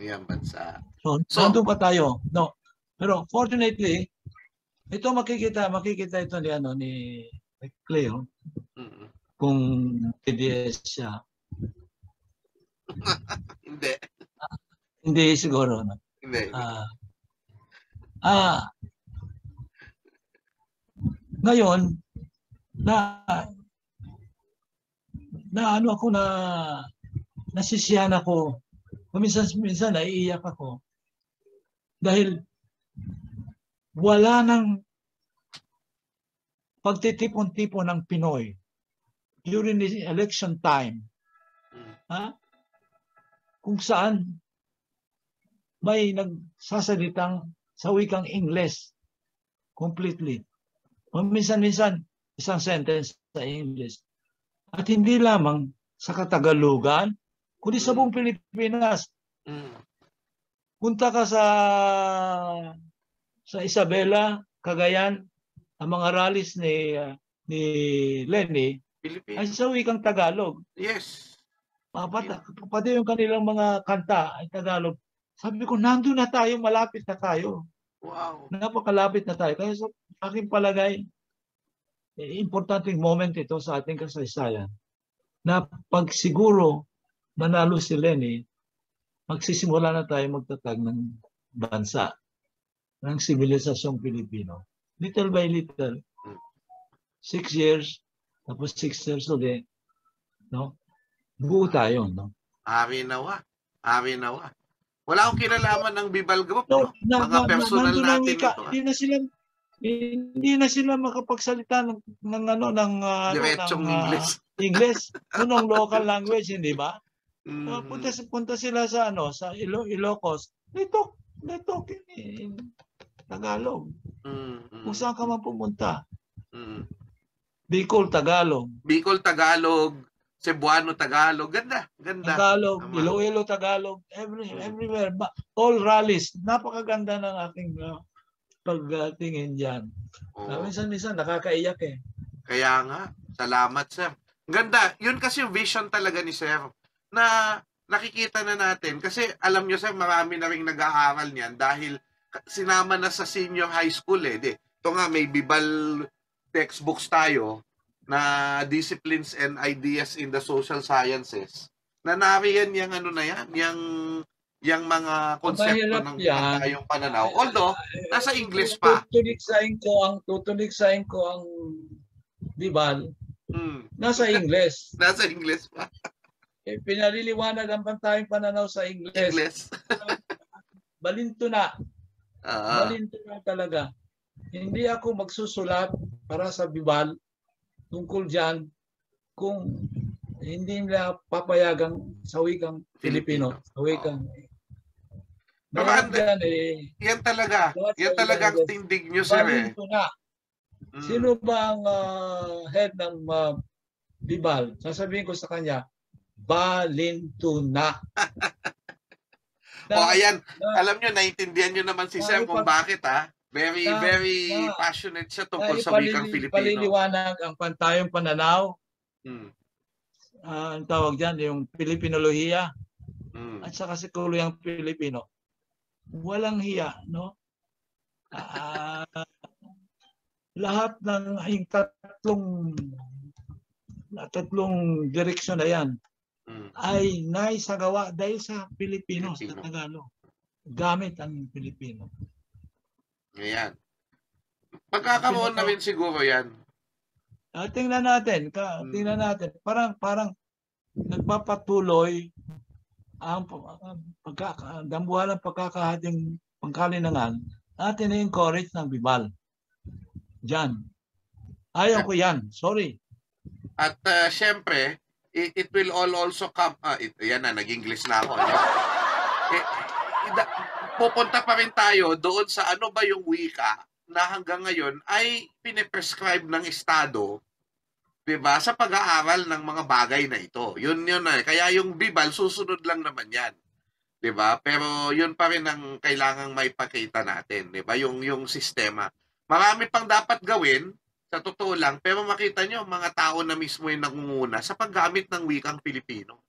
Ayan, bansa.
So,
So-
nandun pa tayo. No. Pero fortunately, ito makikita, makikita ito ni ano ni Cleo
Mm-mm.
kung PDS siya. [laughs]
Hindi.
Hindi siguro. No?
Hindi.
Ah, ah, ngayon, na na ano ako na nasisiyahan ako. Minsan, minsan naiiyak ako. Dahil wala nang pagtitipon-tipon ng Pinoy during the election time. Ha? Kung saan may nagsasalitang sa wikang Ingles completely. Minsan-minsan, isang sentence sa English. At hindi lamang sa Katagalugan, kundi sa buong Pilipinas.
Mm.
Punta ka sa sa Isabela, Cagayan, ang mga rallies ni uh, ni Lenny
Philippines.
ay sa wikang Tagalog.
Yes.
Papat, pati yung kanilang mga kanta ay Tagalog. Sabi ko, nandun na tayo, malapit na tayo.
Wow.
Napakalapit na tayo. Kaya sa aking palagay, importanteng moment ito sa ating kasaysayan na pag siguro manalo si Lenny, magsisimula na tayo magtatag ng bansa, ng sivilisasyong Pilipino. Little by little, six years, tapos six years ulit, no? Buo tayo, no?
Ari nawa. Ari nawa. Wala akong kinalaman ng Bibal Group.
No,
No? Mga
na,
personal
ang
natin ito, ah.
Hindi na sila hindi na sila makapagsalita ng, ng ano ng uh, ano,
Diretsong
ng, ah,
English. [laughs]
English, ano, ng local language, hindi ba?
Mm.
Uh, punta punta sila sa ano sa Ilo, Ilocos. They talk, they talk in, in Tagalog.
Mm,
Kung saan ka man pumunta.
mm.
Bicol, Tagalog.
Bicol, Tagalog. Cebuano, Tagalog. Ganda. Ganda.
Tagalog,
Tama.
Iloilo, Tagalog, every,
Mm.
everywhere. All rallies. Napakaganda ng aking uh, pagtingin diyan.
Oo.
minsan-minsan nakakaiyak eh.
Kaya nga. Salamat, sir. Ganda. Yun kasi yung vision talaga ni sir. Na nakikita na natin. Kasi alam nyo, sir, marami na rin nag-aaral niyan dahil sinama na sa senior high school eh. Di, ito nga, may Bibal textbooks tayo na disciplines and ideas in the social sciences. Na nariyan yung ano na yan, yung yung mga konsepto ng
yan.
tayong pananaw. Although, nasa English pa.
Tutuligsain ko ang tutuligsain ko ang Dibal
Hmm,
nasa [laughs] Ingles.
nasa English pa. [laughs]
Eh, pinaliliwanag ang pantayong pananaw sa Ingles.
English. [laughs]
Balinto na.
Ah,
Balinto na talaga. Hindi ako magsusulat para sa Bibal tungkol dyan kung hindi nila papayagang sa wikang Filipino.
Filipino.
Sa wikang
Pero Ang-
yan eh.
yan talaga. Yan talaga ang tindig nyo, sir. Eh.
Na.
Mm.
Sino ba ang ah, head ng uh, Bibal? Sasabihin ko sa kanya, Balintuna. [laughs]
O ayan,
na-
alam nyo, naintindihan nyo naman si Sir kung bakit ha. Very,
Na-
very
na-
passionate siya
na
tungkol sa wikang Filipino.
Paliliwanag ang pantayong pananaw,
Mm,
ah, ang tawag dyan, yung Pilipinolohiya,
mm.
at saka sikuluyang Pilipino. Walang hiya, no? Ah, lahat ng yung tatlong tatlong direksyon na yan
Mm.
ay naisagawa dahil sa Pilipino, sa
Pilipino.
Tagalog. Gamit ang Pilipino.
Ayan. Pagkakaroon na rin siguro yan.
Ah, tingnan natin, ka,
Hmm.
tingnan natin. Parang parang nagpapatuloy ang pa- ang pagkaka dambuhalang pagkakahating pangkalinangan natin na-encourage ng Bibal. Diyan. Ayaw ko yan. Sorry.
At uh, syempre, it, it will all also come, ah, it, yan na, nag-English na ako. Ano? Eh, ida- pupunta pa rin tayo doon sa ano ba yung wika na hanggang ngayon ay piniprescribe ng Estado 'di ba sa pag-aaral ng mga bagay na ito. Yun yun na. Kaya yung Bibal susunod lang naman 'yan. 'Di ba? Pero yun pa rin ang kailangang maipakita natin, 'di ba? Yung yung sistema. Marami pang dapat gawin sa totoo lang, pero makita nyo, mga tao na mismo yung nangunguna sa paggamit ng wikang Pilipino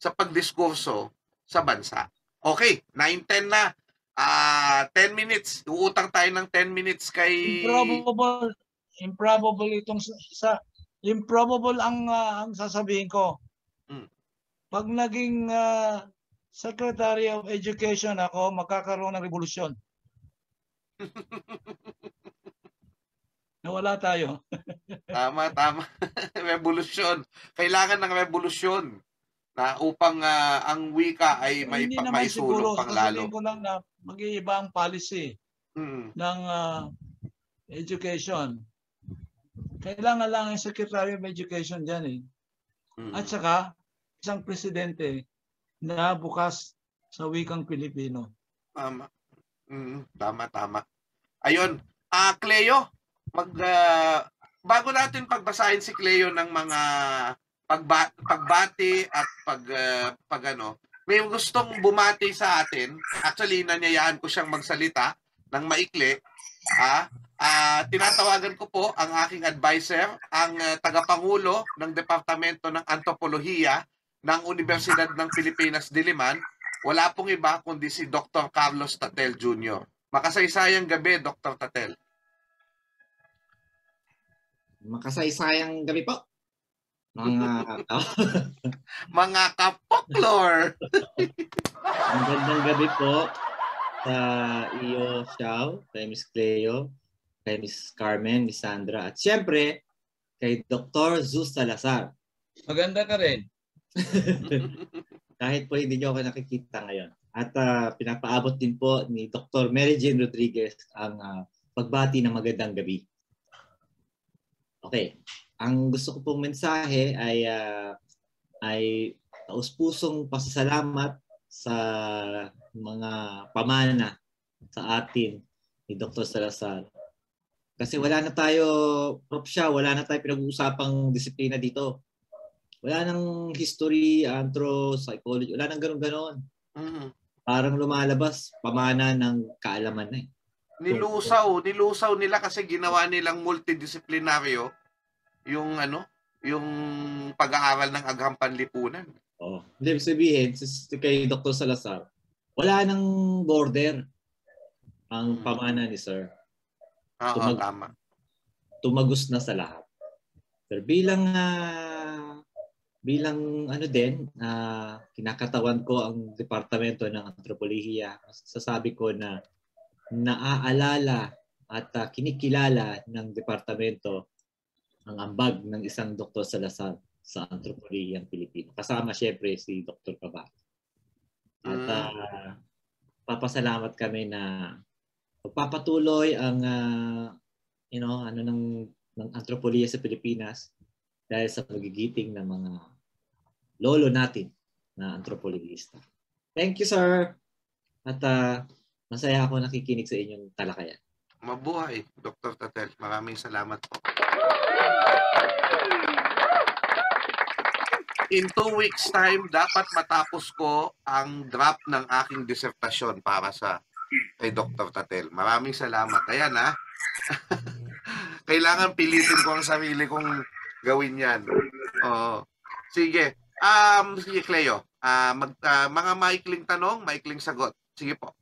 sa pagdiskurso sa bansa. Okay, 9-10 na. Ah, 10 minutes. Uutang tayo ng 10 minutes kay
Improbable, improbable itong sa- isa. Improbable ang ah, ang sasabihin ko.
Mm.
Pag naging ah, Secretary of Education ako, magkakaroon ng revolusyon. [laughs] Nawala tayo. [laughs]
Tama, tama. [laughs] revolusyon. Kailangan ng revolusyon na upang ah, ang wika ay may
Hindi
pa, may
siguro,
sulong pang lalo.
sasabihin ko lang na mag-iiba ang policy
Mm.
ng ah, education. Kailangan lang ang Secretary of Education dyan eh.
Mm.
At saka, isang presidente na bukas sa wikang Pilipino.
Tama. Mm, tama, tama. Ayun. Ah, Cleo, mag ah, bago natin pagbasahin si Cleo ng mga pagba, pagbati at pag ah, pag ano, may gustong bumati sa atin. Actually, nanyayaan ko siyang magsalita ng maikli. Ah, ah, tinatawagan ko po ang aking advisor, ang ah, tagapangulo ng Departamento ng Antropolohiya ng Universidad ng Pilipinas Diliman, wala pong iba kundi si Dr. Carlos Tatel Jr. Makasaysayang gabi, Dr. Tatel.
Makasaysayang gabi po. Mga [laughs] [laughs]
Mga kapoklor!
magandang gabi po sa iyo, Xiao, kay Miss Cleo, kay Miss Carmen, Miss Sandra, at siyempre kay Dr. Zeus Salazar.
Maganda ka rin. [laughs]
Kahit po hindi niyo ako nakikita ngayon. At ah, pinapaabot din po ni Dr. Mary Jane Rodriguez ang ah, pagbati ng magandang gabi. Okay. Ang gusto ko pong mensahe ay ah, ay taus-pusong pasasalamat sa mga pamana sa atin ni Dr. Salazar. Kasi wala na tayo, Prof. siya, wala na tayo pinag-uusapang disiplina dito. Wala nang history, antro, psychology, wala nang ganun-ganon.
Mm.
Parang lumalabas, pamana ng kaalaman na eh.
Nilusaw, nilusaw nila kasi ginawa nilang multidisiplinaryo yung ano, yung pag-aaral ng agham panlipunan.
Oh. Hindi, sabihin, kay Dr. Salazar, wala nang border ang pamana ni Sir.
Oo,
Tumag-
tama.
tumagos na sa lahat. Pero bilang ah, bilang ano din, ah, kinakatawan ko ang departamento ng antropolohiya, sasabi ko na naaalala at ah, kinikilala ng departamento ang ambag ng isang Dr. Salazar sa antropologiyang Pilipino. Kasama syempre si Dr. Kabat. At ah, papasalamat kami na magpapatuloy ang ah, you know, ano ng ng antropolohiya sa Pilipinas dahil sa magigiting ng mga lolo natin na antropologista. Thank you, sir. At ah, masaya ako nakikinig sa inyong talakayan.
Mabuhay, Dr. Tatel. Maraming salamat po. In two weeks time, dapat matapos ko ang draft ng aking disertasyon para sa kay Dr. Tatel. Maraming salamat. Ayan ha. [laughs] Kailangan pilitin ko ang sarili kong gawin yan. Oo. Sige. Um, sige, Cleo. Ah, mag, ah, mga maikling tanong, maikling sagot. Sige po.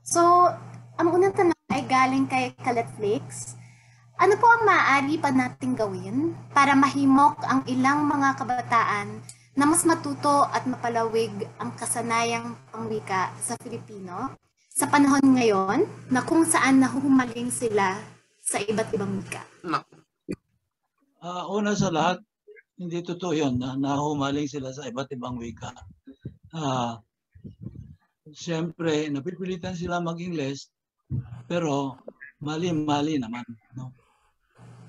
So, ang unang tanong ay galing kay Kaletflix. Ano po ang maaari pa nating gawin para mahimok ang ilang mga kabataan na mas matuto at mapalawig ang kasanayang pangwika sa Filipino sa panahon ngayon na kung saan nahuhumaling sila sa iba't ibang wika?
Ah, una sa lahat, hindi totoo yun na nahumaling sila sa iba't ibang wika. Ah, Siyempre, napipilitan sila mag-Ingles, pero mali-mali naman. No?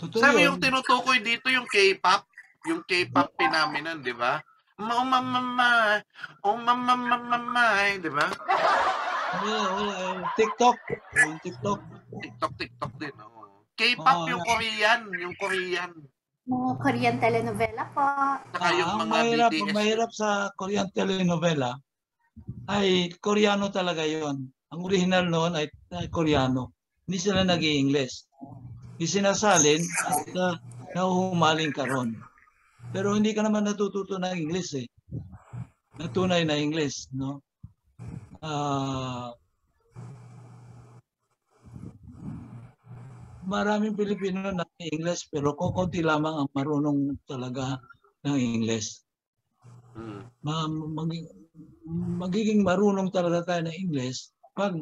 Totoo
Sabi
yun.
yung tinutukoy dito yung K-pop, yung K-pop phenomenon, di ba? Oh mama, oh mama, mama, di ba?
Wala, wala, TikTok. Yung TikTok.
TikTok, TikTok din. oo. K-pop
Oo,
yung Korean, yung Korean.
Mga Korean telenovela po.
Saka yung
Ah,
mga
mahirap,
BTS.
ang mahirap sa Korean telenovela ay Koreano talaga yon. Ang original noon ay, ay Koreano. Hindi sila nag english isinasalin at uh, nahuhumaling ka ron. Pero hindi ka naman natututo ng English eh. Natunay na English, no? Ah, maraming Pilipino na English pero kukunti lamang ang marunong talaga ng English.
Mm.
Ma- mag- magiging marunong talaga tayo ng English pag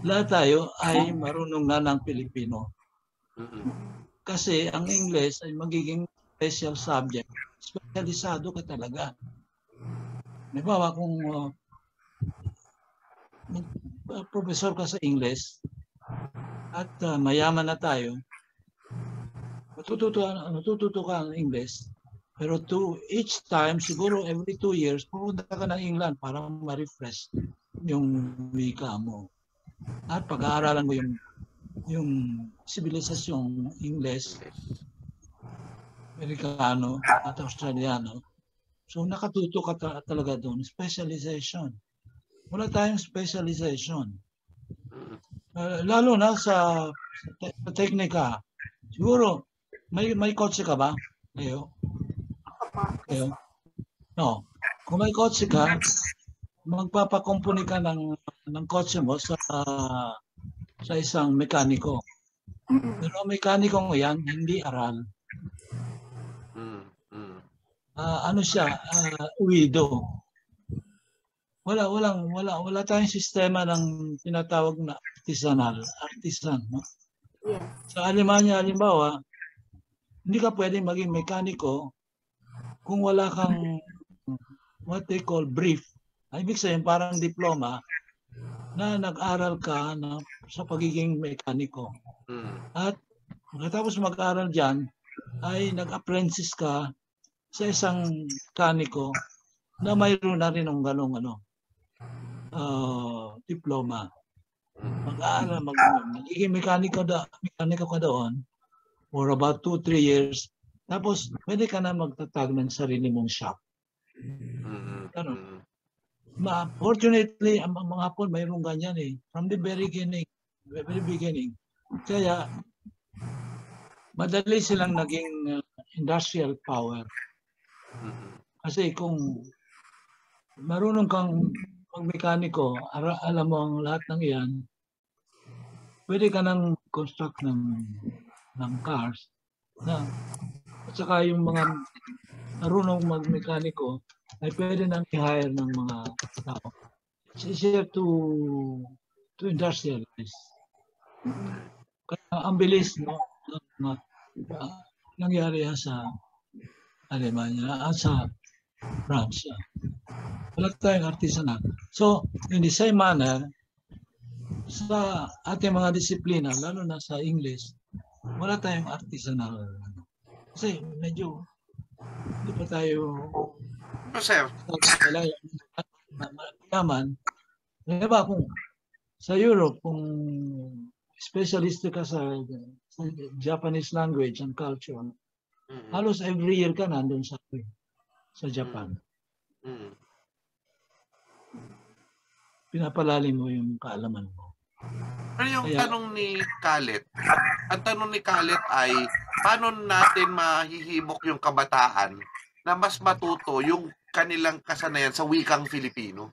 lahat tayo ay marunong na ng Pilipino. Kasi ang English ay magiging special subject. Spesyalisado ka talaga. Halimbawa kung uh, uh, professor ka sa English at uh, mayaman na tayo, matututo, matututo ka ng English, pero to each time, siguro every two years, pupunta ka ng England para ma-refresh yung wika mo. At pag-aaralan mo yung yung sibilisasyong English, Amerikano at Australiano. So nakatuto ka ta- talaga doon. Specialization. Wala tayong specialization. Uh, lalo na sa, sa, te- sa teknika. Siguro, may may kotse ka ba?
Po.
Kayo? No. Kung may kotse ka, magpapakumpuni ka ng, ng kotse mo sa sa isang mekaniko. Pero ang mekaniko yan, hindi aral. Ah, ano siya, ah, widow. Wala, walang, wala, wala tayong sistema ng tinatawag na artisanal, artisan. No?
Yes.
Sa Alemanya, halimbawa, hindi ka pwedeng maging mekaniko kung wala kang what they call brief. Ay, Ibig sabihin, parang diploma na nag-aral ka na, sa pagiging mekaniko.
Mm.
At pagkatapos mag-aral dyan, ay nag-apprentice ka sa isang mekaniko na mayroon na rin ng ganong ano, ah, diploma. Mag-aaral, mag, magiging mekaniko, da, mekaniko ka doon for about 2-3 years. Tapos, pwede ka na magtatag ng sarili mong shop. Ano? Ma, fortunately, ang mga Hapon mayroong ganyan eh. From the very beginning, very beginning. Kaya, madali silang naging uh, industrial power. Kasi kung marunong kang magmekaniko, ara- alam mo ang lahat ng iyan, pwede ka nang construct ng ng cars na at saka yung mga marunong magmekaniko ay pwede nang i-hire ng mga tao. It's easier to to industrialize. Kaya ang bilis no, na, na, nangyari yan sa Alemanya at sa France. ah. Wala tayong artisanal. So, in the same manner, sa ating mga disiplina, lalo na sa English, wala tayong artisanal. Kasi medyo hindi pa tayo
sir,
yaman. Diba kung sa Europe, kung specialist ka sa, sa Japanese language and culture,
mm.
halos every year ka nandun sa sa Japan.
Mm.
Pinapalalim mo yung kaalaman mo.
Pero yung
Kaya-
tanong ni Kalit, ang tanong ni Kalit ay, paano natin mahihimok yung kabataan na mas matuto yung kanilang kasanayan sa wikang Filipino?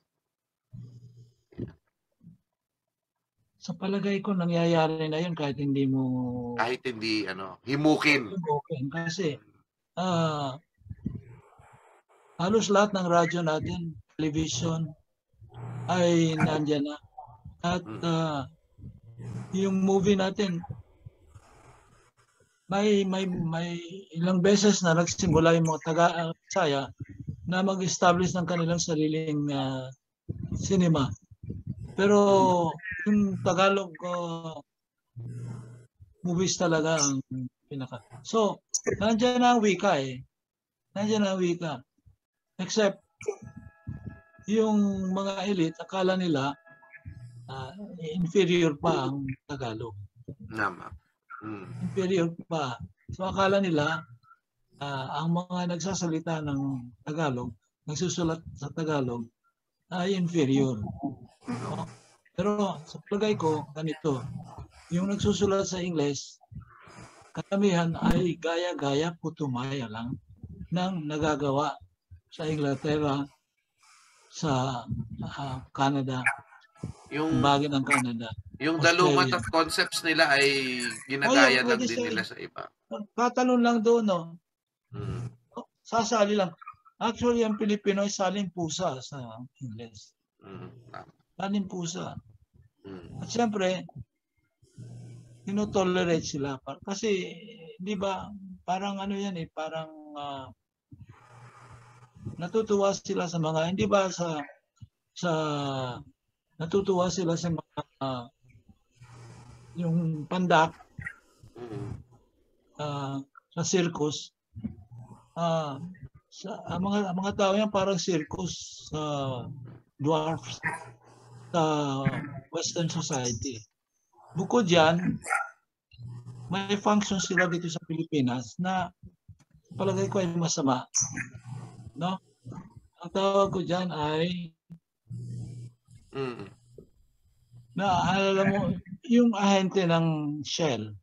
Sa palagay ko, nangyayari na yun kahit hindi mo
Kahit hindi, ano, himukin.
okay. Kasi, ah, halos lahat ng radyo natin, television, ay nandyan na. At ah, yung movie natin, may may may ilang beses na nagsimula yung mga taga ah, Bisaya na mag-establish ng kanilang sariling ah, cinema. Pero yung Tagalog ah, movies talaga ang pinaka. So, nandiyan na ang wika eh. Nandiyan na ang wika. Except, yung mga elite, akala nila ah, inferior pa ang Tagalog.
Nama. Mm.
Inferior pa. So, akala nila ah, ang mga nagsasalita ng Tagalog, nagsusulat sa Tagalog, ay inferior. No? Pero sa palagay ko, ganito, yung nagsusulat sa English, karamihan ay gaya-gaya putumaya lang ng nagagawa sa Inglaterra, sa ah, Canada,
Yung
bagay ng Canada.
yung dalumat
Australia.
at concepts nila ay ginagaya lang din nila sa iba.
Katalon lang doon, no?
Mm.
Sasali lang. Actually, ang Pilipino ay saling pusa sa Ingles.
Mm. Tama.
Saling pusa.
Mm.
At siyempre, tinotolerate sila. Kasi, di ba, parang ano yan eh, parang ah, natutuwa sila sa mga, hindi ba sa, sa, natutuwa sila sa mga, ah, yung pandak, ah, sa circus, ah, sa ang mga ang mga tao yan parang circus sa dwarfs sa western society. Bukod diyan, may function sila dito sa Pilipinas na palagay ko ay masama. No? Ang tawag ko diyan ay
Mm.
na alam mo yung ahente ng Shell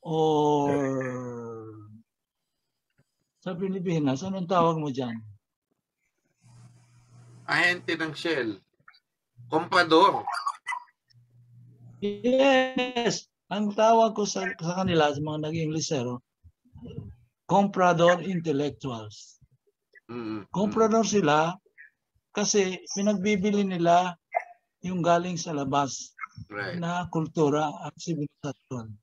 or sa Pilipinas, anong tawag mo diyan?
Ahente ng Shell. Kompador.
Yes, ang tawag ko sa, sa kanila, sa mga naging Inglesero, comprador intellectuals.
Mm.
Comprador sila kasi pinagbibili nila yung galing sa labas
Right.
na kultura at sibilisasyon.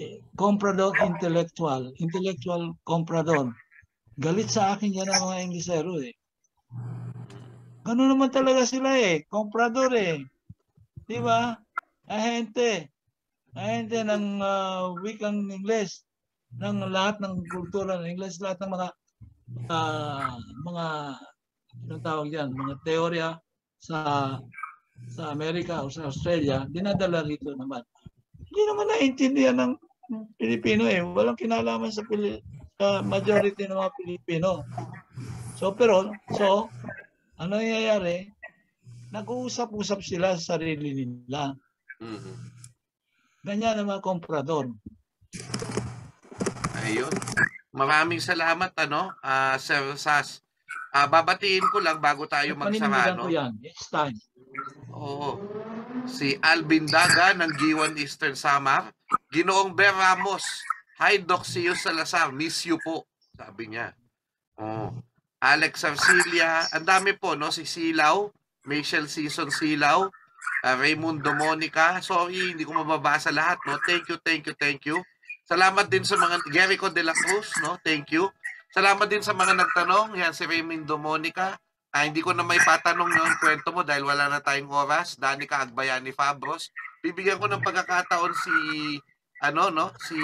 Eh, Comprador intellectual, intellectual comprador. Galit sa akin yan ang mga Inglesero eh. Ganun naman talaga sila eh, comprador eh. Di ba? Ahente. Ahente ng ah, wikang Ingles, ng lahat ng kultura ng Ingles, lahat ng mga ah, mga anong tawag diyan, mga teorya sa sa Amerika o sa Australia, dinadala rito naman. Hindi naman naiintindihan ng Pilipino eh. Walang kinalaman sa, Pili- sa majority ng mga Pilipino. So, pero, so, ano nangyayari? Nag-uusap-usap sila sa sarili nila.
Mm.
Ganyan ang mga komprador.
Ayun. Maraming salamat ano, ah Sir Sas. Ah babatiin ko lang bago tayo magsara no.
yan. It's time.
Oo. Si Alvin Daga ng Giwan Eastern Samar. Ginoong Ber Ramos. Hi, Doc Sius Salazar. Miss you po. Sabi niya. Oo. Alex Arcilia. Ang dami po, no? Si Silaw. Michelle Season Silaw. ah, Raymundo Monica. Sorry, hindi ko mababasa lahat, no? Thank you, thank you, thank you. Salamat din sa mga Jericho de la Cruz, no? Thank you. Salamat din sa mga nagtanong. Yan, si Raymundo Monica. Ah, hindi ko na may patanong yung kwento mo dahil wala na tayong oras. Danica Agbayani Fabros. Bibigyan ko ng pagkakataon si ano no, si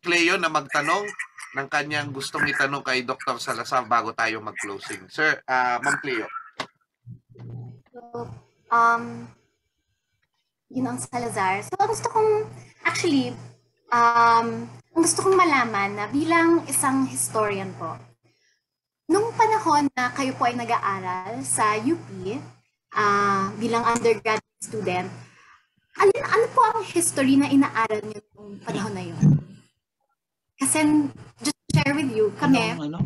Cleo na magtanong ng kanyang gustong itanong kay Dr. Salazar bago tayo mag-closing. Sir, ah Ma'am Cleo.
So, um, yun ang Salazar. So, gusto kong, actually, um, ang gusto kong malaman na bilang isang historian po, nung panahon na kayo po ay nag-aaral sa UP, ah, bilang undergraduate student, alin, ano po ang history na inaaral niyo nung panahon na yun? Kasi, just to share with you, kami,
Ano, ano?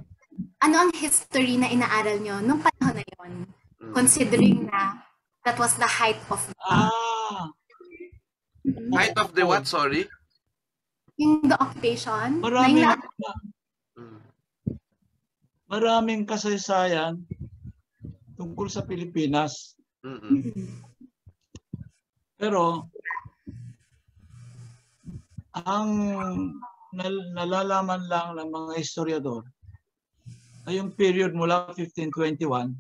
ano ang history na inaaral niyo nung panahon na yun?
Mm.
considering na that was the height of
Ah,
Height of the what? Sorry.
Yung the occupation.
marami
na
na, maraming kasaysayan tungkol sa Pilipinas.
Mm-mm.
Pero ang nal- nalalaman lang ng mga historiador ay yung period mula 1521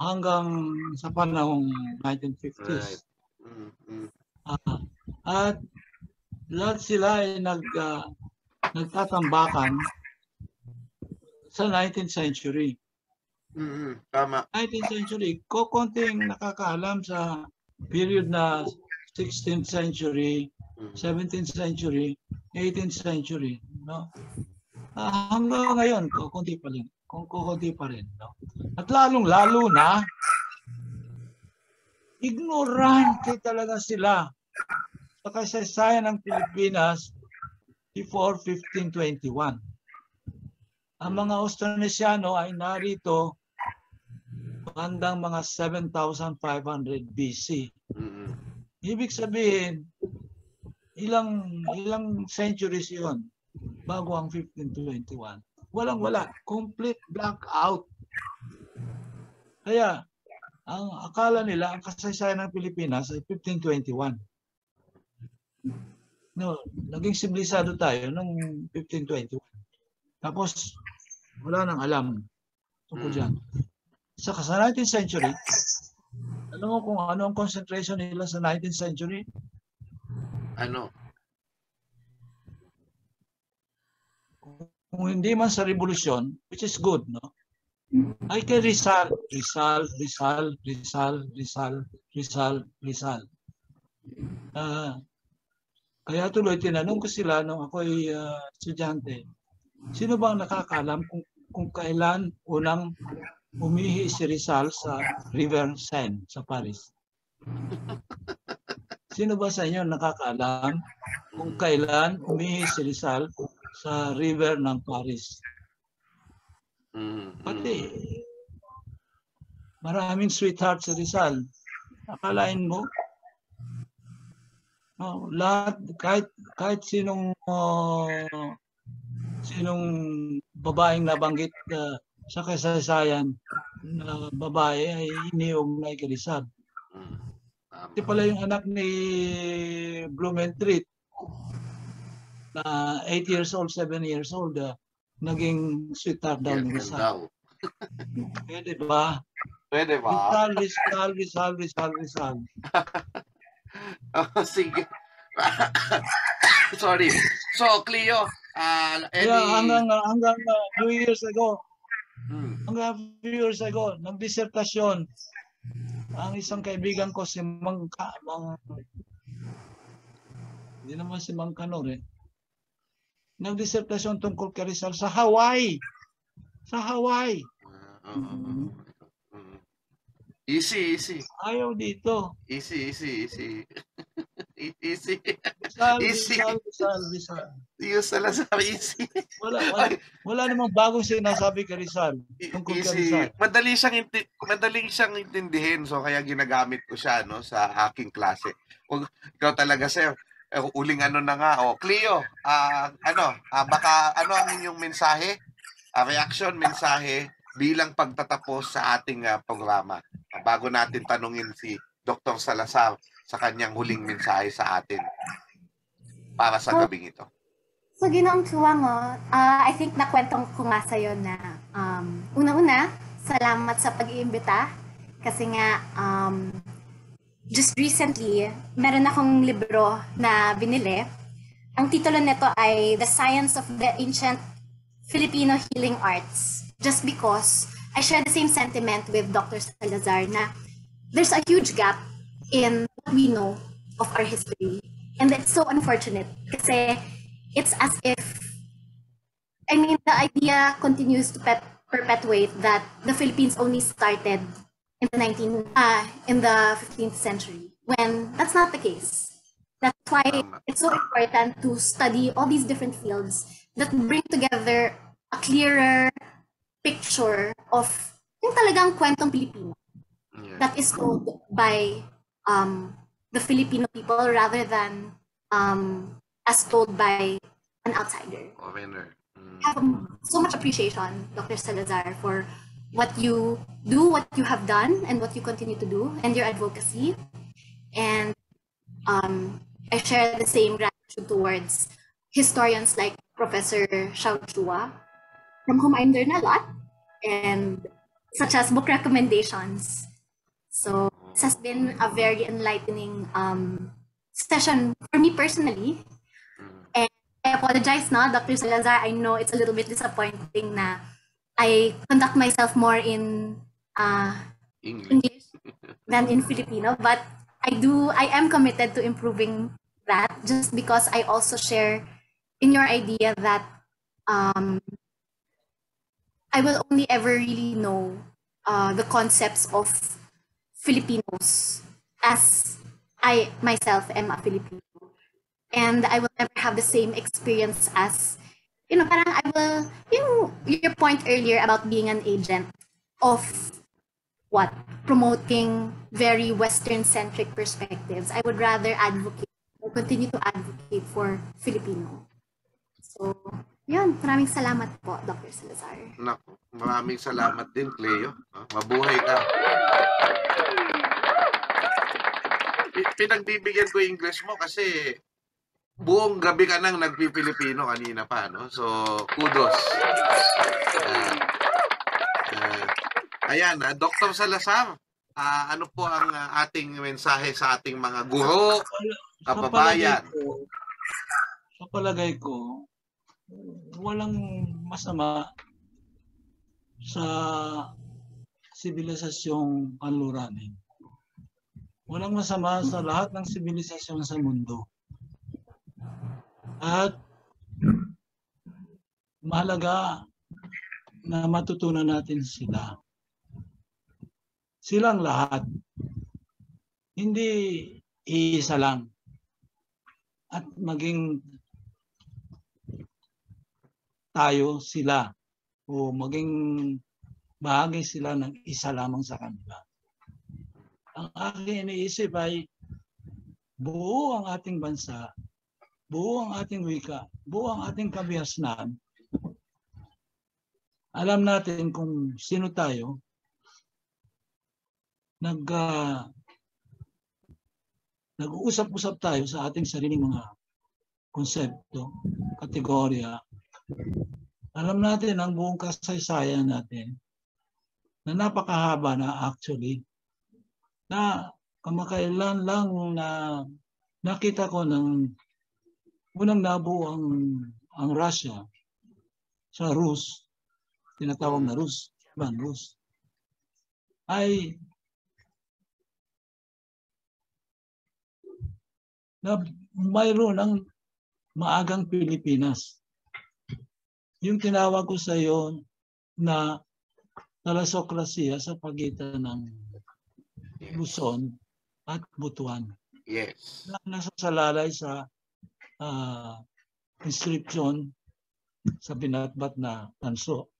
hanggang sa panahong 1950s.
Mm, mm.
Ah, at lahat sila ay nag, ah, nagtatambakan sa 19th century.
Mm-mm. Tama.
19th century, ko konting nakakaalam sa period na 16th century,
Mm.
17th century, 18th century, no? Ah, hanggang ngayon, kukunti pa rin. Kung kukunti pa rin, no? At lalong-lalo na, ignorante talaga sila sa kasaysayan ng Pilipinas before 1521. Ang mga Austronesiano ay narito bandang mga 7,500 BC.
Mm-mm.
Ibig sabihin, ilang ilang centuries yon bago ang 1521. Walang wala, complete blackout. Kaya ang akala nila ang kasaysayan ng Pilipinas ay 1521. No, naging sibilisado tayo noong 1521. Tapos wala nang alam tungkol
Mm.
dyan. Sa, sa 19th century, alam mo kung ano ang concentration nila sa 19th century?
Ano?
kung hindi man sa revolusyon, which is good, no? Ay kay Rizal, Rizal, Rizal, Rizal, Rizal, Rizal, Rizal. Ah, kaya tuloy tinanong ko sila nung ako ay ah, estudyante, sino bang nakakaalam kung, kung kailan unang umihi si Rizal sa River Seine sa Paris? [laughs] Sino ba sa inyo nakakaalam kung kailan umihi si Rizal sa river ng Paris?
Mm,
Pati, maraming sweetheart sa Rizal. Akalain mo, oh, lahat, kahit, kahit sinong, uh, sinong babaeng nabanggit uh, sa kasaysayan na babae ay Rizal.
mm. Tama.
Ito pala yung anak ni Blumentritt na 8 years old, 7 years old, uh, naging sweetheart daw ni Rizal. Pwede ba?
Pwede ba?
Rizal, Rizal, Rizal, Rizal, Rizal. [laughs]
Oh, sige. [coughs] Sorry. So, Cleo, ah, any...
Kaya hanggang, hanggang uh, few years ago,
Hmm.
hanggang few years ago, nagdisertasyon ang isang kaibigan ko si Mangka, Mang, hindi naman si Mang Kanor eh. Nagdisertasyon tungkol kay Rizal sa Hawaii. Sa Hawaii.
Ah, oo. Mm. Easy, easy.
Ayaw dito.
Easy, easy, easy. [laughs] easy.
Rizal,
Easy.
Rizal, Rizal, Rizal.
Salazar, easy.
Wala, wala, wala namang bagong sinasabi kay Rizal. Tungkol
Easy.
Rizal.
Madali siyang, inti- madaling siyang intindihin. So, kaya ginagamit ko siya no, sa aking klase. Kung ikaw talaga, sir, eh, uling ano na nga. Oh, Cleo, ah, ano, ah, baka ano ang inyong mensahe? Ah, reaction, mensahe bilang pagtatapos sa ating ah, programa. Ah, bago natin tanungin si Dr. Salazar sa kanyang huling mensahe sa atin para sa gabing ito.
So, Ginoong Chuwang, oh, ah, I think nakwentong ko nga sa'yo na um, una-una, salamat sa pag-iimbita kasi nga um, just recently, meron akong libro na binili. Ang titulo nito ay The Science of the Ancient Filipino Healing Arts. Just because I share the same sentiment with Dr. Salazar na there's a huge gap in what we know of our history. And it's so unfortunate kasi it's as if, I mean, the idea continues to pet- perpetuate that the Philippines only started in the 19, uh, in the 15th century, when that's not the case. That's why it's so important to study all these different fields that bring together a clearer picture of yung talagang kwentong Pilipino
Yeah.
that is told by um, the Filipino people rather than um, as told by an outsider.
Foreigner. Mm.
I have so much appreciation, Dr. Salazar, for what you do, what you have done, and what you continue to do, and your advocacy. And um, I share the same gratitude towards historians like Professor Xiao Chua, from whom I learn a lot, and such as book recommendations. So this has been a very enlightening um, session for me personally.
And
I apologize now, Dr. Salazar. I know it's a little bit disappointing na I conduct myself more in uh,
English.
English than in Filipino, but I do, I am committed to improving that just because I also share in your idea that um, I will only ever really know uh, the concepts of Filipinos as I myself am a Filipino and I will never have the same experience as, you know, parang I will, yung your point earlier about being an agent of what? Promoting very Western-centric perspectives. I would rather advocate or continue to advocate for Filipino. So, yun. Maraming salamat po, Dr. Salazar.
Naku, maraming salamat din, Cleo. Mabuhay ka. Pi- Pinagbibigyan ko yung English mo kasi buong gabi ka nang nagpipilipino kanina pa, no? So, kudos. Ah, ah, ayan, ah, Dr. Salazar, ah, ano po ang ah, ating mensahe sa ating mga guro,
Sa
kababayan?
palagay ko, sa palagay ko, walang masama sa sibilisasyong panluranin. Walang masama sa lahat ng sibilisasyon sa mundo. At mahalaga na matutunan natin sila. Silang lahat. Hindi iisa lang at maging tayo sila o maging bahagi sila ng isa lamang sa kanila. Ang aking iniisip ay buo ang ating bansa, buo ang ating wika, buo ang ating kabihasnan. Alam natin kung sino tayo. Nag ah, nag-uusap-usap tayo sa ating sariling mga konsepto, kategorya. Alam natin ang buong kasaysayan natin na napakahaba na actually na kamakailan lang na nakita ko ng unang nabuo ang, ang Russia sa Rus, tinatawag na Rus, ban Rus, ay na mayroon ng maagang Pilipinas. Yung tinawag ko sa iyo na talasokrasiya sa pagitan ng Luzon at Butuan
Yes.
na nasasalalay sa ah, inscription sa binatbat na tanso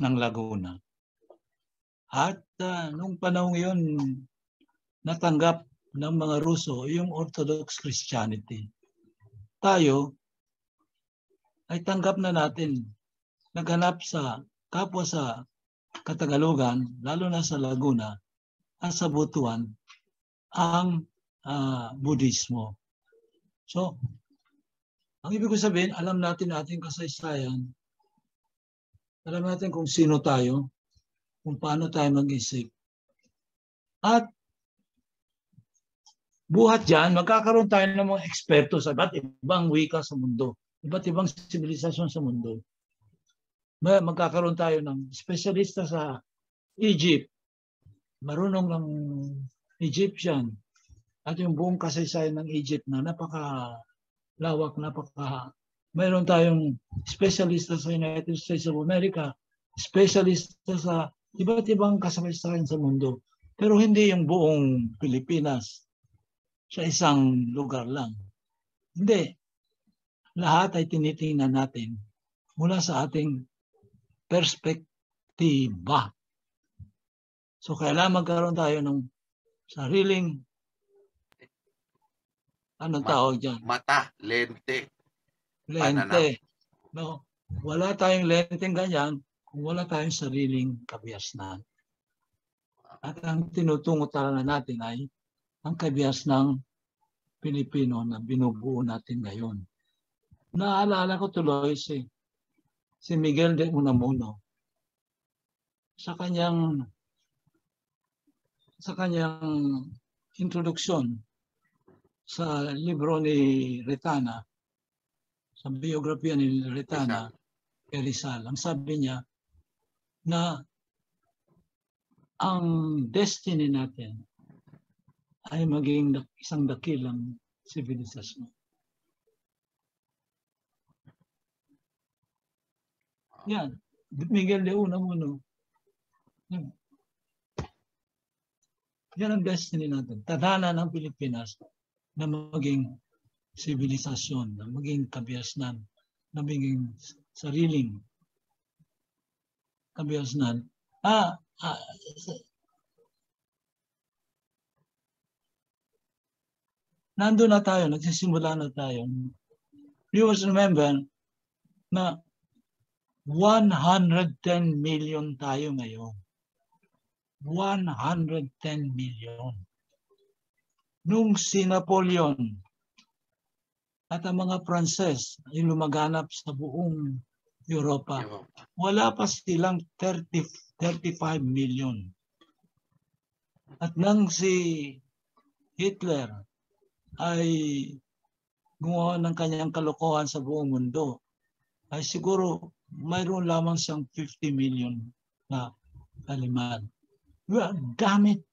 ng Laguna. At ah, nung panahon yun, natanggap ng mga Ruso yung Orthodox Christianity. Tayo ay tanggap na natin. Naghanap sa kapwa sa Katagalugan, lalo na sa Laguna at sa Butuan, ang ah, Budismo. So, ang ibig ko sabihin, alam natin ating kasaysayan, alam natin kung sino tayo, kung paano tayo mag-isip. At buhat dyan, magkakaroon tayo ng mga eksperto sa iba't ibang wika sa mundo, iba't ibang sibilisasyon sa mundo. Magkakaroon tayo ng espesyalista sa Egypt, marunong ng Egyptian, at yung buong kasaysayan ng Egypt na napaka lawak, napaka mayroon tayong specialista sa United States of America, specialista sa iba't ibang kasaysayan sa mundo. Pero hindi yung buong Pilipinas sa isang lugar lang. Hindi. Lahat ay tinitingnan natin mula sa ating perspektiba. So kailangan magkaroon tayo ng sariling anong
Ma-
tawag dyan?
Mata, lente.
Lente. No? Wala tayong lenteng ganyan kung wala tayong sariling kabihasnan. At ang tinutungo talaga natin ay ang kabihas ng Pilipino na binubuo natin ngayon. Naalala ko tuloy si, si Miguel de Unamuno sa kanyang sa kanyang introduksyon sa libro ni Retana, sa biografiya ni Retana, kay Rizal, ang sabi niya na ang destiny natin ay maging isang dakilang sibilisasyon. Yan. Miguel de Unamuno. Yan. Yan ang destiny natin. Tadhana ng Pilipinas na maging sibilisasyon, na maging kabiasnan, na maging sariling kabiasnan. Ah, ah, nandun na tayo, nagsisimula na tayo. Must remember na 110 million tayo ngayon. 110 million. Nung si Napoleon at ang mga Pranses ay lumaganap sa buong Europa, wala pa silang 30, 35 million. At nang si Hitler ay gumawa ng kanyang kalokohan sa buong mundo, ay siguro mayroon lamang siyang 50 million na kaliman. Well, gamit.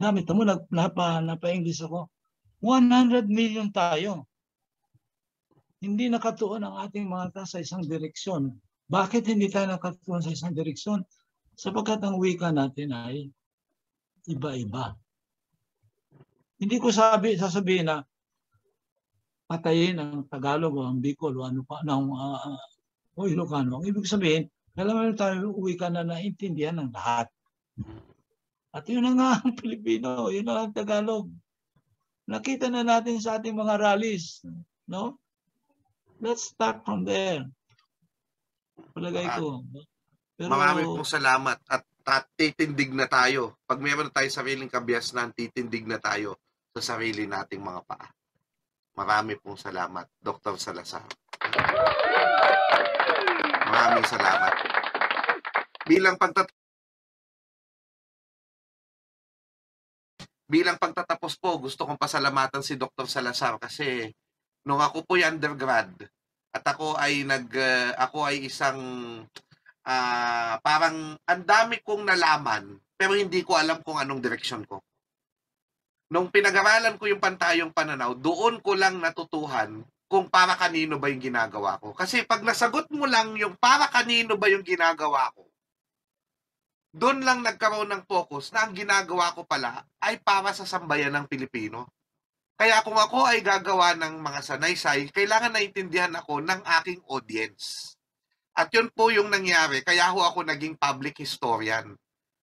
Gamit. Tamo, nap, napa, napa-English ako. 100 million tayo. Hindi nakatuon ang ating mga ta sa isang direksyon. Bakit hindi tayo nakatuon sa isang direksyon? Sapagkat ang wika natin ay iba-iba. Hindi ko sabi, sasabihin na patayin ang Tagalog o ang Bicol o ano pa, ng, uh, o Ilocano. Ang ibig sabihin, alam tayo uwi ka na naintindihan ng lahat. At yun na nga ang [laughs] Pilipino, yun na ang Tagalog. Nakita na natin sa ating mga rallies, no? Let's start from there. Palagay ko.
Pero, Marami pong salamat at, at titindig na tayo. Pag meron tayo sariling kabiasnan, titindig na tayo sa sarili nating mga paa. Marami pong salamat, Dr. Salazar. Maraming salamat. Bilang pagtat Bilang pagtatapos po, gusto kong pasalamatan si Dr. Salazar kasi nung ako po ay undergrad at ako ay nag uh, ako ay isang uh, parang ang dami kong nalaman pero hindi ko alam kung anong direksyon ko. Nung pinag-aralan ko yung pantayong pananaw, doon ko lang natutuhan kung para kanino ba yung ginagawa ko. Kasi pag nasagot mo lang yung para kanino ba yung ginagawa ko, doon lang nagkaroon ng focus na ang ginagawa ko pala ay para sa sambayan ng Pilipino. Kaya kung ako ay gagawa ng mga sanaysay, kailangan naintindihan ako ng aking audience. At yun po yung nangyari, kaya ho ako naging public historian.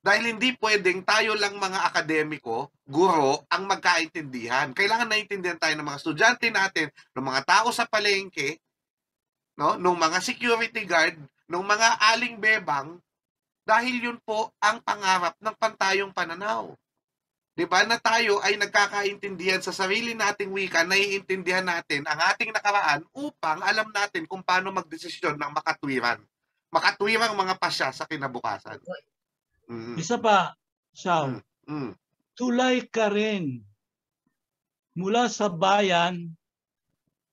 Dahil hindi pwedeng tayo lang mga akademiko, guro, ang magkaintindihan. Kailangan naintindihan tayo ng mga estudyante natin, ng mga tao sa palengke, no? ng mga security guard, ng mga aling bebang, dahil yun po ang pangarap ng pantayong pananaw. 'Di ba na tayo ay nagkakaintindihan sa sarili nating wika, naiintindihan natin ang ating nakaraan upang alam natin kung paano magdesisyon ng makatwiran. Makatwirang mga pasya sa kinabukasan.
Mm. Isa pa, Shaw, mm. Mm. Tulay ka rin mula sa bayan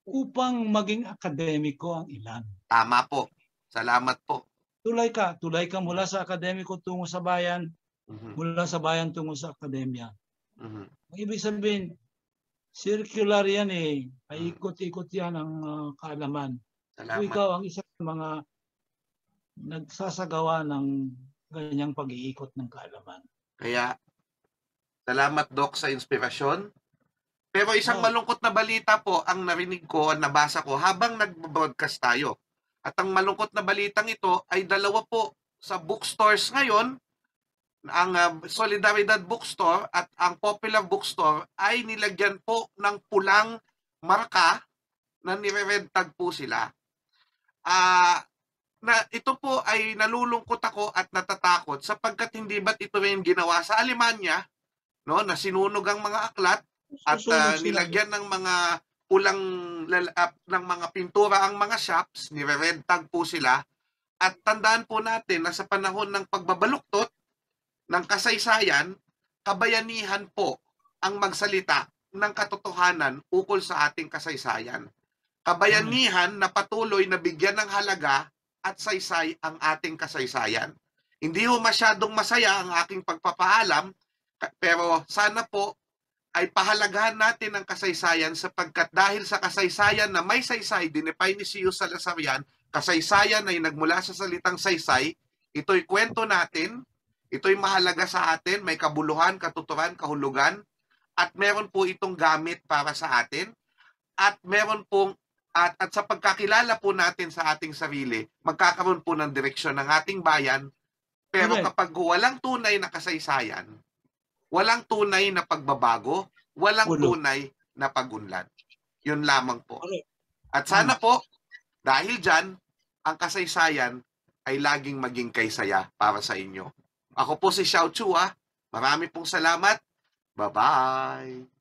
upang maging akademiko ang ilan.
Tama po. Salamat po
tulay ka. Tulay ka mula sa akademiko tungo sa bayan, mm-hmm. mula sa bayan tungo sa akademya. Mm-hmm. Ang ibig sabihin, circular yan eh. Ay ikot-ikot yan ang uh, kaalaman. Salamat. Kung ikaw ang isa sa mga nagsasagawa ng ganyang pag-iikot ng kaalaman.
Kaya, salamat Doc sa inspirasyon. Pero isang oh. malungkot na balita po ang narinig ko, nabasa ko habang nag-broadcast tayo. At ang malungkot na balitang ito ay dalawa po sa bookstores ngayon, ang uh, Solidaridad Bookstore at ang Popular Bookstore ay nilagyan po ng pulang marka na nire-red tag po sila. Uh, na ito po ay nalulungkot ako at natatakot sapagkat hindi ba't ito rin ginawa sa Alemanya no na sinunog ang mga aklat at uh, nilagyan ng mga pulang uh, ng mga pintura ang mga shops, nire-red tag po sila. At tandaan po natin na sa panahon ng pagbabaluktot ng kasaysayan, kabayanihan po ang magsalita ng katotohanan ukol sa ating kasaysayan. Kabayanihan na patuloy na bigyan ng halaga at saysay ang ating kasaysayan. Hindi ho masyadong masaya ang aking pagpapaalam, pero sana po ay pahalagahan natin ang kasaysayan sapagkat dahil sa kasaysayan na may saysay, dinepay ni Siyo Salazarian, kasaysayan ay nagmula sa salitang saysay, ito'y kwento natin, ito'y mahalaga sa atin, may kabuluhan, katuturan, kahulugan, at meron po itong gamit para sa atin. at meron pong at, at sa pagkakilala po natin sa ating sarili, magkakaroon po ng direksyon ng ating bayan. Pero
Correct.
kapag walang tunay na kasaysayan, walang tunay na pagbabago, walang
Ulo.
tunay na pagunlad. Yun lamang po. At sana po, dahil dyan, ang kasaysayan ay laging maging kaysaya para sa inyo. Ako po si Xiao Chua. Marami pong salamat. Bye-bye.